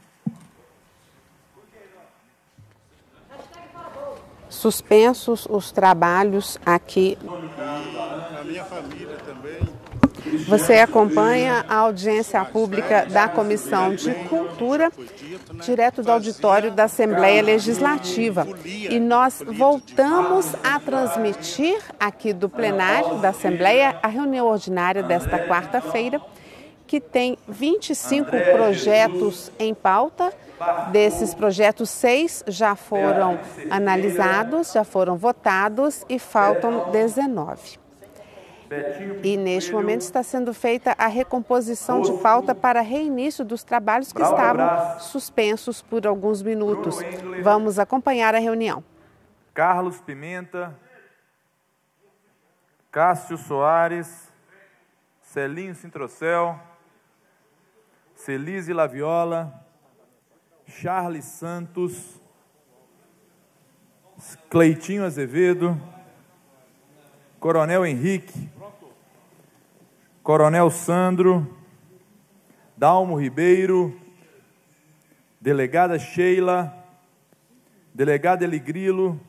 S2: Suspensos os trabalhos aqui.
S6: A minha família.
S2: Você acompanha a audiência pública da Comissão de Cultura, direto do auditório da Assembleia Legislativa. E nós voltamos a transmitir aqui do plenário da Assembleia a reunião ordinária desta quarta-feira, que tem 25 projetos em pauta. Desses projetos, seis já foram analisados, já foram votados e faltam 19. E neste momento está sendo feita a recomposição de pauta para reinício dos trabalhos que estavam suspensos por alguns minutos. Vamos acompanhar a reunião.
S5: Carlos Pimenta, Cássio Soares, Celinho Sintrocel, Celise Laviola, Charles Santos, Cleitinho Azevedo, Coronel Henrique, Coronel Sandro, Dalmo Ribeiro, Delegada Sheila, Delegado Eligrilo,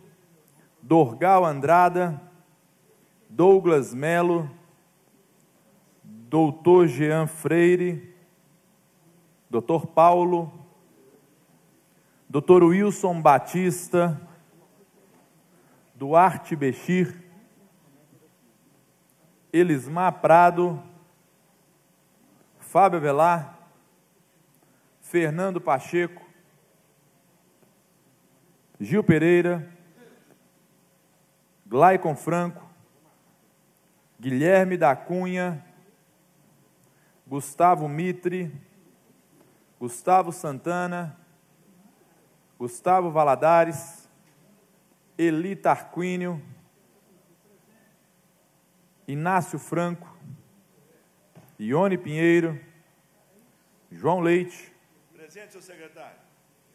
S5: Dorgal Andrada, Douglas Melo, Doutor Jean Freire, Doutor Paulo, Doutor Wilson Batista, Duarte Bechir, Elismar Prado, Fábio Avelar, Fernando Pacheco, Gil Pereira, Glaicon Franco, Guilherme da Cunha, Gustavo Mitre, Gustavo Santana, Gustavo Valadares, Eli Tarquínio, Inácio Franco, Ione Pinheiro, João Leite,
S13: Presente, seu secretário.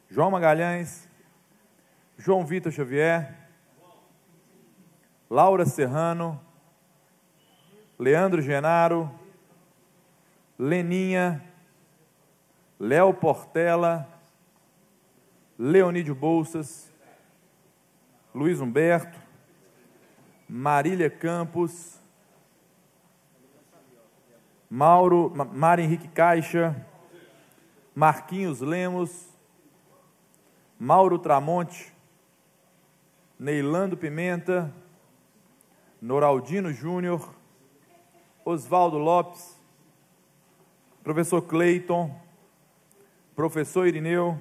S5: João Magalhães, João Vitor Xavier, Laura Serrano, Leandro Genaro, Leninha, Léo Portela, Leonídio Bolsas, Luiz Humberto, Marília Campos, Mauro, Mário Henrique Caixa, Marquinhos Lemos, Mauro Tramonte, Neilando Pimenta, Noraldino Júnior, Oswaldo Lopes, professor Cleiton, professor Irineu,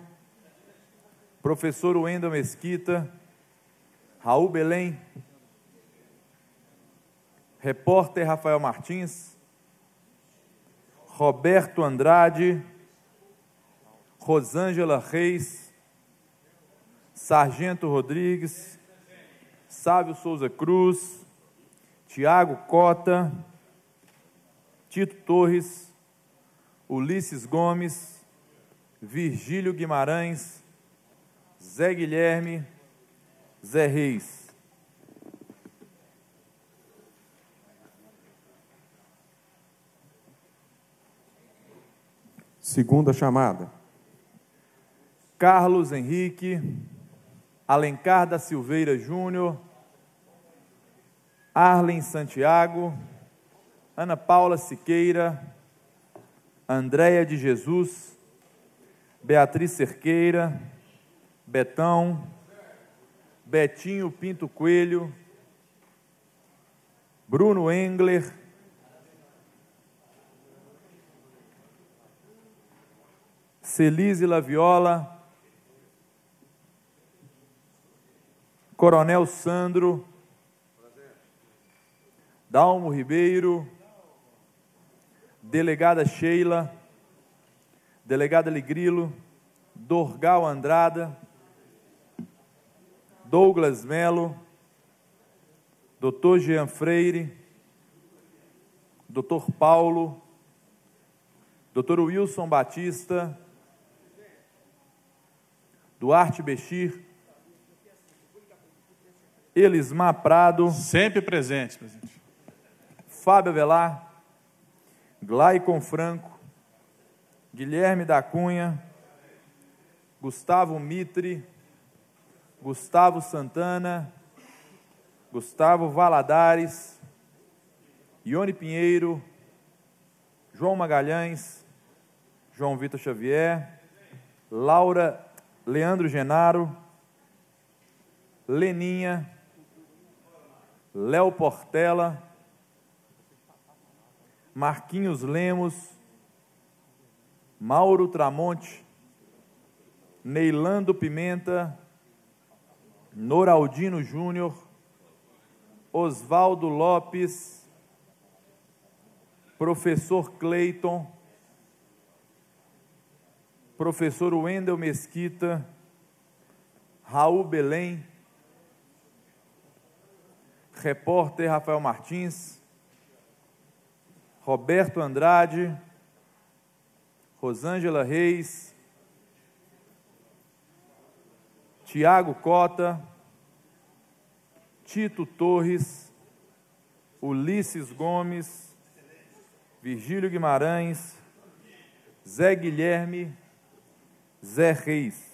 S5: professor Wendel Mesquita, Raul Belém, repórter Rafael Martins, Roberto Andrade, Rosângela Reis, Sargento Rodrigues, Sávio Souza Cruz, Tiago Cota, Tito Torres, Ulisses Gomes, Virgílio Guimarães, Zé Guilherme, Zé Reis.
S7: Segunda chamada.
S5: Carlos Henrique, Alencar da Silveira Júnior, Arlen Santiago, Ana Paula Siqueira, Andréia de Jesus, Beatriz Cerqueira, Betão, Betinho Pinto Coelho, Bruno Engler, Celise Laviola, Coronel Sandro, Dalmo Ribeiro, Delegada Sheila, Delegada Ligrilo, Dorgal Andrada, Douglas Melo, Dr. Jean Freire, Dr. Paulo, Dr. Wilson Batista, Duarte Bexir, Elismar Prado.
S19: Sempre presente, presidente.
S5: Fábio Avelar, Glaicon Franco, Guilherme da Cunha, Gustavo Mitre, Gustavo Santana, Gustavo Valadares, Ione Pinheiro, João Magalhães, João Vitor Xavier, Laura Leandro Genaro, Leninha, Léo Portela, Marquinhos Lemos, Mauro Tramonte, Neilando Pimenta, Noraldino Júnior, Oswaldo Lopes, professor Cleiton, professor Wendel Mesquita, Raul Belém, repórter Rafael Martins, Roberto Andrade, Rosângela Reis, Tiago Cota, Tito Torres, Ulisses Gomes, Virgílio Guimarães, Zé Guilherme, Zé Reis.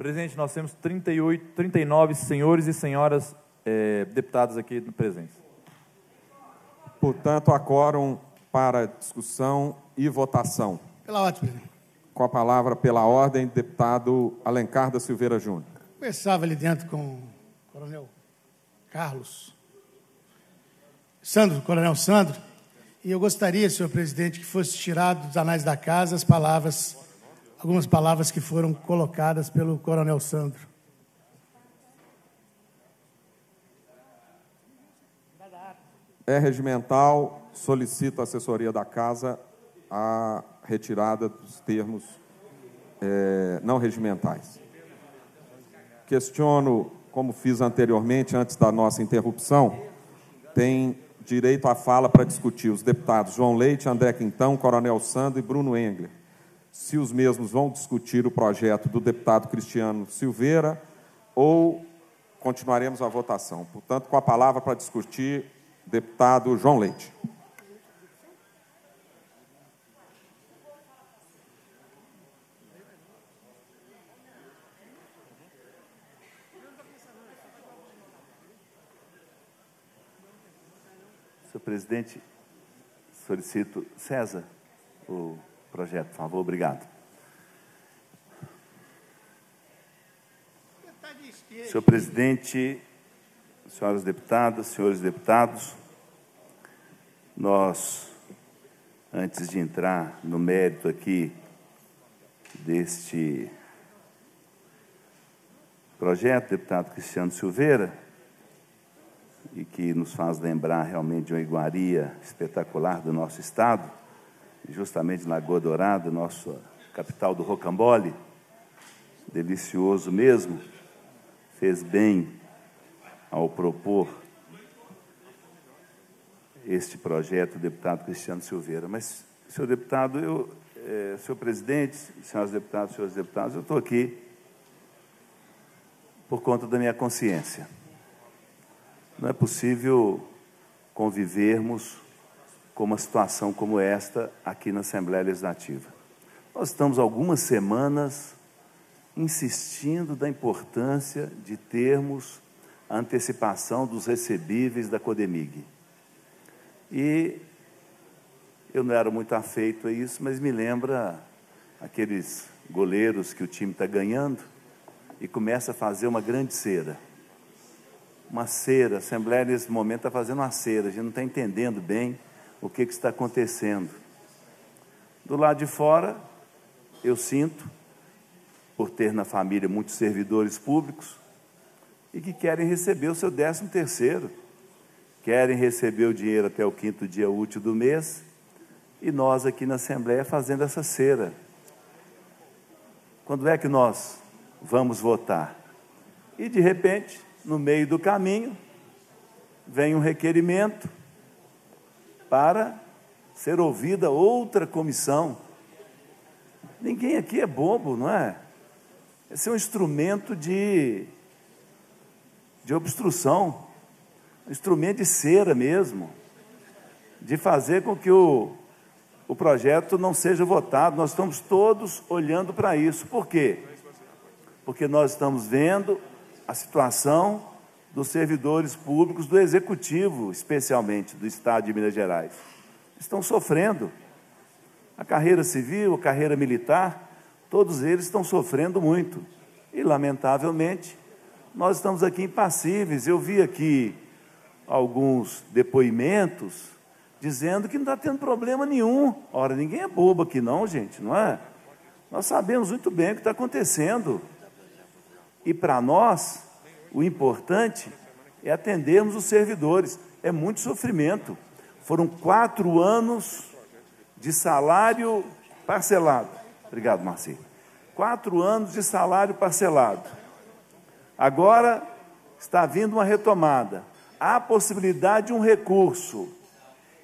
S5: Presidente, nós temos 38, 39 senhores e senhoras é, deputados aqui presentes.
S7: Portanto, há quórum para discussão e votação.
S11: Pela ordem, presidente.
S7: Com a palavra, pela ordem, deputado Alencar da Silveira Júnior.
S11: conversava ali dentro com o coronel Carlos, Sandro, coronel Sandro, e eu gostaria, senhor presidente, que fosse tirado dos anais da casa as palavras, algumas palavras que foram colocadas pelo coronel Sandro.
S7: É regimental, solicito a assessoria da casa a retirada dos termos é, não regimentais. Questiono, como fiz anteriormente, antes da nossa interrupção, tem direito à fala para discutir os deputados João Leite, André Quintão, Coronel Sandro e Bruno Engler. Se os mesmos vão discutir o projeto do deputado Cristiano Silveira ou continuaremos a votação. Portanto, com a palavra para discutir, deputado João Leite.
S13: Senhor presidente, solicito César o projeto, por favor. Obrigado. Senhor presidente, senhoras deputadas, senhores deputados, nós, antes de entrar no mérito aqui deste projeto, deputado Cristiano Silveira, e que nos faz lembrar realmente de uma iguaria espetacular do nosso estado, justamente Lagoa Dourada, nossa capital do rocambole, delicioso mesmo, fez bem ao propor este projeto, o deputado Cristiano Silveira. Mas, senhor deputado, eu, é, senhor presidente, senhoras deputadas, senhores deputados, eu estou aqui por conta da minha consciência. Não é possível convivermos com uma situação como esta aqui na Assembleia Legislativa. Nós estamos algumas semanas insistindo da importância de termos a antecipação dos recebíveis da Codemig. E eu não era muito afeito a isso, mas me lembra aqueles goleiros que o time está ganhando e começa a fazer uma grande cera uma cera. A Assembleia, nesse momento, está fazendo uma cera. A gente não está entendendo bem o que, que está acontecendo. Do lado de fora, eu sinto, por ter na família muitos servidores públicos, e que querem receber o seu décimo terceiro, querem receber o dinheiro até o quinto dia útil do mês, e nós aqui na Assembleia fazendo essa cera. Quando é que nós vamos votar? E de repente, no meio do caminho, vem um requerimento para ser ouvida outra comissão. Ninguém aqui é bobo, não é? Esse é um instrumento de, de obstrução, um instrumento de cera mesmo, de fazer com que o, o projeto não seja votado. Nós estamos todos olhando para isso. Por quê? Porque nós estamos vendo a situação dos servidores públicos do executivo, especialmente do estado de Minas Gerais. Estão sofrendo. A carreira civil, a carreira militar, todos eles estão sofrendo muito. E, lamentavelmente, nós estamos aqui impassíveis. Eu vi aqui alguns depoimentos dizendo que não está tendo problema nenhum. Ora, ninguém é bobo aqui, não, gente, não é? Nós sabemos muito bem o que está acontecendo. E para nós, o importante é atendermos os servidores. É muito sofrimento. Foram quatro anos de salário parcelado. Obrigado, Marci. Quatro anos de salário parcelado. Agora está vindo uma retomada. Há a possibilidade de um recurso.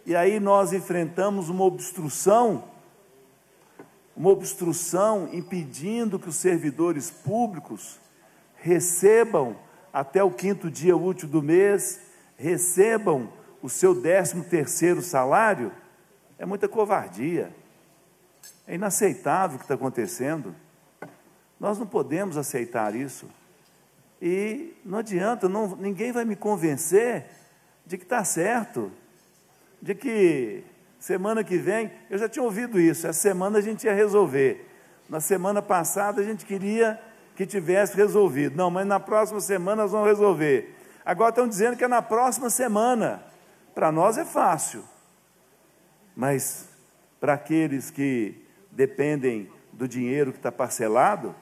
S13: E aí nós enfrentamos uma obstrução, uma obstrução impedindo que os servidores públicos recebam até o quinto dia útil do mês, recebam o seu décimo terceiro salário, é muita covardia. É inaceitável o que está acontecendo. Nós não podemos aceitar isso. E não adianta, não, ninguém vai me convencer de que está certo, de que semana que vem, eu já tinha ouvido isso, essa semana a gente ia resolver. Na semana passada a gente queria que tivesse resolvido. Não, mas na próxima semana nós vamos resolver. Agora estão dizendo que é na próxima semana. Para nós é fácil. Mas para aqueles que dependem do dinheiro que está parcelado,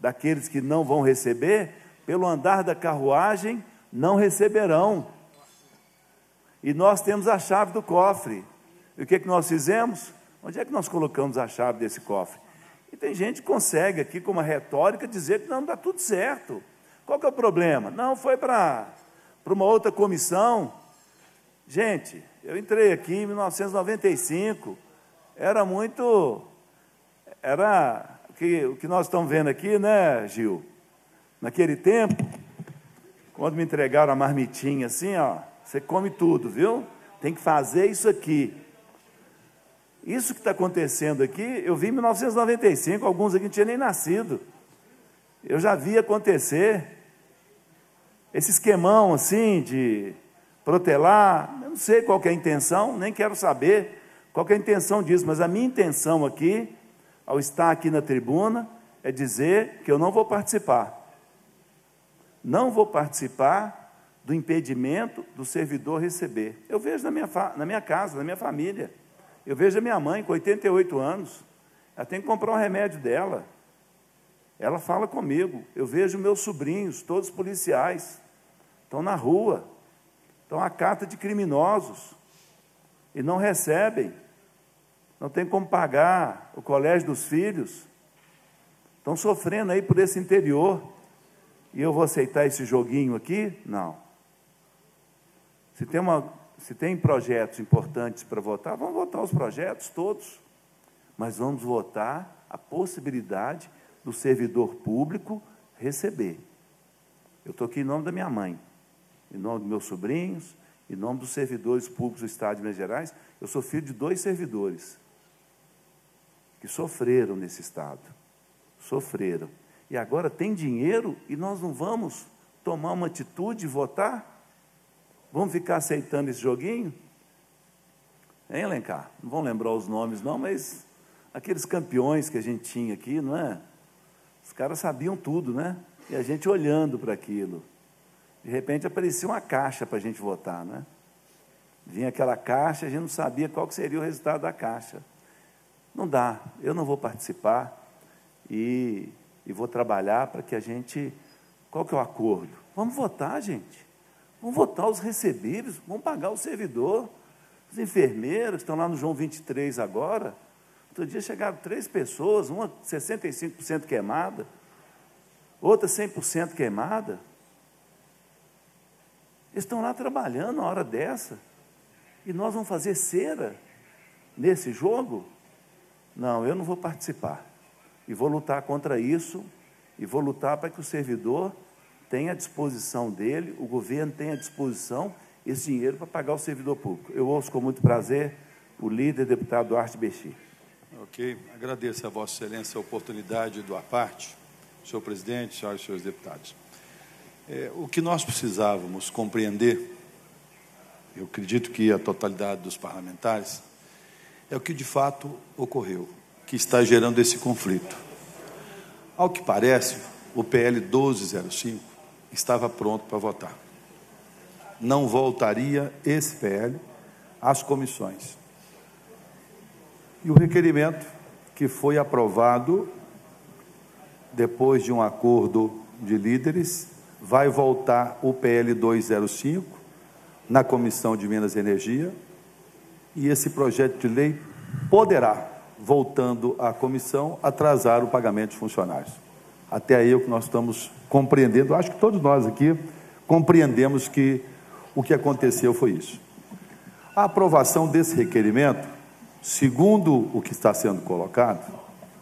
S13: daqueles que não vão receber, pelo andar da carruagem, não receberão. E nós temos a chave do cofre. E o que, que nós fizemos? Onde é que nós colocamos a chave desse cofre? E tem gente que consegue aqui, com uma retórica, dizer que não, está tudo certo. Qual que é o problema? Não, foi para uma outra comissão. Gente, eu entrei aqui em 1995, era muito. Era o que, o que nós estamos vendo aqui, né, Gil? Naquele tempo, quando me entregaram a marmitinha assim, ó, você come tudo, viu? Tem que fazer isso aqui. Isso que está acontecendo aqui, eu vi em 1995, alguns aqui não tinham nem nascido. Eu já vi acontecer. Esse esquemão assim de protelar, eu não sei qual é a intenção, nem quero saber qual é a intenção disso, mas a minha intenção aqui, ao estar aqui na tribuna, é dizer que eu não vou participar. Não vou participar do impedimento do servidor receber. Eu vejo na minha, na minha casa, na minha família. Eu vejo a minha mãe com 88 anos, ela tem que comprar um remédio dela. Ela fala comigo. Eu vejo meus sobrinhos, todos policiais, estão na rua, estão à carta de criminosos e não recebem. Não tem como pagar o colégio dos filhos. Estão sofrendo aí por esse interior. E eu vou aceitar esse joguinho aqui? Não. Se tem uma se tem projetos importantes para votar, vamos votar os projetos todos. Mas vamos votar a possibilidade do servidor público receber. Eu estou aqui em nome da minha mãe, em nome dos meus sobrinhos, em nome dos servidores públicos do Estado de Minas Gerais. Eu sou filho de dois servidores que sofreram nesse Estado. Sofreram. E agora tem dinheiro e nós não vamos tomar uma atitude e votar? Vamos ficar aceitando esse joguinho? Hein, Elencar? Não vão lembrar os nomes, não, mas aqueles campeões que a gente tinha aqui, não é? Os caras sabiam tudo, né? E a gente olhando para aquilo. De repente aparecia uma caixa para a gente votar, né? Vinha aquela caixa, a gente não sabia qual seria o resultado da caixa. Não dá, eu não vou participar e, e vou trabalhar para que a gente. Qual que é o acordo? Vamos votar, gente. Vamos votar os recebíveis, vamos pagar o servidor. Os enfermeiros estão lá no João 23 agora. Outro dia chegaram três pessoas, uma 65% queimada, outra 100% queimada. Estão lá trabalhando na hora dessa. E nós vamos fazer cera nesse jogo? Não, eu não vou participar. E vou lutar contra isso, e vou lutar para que o servidor tem à disposição dele, o governo tem à disposição esse dinheiro para pagar o servidor público. Eu ouço com muito prazer o líder deputado Duarte Bexi.
S20: Ok, agradeço a Vossa Excelência a oportunidade do aparte, senhor presidente, senhoras e senhores deputados. É, o que nós precisávamos compreender, eu acredito que a totalidade dos parlamentares, é o que de fato ocorreu, que está gerando esse conflito. Ao que parece, o PL 1205 estava pronto para votar. Não voltaria esse PL às comissões. E o requerimento que foi aprovado depois de um acordo de líderes vai voltar o PL 205 na Comissão de Minas e Energia e esse projeto de lei poderá, voltando à comissão, atrasar o pagamento de funcionários. Até aí é o que nós estamos compreendendo. Acho que todos nós aqui compreendemos que o que aconteceu foi isso. A aprovação desse requerimento, segundo o que está sendo colocado,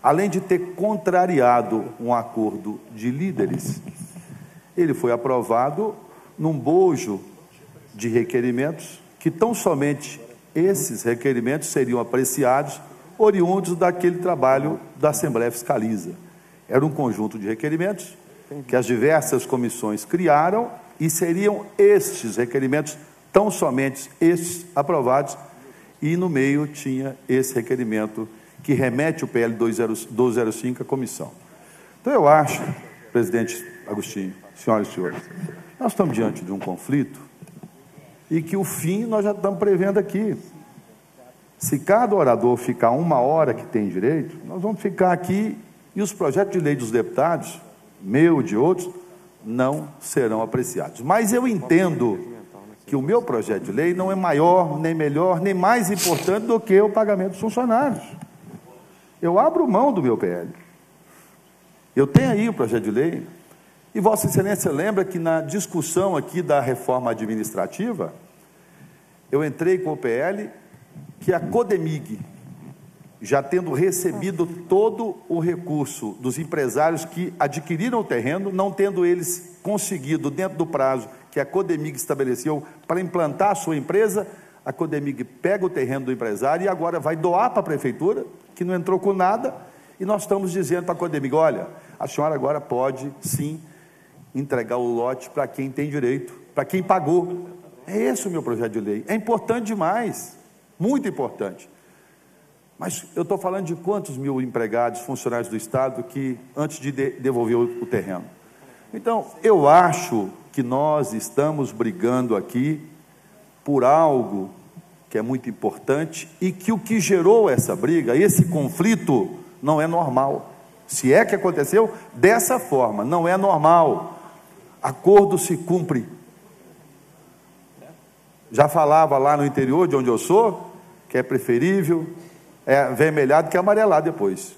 S20: além de ter contrariado um acordo de líderes, ele foi aprovado num bojo de requerimentos que tão somente esses requerimentos seriam apreciados oriundos daquele trabalho da Assembleia Fiscaliza. Era um conjunto de requerimentos que as diversas comissões criaram e seriam estes requerimentos, tão somente estes aprovados, e no meio tinha esse requerimento que remete o PL 205 à comissão. Então eu acho presidente Agostinho, senhoras e senhores, nós estamos diante de um conflito e que o fim nós já estamos prevendo aqui. Se cada orador ficar uma hora que tem direito, nós vamos ficar aqui e os projetos de lei dos deputados, meu de outros, não serão apreciados. Mas eu entendo que o meu projeto de lei não é maior, nem melhor, nem mais importante do que o pagamento dos funcionários. Eu abro mão do meu PL. Eu tenho aí o projeto de lei. E Vossa Excelência lembra que na discussão aqui da reforma administrativa, eu entrei com o PL que a Codemig, já tendo recebido todo o recurso dos empresários que adquiriram o terreno, não tendo eles conseguido, dentro do prazo que a Codemig estabeleceu para implantar a sua empresa, a Codemig pega o terreno do empresário e agora vai doar para a prefeitura, que não entrou com nada, e nós estamos dizendo para a Codemig: olha, a senhora agora pode sim entregar o lote para quem tem direito, para quem pagou. É esse o meu projeto de lei. É importante demais muito importante. Mas eu estou falando de quantos mil empregados, funcionários do Estado que antes de, de devolver o, o terreno. Então, eu acho que nós estamos brigando aqui por algo que é muito importante e que o que gerou essa briga, esse conflito, não é normal. Se é que aconteceu dessa forma, não é normal. Acordo se cumpre. Já falava lá no interior de onde eu sou, que é preferível é vermelhado que amarelado depois.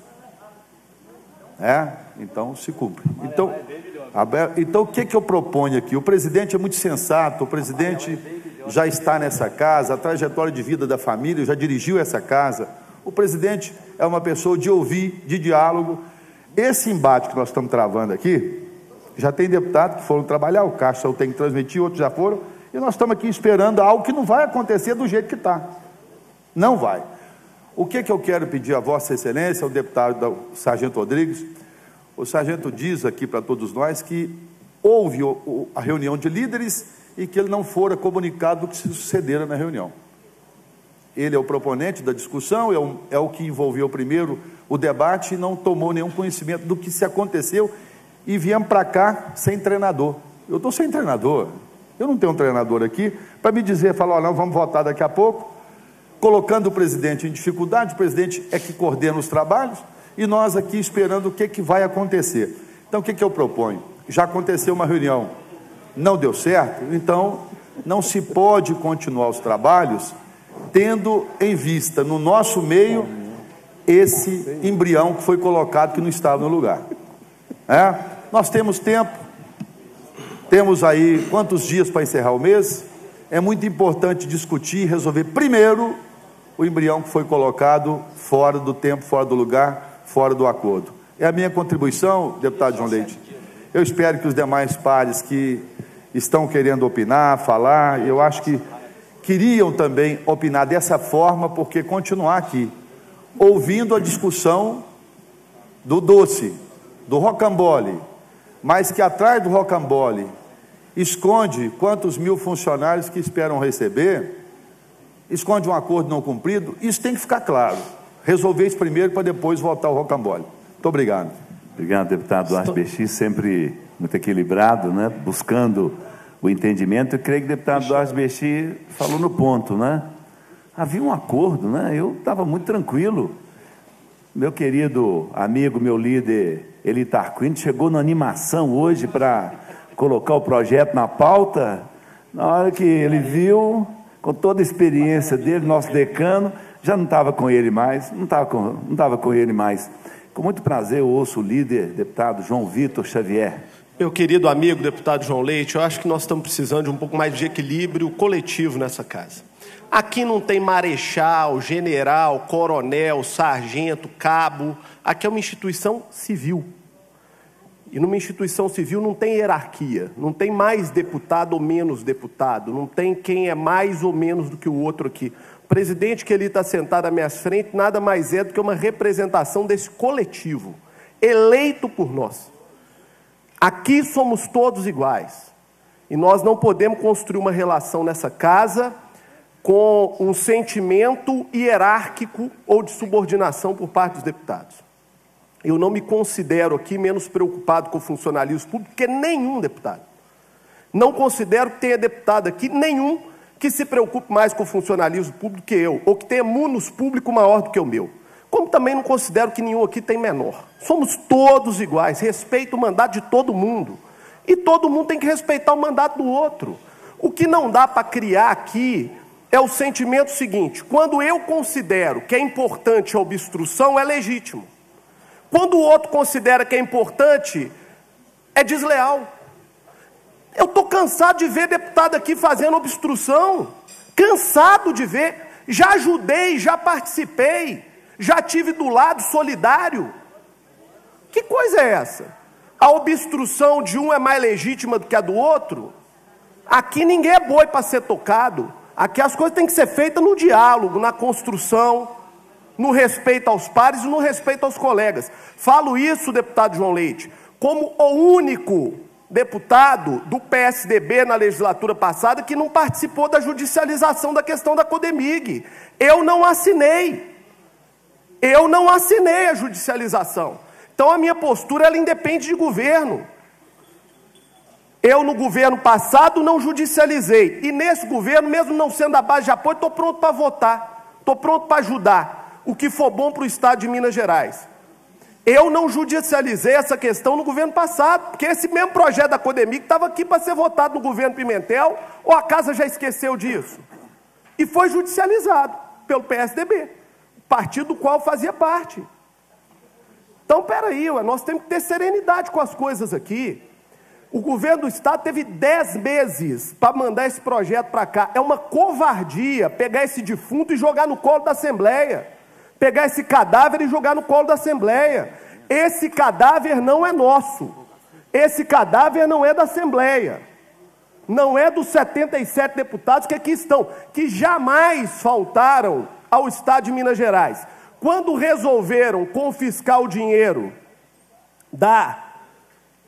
S20: É? Então se cumpre. Então, então o que, que eu proponho aqui? O presidente é muito sensato, o presidente já está nessa casa, a trajetória de vida da família já dirigiu essa casa. O presidente é uma pessoa de ouvir, de diálogo. Esse embate que nós estamos travando aqui, já tem deputados que foram trabalhar, o Caixa tem que transmitir, outros já foram, e nós estamos aqui esperando algo que não vai acontecer do jeito que está. Não vai. O que, que eu quero pedir a Vossa Excelência, ao deputado o Sargento Rodrigues? O sargento diz aqui para todos nós que houve a reunião de líderes e que ele não fora comunicado do que se sucedera na reunião. Ele é o proponente da discussão, é o, é o que envolveu primeiro o debate e não tomou nenhum conhecimento do que se aconteceu e viemos para cá sem treinador. Eu estou sem treinador. Eu não tenho um treinador aqui para me dizer, falar, oh, não, vamos votar daqui a pouco colocando o presidente em dificuldade, o presidente é que coordena os trabalhos, e nós aqui esperando o que, que vai acontecer. Então, o que, que eu proponho? Já aconteceu uma reunião, não deu certo, então não se pode continuar os trabalhos tendo em vista no nosso meio esse embrião que foi colocado que não estava no lugar. É? Nós temos tempo, temos aí quantos dias para encerrar o mês? É muito importante discutir e resolver primeiro o embrião que foi colocado fora do tempo, fora do lugar, fora do acordo. É a minha contribuição, deputado João Leite. Eu espero que os demais pares que estão querendo opinar, falar, eu acho que queriam também opinar dessa forma, porque continuar aqui, ouvindo a discussão do doce, do rocambole, mas que atrás do rocambole esconde quantos mil funcionários que esperam receber, esconde um acordo não cumprido, isso tem que ficar claro. Resolver isso primeiro para depois voltar ao rocambole. Muito obrigado.
S13: Obrigado, deputado Duarte Bexi, sempre muito equilibrado, né? buscando o entendimento. Eu creio que o deputado Duarte Bexi falou no ponto, né? Havia um acordo, né? Eu estava muito tranquilo. Meu querido amigo, meu líder, Eli Tarquini, chegou na animação hoje para colocar o projeto na pauta. Na hora que ele viu, com toda a experiência dele, nosso decano, já não estava com ele mais, não estava com, não estava com ele mais. Com muito prazer eu ouço o líder, deputado João Vitor Xavier.
S17: Meu querido amigo, deputado João Leite, eu acho que nós estamos precisando de um pouco mais de equilíbrio coletivo nessa casa. Aqui não tem marechal, general, coronel, sargento, cabo. Aqui é uma instituição civil. E numa instituição civil não tem hierarquia, não tem mais deputado ou menos deputado, não tem quem é mais ou menos do que o outro aqui. O presidente que ele está sentado à minha frente nada mais é do que uma representação desse coletivo, eleito por nós. Aqui somos todos iguais. E nós não podemos construir uma relação nessa casa com um sentimento hierárquico ou de subordinação por parte dos deputados. Eu não me considero aqui menos preocupado com o funcionalismo público que nenhum deputado. Não considero que tenha deputado aqui nenhum que se preocupe mais com o funcionalismo público que eu, ou que tenha munus público maior do que o meu. Como também não considero que nenhum aqui tem menor. Somos todos iguais, respeito o mandato de todo mundo. E todo mundo tem que respeitar o mandato do outro. O que não dá para criar aqui é o sentimento seguinte: quando eu considero que é importante a obstrução, é legítimo. Quando o outro considera que é importante, é desleal. Eu estou cansado de ver deputado aqui fazendo obstrução. Cansado de ver. Já ajudei, já participei, já tive do lado solidário. Que coisa é essa? A obstrução de um é mais legítima do que a do outro? Aqui ninguém é boi para ser tocado. Aqui as coisas têm que ser feitas no diálogo, na construção, no respeito aos pares e no respeito aos colegas. Falo isso, deputado João Leite, como o único deputado do PSDB na legislatura passada que não participou da judicialização da questão da Codemig. Eu não assinei. Eu não assinei a judicialização. Então a minha postura ela independe de governo. Eu, no governo passado, não judicializei. E nesse governo, mesmo não sendo a base de apoio, estou pronto para votar. Estou pronto para ajudar. O que for bom para o Estado de Minas Gerais. Eu não judicializei essa questão no governo passado, porque esse mesmo projeto da Codemig estava aqui para ser votado no governo Pimentel, ou a casa já esqueceu disso? E foi judicializado pelo PSDB, partido do qual fazia parte. Então, peraí, nós temos que ter serenidade com as coisas aqui. O governo do estado teve dez meses para mandar esse projeto para cá. É uma covardia pegar esse defunto e jogar no colo da Assembleia. Pegar esse cadáver e jogar no colo da Assembleia. Esse cadáver não é nosso. Esse cadáver não é da Assembleia. Não é dos 77 deputados que aqui estão, que jamais faltaram ao Estado de Minas Gerais. Quando resolveram confiscar o dinheiro da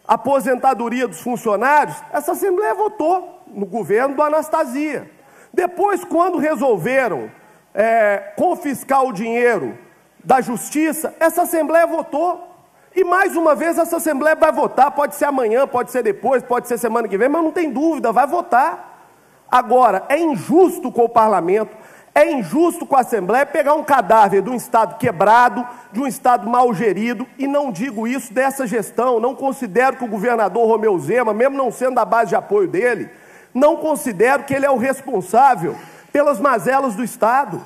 S17: aposentadoria dos funcionários, essa Assembleia votou no governo do Anastasia. Depois, quando resolveram é, confiscar o dinheiro da Justiça, essa Assembleia votou. E mais uma vez essa Assembleia vai votar, pode ser amanhã, pode ser depois, pode ser semana que vem, mas não tem dúvida, vai votar. Agora, é injusto com o parlamento, é injusto com a Assembleia pegar um cadáver de um Estado quebrado, de um Estado mal gerido, e não digo isso dessa gestão, não considero que o governador Romeu Zema, mesmo não sendo da base de apoio dele, não considero que ele é o responsável pelas mazelas do Estado.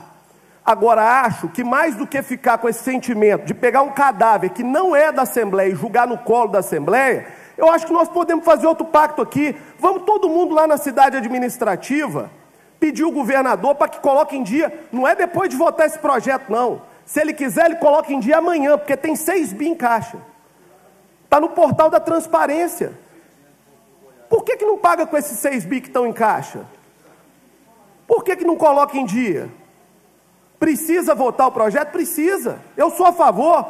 S17: Agora, acho que mais do que ficar com esse sentimento de pegar um cadáver que não é da Assembleia e julgar no colo da Assembleia, eu acho que nós podemos fazer outro pacto aqui. Vamos todo mundo lá na cidade administrativa pedir o governador para que coloque em dia, não é depois de votar esse projeto, não. Se ele quiser, ele coloca em dia amanhã, porque tem seis bi em caixa. Está no portal da transparência. Por que, que não paga com esses seis bi que estão em caixa? Por que, que não coloca em dia? Precisa votar o projeto? Precisa. Eu sou a favor.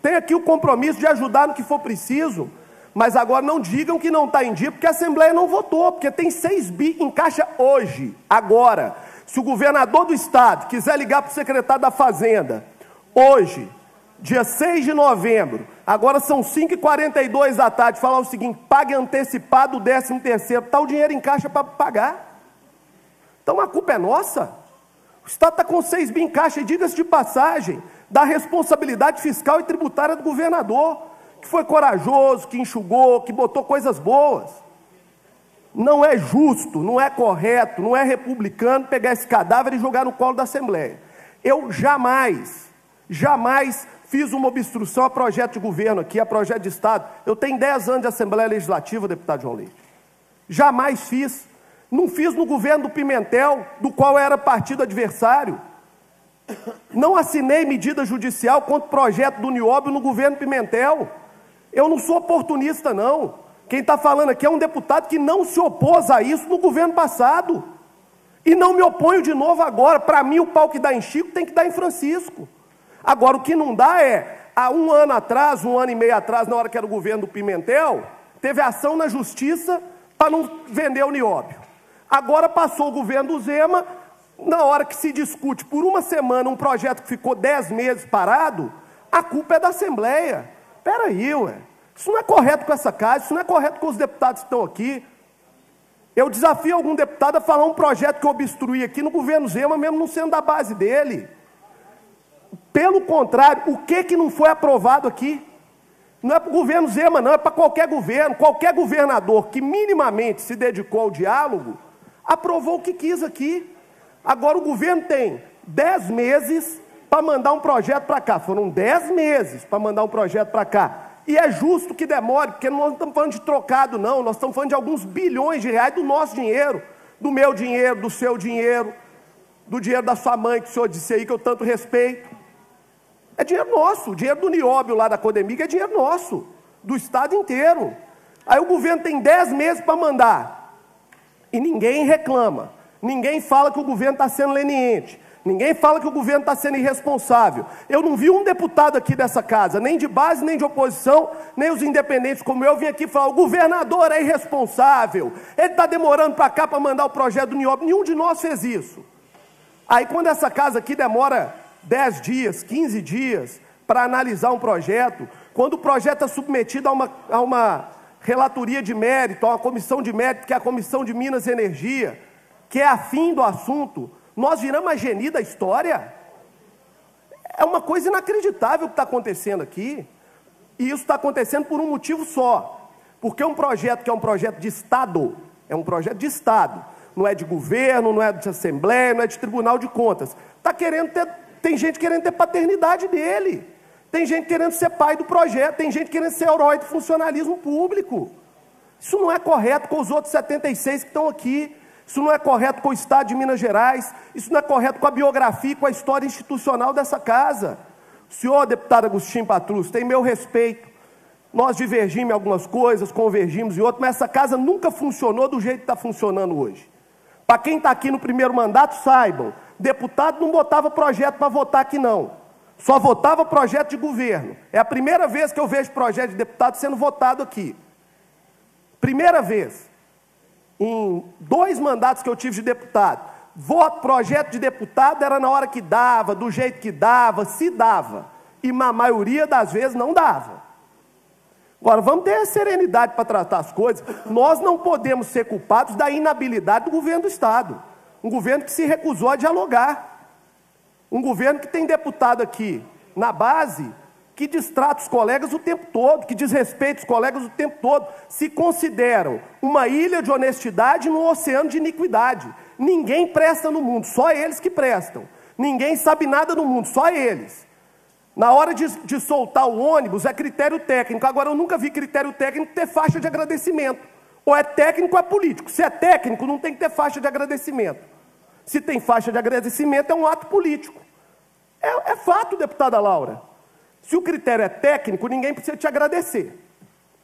S17: Tem aqui o compromisso de ajudar no que for preciso. Mas agora não digam que não está em dia, porque a Assembleia não votou, porque tem 6 bi em caixa hoje, agora. Se o governador do estado quiser ligar para o secretário da Fazenda, hoje, dia 6 de novembro, agora são 5h42 da tarde, falar o seguinte: pague antecipado o 13 terceiro, está o dinheiro em caixa para pagar. Então a culpa é nossa. O Estado está com 6 bi em caixa, e diga-se de passagem, da responsabilidade fiscal e tributária do governador que foi corajoso, que enxugou, que botou coisas boas. Não é justo, não é correto, não é republicano pegar esse cadáver e jogar no colo da Assembleia. Eu jamais, jamais fiz uma obstrução a projeto de governo aqui, a projeto de Estado. Eu tenho 10 anos de Assembleia Legislativa, deputado João Leite. Jamais fiz. Não fiz no governo do Pimentel, do qual era partido adversário. Não assinei medida judicial contra o projeto do Nióbio no governo Pimentel. Eu não sou oportunista, não. Quem está falando aqui é um deputado que não se opôs a isso no governo passado. E não me oponho de novo agora. Para mim, o pau que dá em Chico tem que dar em Francisco. Agora, o que não dá é, há um ano atrás, um ano e meio atrás, na hora que era o governo do Pimentel, teve ação na justiça para não vender o nióbio. Agora passou o governo do Zema, na hora que se discute por uma semana um projeto que ficou dez meses parado, a culpa é da Assembleia. Peraí, ué. Isso não é correto com essa casa, isso não é correto com os deputados que estão aqui. Eu desafio algum deputado a falar um projeto que eu obstruí aqui no governo Zema, mesmo não sendo da base dele. Pelo contrário, o que, que não foi aprovado aqui? Não é para o governo Zema, não, é para qualquer governo. Qualquer governador que minimamente se dedicou ao diálogo, aprovou o que quis aqui. Agora o governo tem dez meses para mandar um projeto para cá. Foram dez meses para mandar um projeto para cá. E é justo que demore, porque nós não estamos falando de trocado, não. Nós estamos falando de alguns bilhões de reais do nosso dinheiro, do meu dinheiro, do seu dinheiro, do dinheiro da sua mãe, que o senhor disse aí que eu tanto respeito. É dinheiro nosso, o dinheiro do Nióbio lá da Codemic é dinheiro nosso, do Estado inteiro. Aí o governo tem dez meses para mandar. E ninguém reclama. Ninguém fala que o governo está sendo leniente. Ninguém fala que o governo está sendo irresponsável. Eu não vi um deputado aqui dessa casa, nem de base, nem de oposição, nem os independentes como eu, vim aqui falar: o governador é irresponsável, ele está demorando para cá para mandar o projeto do NIOB. Nenhum de nós fez isso. Aí, quando essa casa aqui demora 10 dias, 15 dias para analisar um projeto, quando o projeto é submetido a uma, a uma relatoria de mérito, a comissão de mérito, que é a Comissão de Minas e Energia, que é afim do assunto, nós viramos a geni da história? É uma coisa inacreditável o que está acontecendo aqui. E isso está acontecendo por um motivo só. Porque um projeto que é um projeto de Estado, é um projeto de Estado, não é de governo, não é de Assembleia, não é de Tribunal de Contas. Tá querendo ter, tem gente querendo ter paternidade dele. Tem gente querendo ser pai do projeto, tem gente querendo ser herói do funcionalismo público. Isso não é correto com os outros 76 que estão aqui. Isso não é correto com o Estado de Minas Gerais, isso não é correto com a biografia, com a história institucional dessa casa. Senhor, deputado Agostinho Patrus, tem meu respeito. Nós divergimos em algumas coisas, convergimos em outras, mas essa casa nunca funcionou do jeito que está funcionando hoje. Para quem está aqui no primeiro mandato, saibam, deputado não botava projeto para votar aqui não. Só votava projeto de governo. É a primeira vez que eu vejo projeto de deputado sendo votado aqui. Primeira vez em dois mandatos que eu tive de deputado, voto, projeto de deputado era na hora que dava, do jeito que dava, se dava. E na maioria das vezes não dava. Agora, vamos ter serenidade para tratar as coisas. Nós não podemos ser culpados da inabilidade do governo do Estado. Um governo que se recusou a dialogar. Um governo que tem deputado aqui na base que distrata os colegas o tempo todo, que desrespeita os colegas o tempo todo, se consideram uma ilha de honestidade num oceano de iniquidade. Ninguém presta no mundo, só eles que prestam. Ninguém sabe nada no mundo, só eles. Na hora de, de soltar o ônibus é critério técnico. Agora, eu nunca vi critério técnico ter faixa de agradecimento. Ou é técnico ou é político. Se é técnico, não tem que ter faixa de agradecimento. Se tem faixa de agradecimento, é um ato político. É, é fato, deputada Laura. Se o critério é técnico, ninguém precisa te agradecer.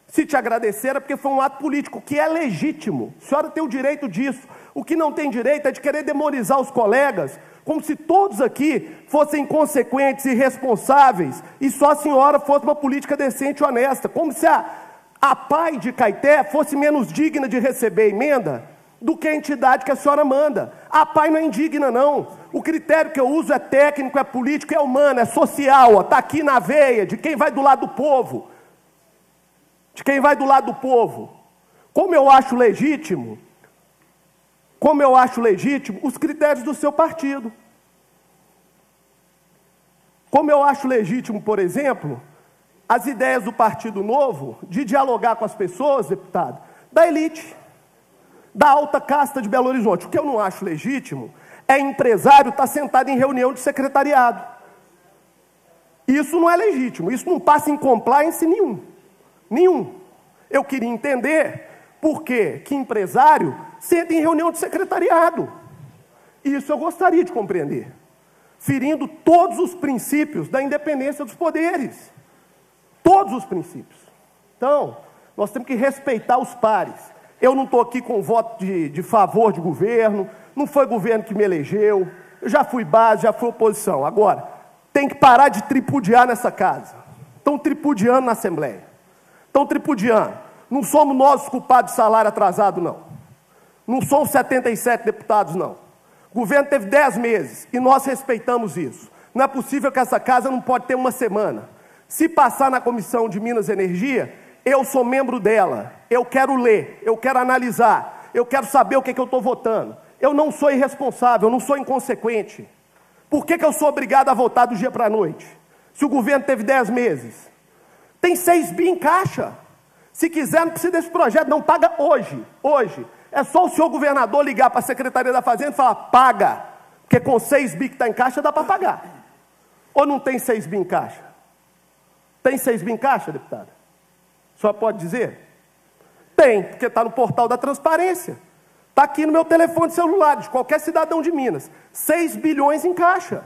S17: Se te agradecer é porque foi um ato político, que é legítimo. A senhora tem o direito disso. O que não tem direito é de querer demonizar os colegas, como se todos aqui fossem inconsequentes e irresponsáveis, e só a senhora fosse uma política decente e honesta. Como se a, a pai de Caeté fosse menos digna de receber emenda do que a entidade que a senhora manda. A pai não é indigna, não. O critério que eu uso é técnico, é político, é humano, é social, está aqui na veia, de quem vai do lado do povo. De quem vai do lado do povo. Como eu acho legítimo, como eu acho legítimo, os critérios do seu partido. Como eu acho legítimo, por exemplo, as ideias do Partido Novo de dialogar com as pessoas, deputado, da elite da alta casta de Belo Horizonte. O que eu não acho legítimo é empresário estar tá sentado em reunião de secretariado. Isso não é legítimo, isso não passa em compliance nenhum. Nenhum. Eu queria entender por que empresário senta em reunião de secretariado. Isso eu gostaria de compreender. Ferindo todos os princípios da independência dos poderes. Todos os princípios. Então, nós temos que respeitar os pares. Eu não estou aqui com voto de, de favor de governo, não foi governo que me elegeu, eu já fui base, já fui oposição. Agora, tem que parar de tripudiar nessa casa. Estão tripudiando na Assembleia. Estão tripudiando. Não somos nós os culpados de salário atrasado, não. Não são 77 deputados, não. O governo teve 10 meses e nós respeitamos isso. Não é possível que essa casa não pode ter uma semana Se passar na Comissão de Minas e Energia, eu sou membro dela. Eu quero ler, eu quero analisar, eu quero saber o que, é que eu estou votando. Eu não sou irresponsável, eu não sou inconsequente. Por que, que eu sou obrigado a votar do dia para a noite? Se o governo teve 10 meses. Tem 6 bi em caixa. Se quiser, não precisa desse projeto, não paga hoje. Hoje. É só o senhor governador ligar para a Secretaria da Fazenda e falar: paga. Porque com 6 bi que está em caixa dá para pagar. Ou não tem 6 bi em caixa? Tem 6 bi em caixa, deputada? Só pode dizer? Tem, porque está no portal da transparência. Está aqui no meu telefone celular, de qualquer cidadão de Minas. 6 bilhões em caixa.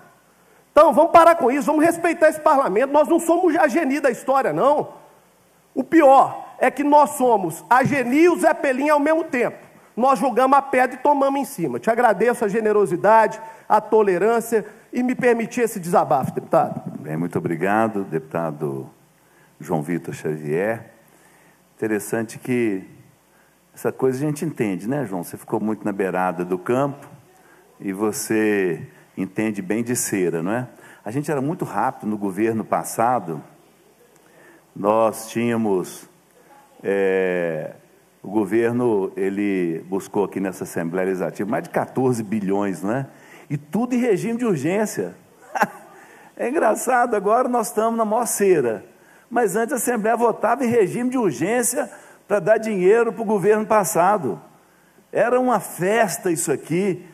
S17: Então, vamos parar com isso, vamos respeitar esse parlamento. Nós não somos a geni da história, não. O pior é que nós somos a geni e o Zé Pelinha ao mesmo tempo. Nós jogamos a pedra e tomamos em cima. Te agradeço a generosidade, a tolerância e me permitir esse desabafo, deputado.
S13: Bem, muito obrigado, deputado João Vitor Xavier. Interessante que essa coisa a gente entende, né, João? Você ficou muito na beirada do campo e você entende bem de cera, não é? A gente era muito rápido no governo passado. Nós tínhamos é, o governo ele buscou aqui nessa Assembleia Legislativa mais de 14 bilhões, não é? E tudo em regime de urgência. é engraçado, agora nós estamos na maior cera. Mas antes a Assembleia votava em regime de urgência para dar dinheiro para o governo passado. Era uma festa isso aqui.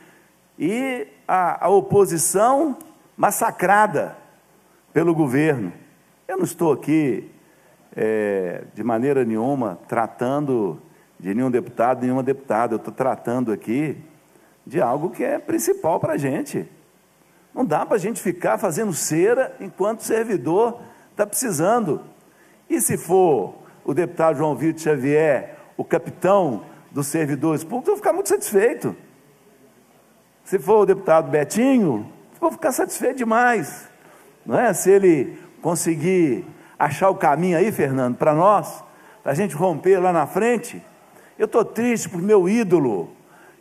S13: E a, a oposição massacrada pelo governo. Eu não estou aqui é, de maneira nenhuma tratando de nenhum deputado, nenhuma deputada. Eu estou tratando aqui de algo que é principal para a gente. Não dá para a gente ficar fazendo cera enquanto servidor está precisando. E se for o deputado João Vitor Xavier, o capitão dos servidores públicos, eu vou ficar muito satisfeito. Se for o deputado Betinho, vou ficar satisfeito demais. Não é? Se ele conseguir achar o caminho aí, Fernando, para nós, para a gente romper lá na frente. Eu estou triste porque meu ídolo,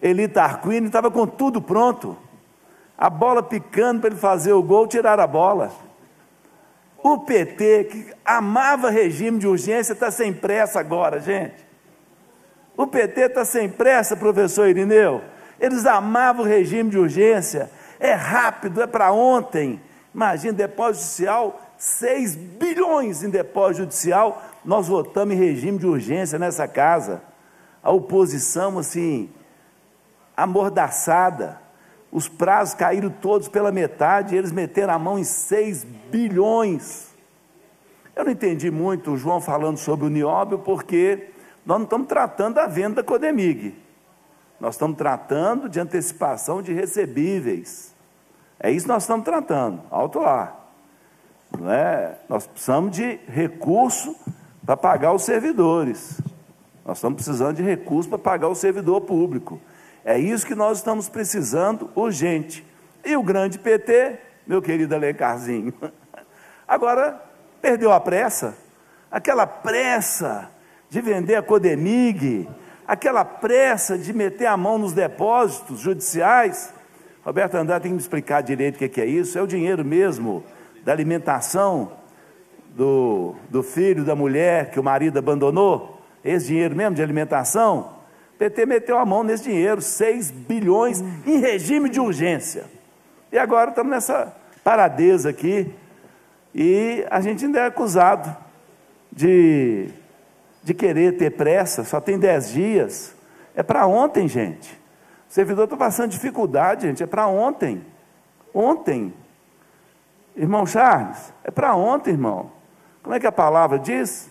S13: Eli Tarquini, estava com tudo pronto. A bola picando para ele fazer o gol, tirar a bola. O PT, que amava regime de urgência, está sem pressa agora, gente. O PT está sem pressa, professor Irineu. Eles amavam o regime de urgência. É rápido, é para ontem. Imagina, depósito judicial, 6 bilhões em depósito judicial. Nós votamos em regime de urgência nessa casa. A oposição, assim, amordaçada. Os prazos caíram todos pela metade, eles meteram a mão em 6 bilhões. Eu não entendi muito o João falando sobre o nióbio, porque nós não estamos tratando da venda da Codemig. Nós estamos tratando de antecipação de recebíveis. É isso que nós estamos tratando, alto lá. Não é? Nós precisamos de recurso para pagar os servidores. Nós estamos precisando de recurso para pagar o servidor público. É isso que nós estamos precisando urgente. E o grande PT, meu querido Alencarzinho, agora perdeu a pressa. Aquela pressa de vender a Codemig, aquela pressa de meter a mão nos depósitos judiciais. Roberto Andrade tem que me explicar direito o que é isso. É o dinheiro mesmo da alimentação do, do filho, da mulher que o marido abandonou. Esse dinheiro mesmo de alimentação. O PT meteu a mão nesse dinheiro, 6 bilhões em regime de urgência. E agora estamos nessa paradeza aqui. E a gente ainda é acusado de, de querer ter pressa, só tem 10 dias. É para ontem, gente. O servidor está passando dificuldade, gente, é para ontem. Ontem. Irmão Charles, é para ontem, irmão. Como é que a palavra diz?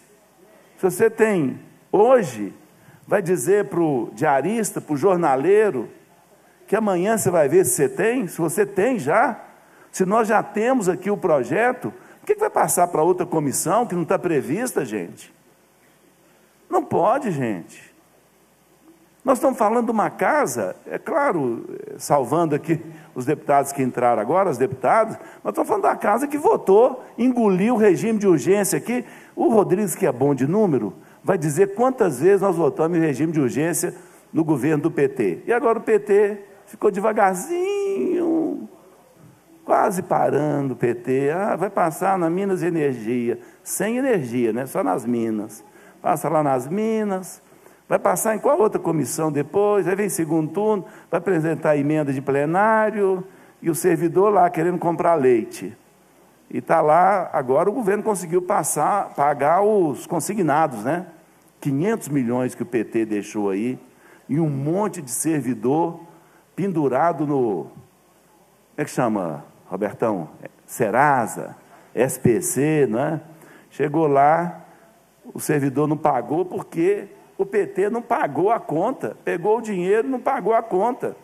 S13: Se você tem hoje, vai dizer para o diarista, para o jornaleiro, que amanhã você vai ver se você tem, se você tem já. Se nós já temos aqui o projeto, por que, que vai passar para outra comissão que não está prevista, gente? Não pode, gente. Nós estamos falando de uma casa, é claro, salvando aqui os deputados que entraram agora, os deputados, nós estamos falando da casa que votou, engoliu o regime de urgência aqui. O Rodrigues, que é bom de número, vai dizer quantas vezes nós votamos em regime de urgência no governo do PT. E agora o PT ficou devagarzinho, quase parando o PT. Ah, vai passar na Minas Energia. Sem energia, né? só nas Minas. Passa lá nas Minas, vai passar em qual outra comissão depois, aí vem segundo turno, vai apresentar emenda de plenário, e o servidor lá querendo comprar leite. E está lá, agora o governo conseguiu passar, pagar os consignados, né? 500 milhões que o PT deixou aí, e um monte de servidor pendurado no. Como é que chama, Robertão? Serasa, SPC, não é? Chegou lá, o servidor não pagou porque o PT não pagou a conta, pegou o dinheiro não pagou a conta.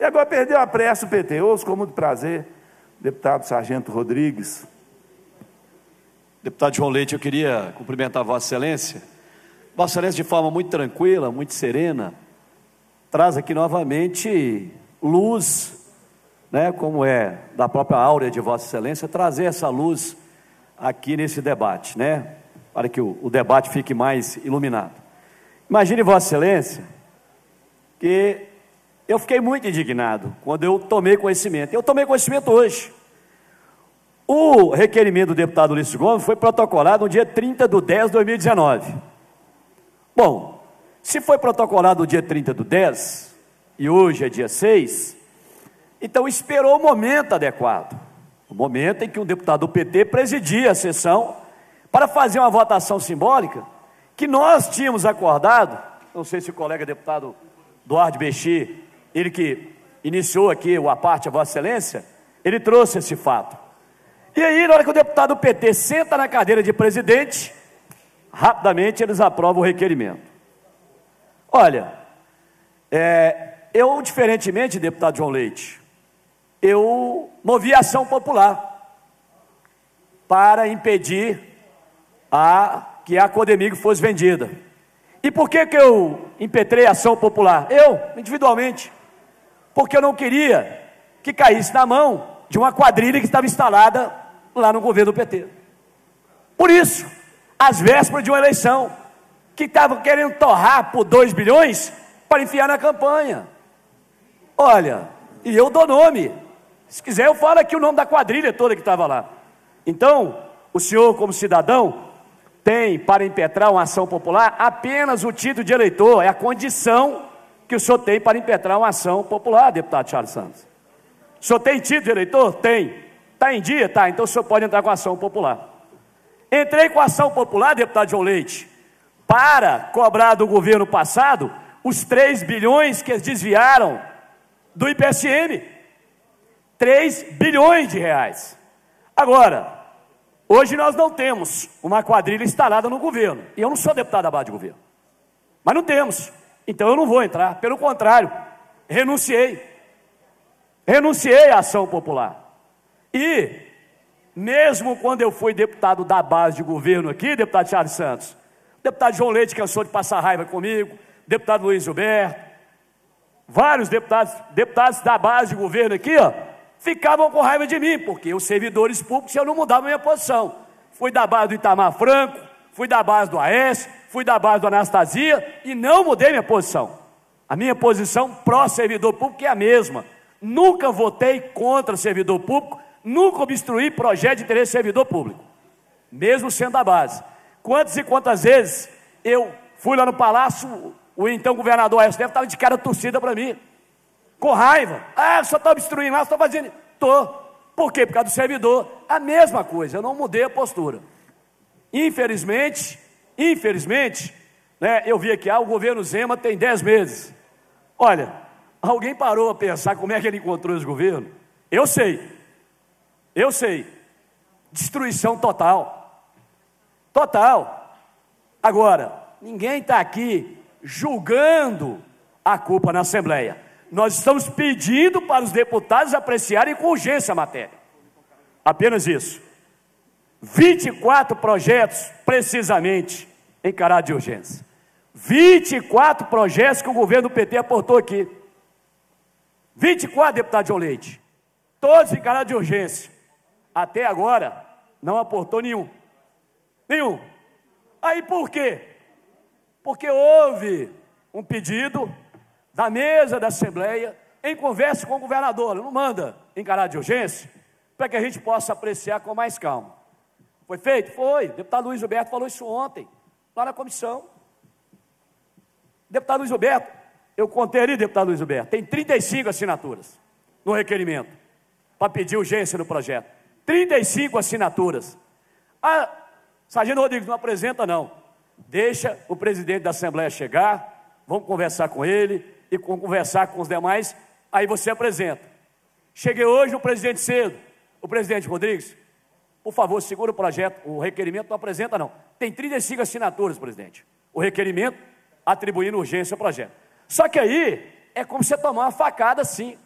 S13: E agora perdeu a pressa o PT. Ouço com muito prazer, deputado Sargento Rodrigues.
S12: Deputado João Leite, eu queria cumprimentar Vossa Excelência. Vossa Excelência, de forma muito tranquila, muito serena, traz aqui novamente luz, né, como é da própria áurea de Vossa Excelência, trazer essa luz aqui nesse debate, né, para que o, o debate fique mais iluminado. Imagine Vossa Excelência que eu fiquei muito indignado quando eu tomei conhecimento. Eu tomei conhecimento hoje. O requerimento do deputado Ulisses Gomes foi protocolado no dia 30 de 10 de 2019. Bom, se foi protocolado no dia 30 de 10 e hoje é dia 6, então esperou o momento adequado. O momento em que um deputado do PT presidia a sessão para fazer uma votação simbólica que nós tínhamos acordado, não sei se o colega deputado Duarte Bexi, ele que iniciou aqui o aparte a Vossa Excelência, ele trouxe esse fato. E aí, na hora que o deputado do PT senta na cadeira de presidente, rapidamente eles aprovam o requerimento. Olha, é, eu, diferentemente, deputado João Leite, eu movi ação popular para impedir a, que a Codemig fosse vendida. E por que, que eu impetrei ação popular? Eu, individualmente. Porque eu não queria que caísse na mão de uma quadrilha que estava instalada lá no governo do PT. Por isso, às vésperas de uma eleição, que estavam querendo torrar por 2 bilhões para enfiar na campanha. Olha, e eu dou nome. Se quiser, eu falo aqui o nome da quadrilha toda que estava lá. Então, o senhor, como cidadão, tem para impetrar uma ação popular apenas o título de eleitor, é a condição que o senhor tem para impetrar uma ação popular, deputado Charles Santos. O senhor tem título de eleitor? Tem. Está em dia? Tá, então o senhor pode entrar com ação popular. Entrei com ação popular, deputado João Leite, para cobrar do governo passado os 3 bilhões que eles desviaram do IPSM. 3 bilhões de reais. Agora, hoje nós não temos uma quadrilha instalada no governo. E eu não sou deputado da base de governo. Mas não temos. Então eu não vou entrar. Pelo contrário, renunciei. Renunciei à ação popular. E, mesmo quando eu fui deputado da base de governo aqui, deputado Charles Santos, deputado João Leite cansou de passar raiva comigo, deputado Luiz Gilberto, vários deputados, deputados da base de governo aqui, ó, ficavam com raiva de mim, porque os servidores públicos eu não mudava minha posição. Fui da base do Itamar Franco, fui da base do Aécio, fui da base do Anastasia e não mudei minha posição. A minha posição pró-servidor público é a mesma. Nunca votei contra servidor público, nunca obstruí projeto de interesse servidor público, mesmo sendo da base. Quantas e quantas vezes eu fui lá no palácio, o então governador STF estava de cara torcida para mim, com raiva. Ah, só está obstruindo lá, só está fazendo. Estou. Por quê? Por causa do servidor. A mesma coisa, eu não mudei a postura. Infelizmente, infelizmente, né, eu vi aqui, ah, o governo Zema tem 10 meses. Olha, alguém parou a pensar como é que ele encontrou esse governo? Eu sei. Eu sei. Destruição total. Total. Agora, ninguém está aqui julgando a culpa na Assembleia. Nós estamos pedindo para os deputados apreciarem com urgência a matéria. Apenas isso. 24 projetos, precisamente, caráter de urgência. 24 projetos que o governo do PT aportou aqui. 24, deputado João Leite. Todos caráter de urgência até agora não aportou nenhum. Nenhum. Aí por quê? Porque houve um pedido da mesa da Assembleia em conversa com o governador, não manda em caráter de urgência, para que a gente possa apreciar com mais calma. Foi feito? Foi. O deputado Luiz Roberto falou isso ontem, lá na comissão. Deputado Luiz Roberto, eu contei ali, deputado Luiz Roberto, tem 35 assinaturas no requerimento para pedir urgência no projeto. 35 assinaturas. Ah, Sargento Rodrigues não apresenta, não. Deixa o presidente da Assembleia chegar, vamos conversar com ele e conversar com os demais, aí você apresenta. Cheguei hoje o presidente cedo, o presidente Rodrigues, por favor, segura o projeto, o requerimento não apresenta, não. Tem 35 assinaturas, presidente. O requerimento atribuindo urgência ao projeto. Só que aí é como você tomar uma facada assim.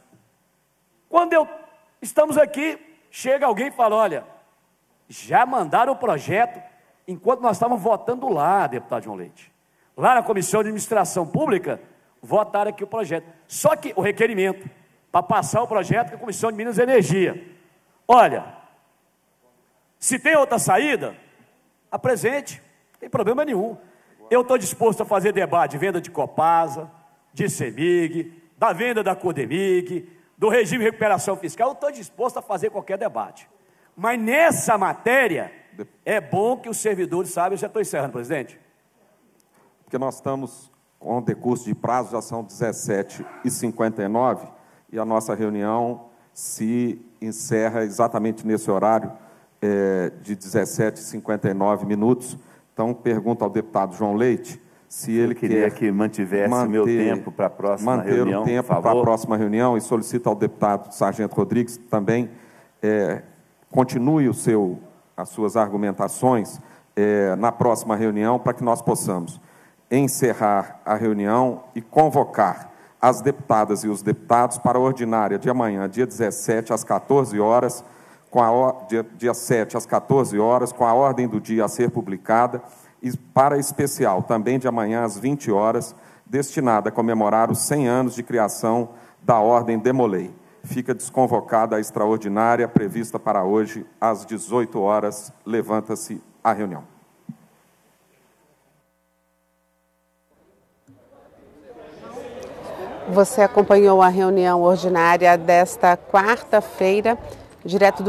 S12: Quando eu estamos aqui, chega alguém e fala: olha, já mandaram o projeto enquanto nós estávamos votando lá, deputado João Leite. Lá na Comissão de Administração Pública, votaram aqui o projeto. Só que o requerimento para passar o projeto com a Comissão de Minas e Energia. Olha, se tem outra saída, apresente, não tem problema nenhum. Eu estou disposto a fazer debate de venda de Copasa, de CEMIG, da venda da Codemig, do regime de recuperação fiscal, eu estou disposto a fazer qualquer debate. Mas nessa matéria, é bom que os servidores saibam, já estou encerrando, presidente.
S7: Porque nós estamos com o decurso de prazo, já são 17h59, e a nossa reunião se encerra exatamente nesse horário é, de 17h59 minutos. Então, pergunto ao deputado João Leite se ele
S13: queria
S7: quer
S13: que mantivesse
S7: manter,
S13: meu tempo para a próxima
S7: manter
S13: reunião,
S7: o tempo para a próxima reunião e solicito ao deputado Sargento Rodrigues também é, continue o seu, as suas argumentações é, na próxima reunião para que nós possamos encerrar a reunião e convocar as deputadas e os deputados para a ordinária de amanhã, dia 17, às 14 horas, com a, dia, dia 7 às 14 horas, com a ordem do dia a ser publicada, para especial, também de amanhã às 20 horas, destinada a comemorar os 100 anos de criação da Ordem Demolei. Fica desconvocada a extraordinária prevista para hoje, às 18 horas. Levanta-se a reunião.
S2: Você acompanhou a reunião ordinária desta quarta-feira, direto do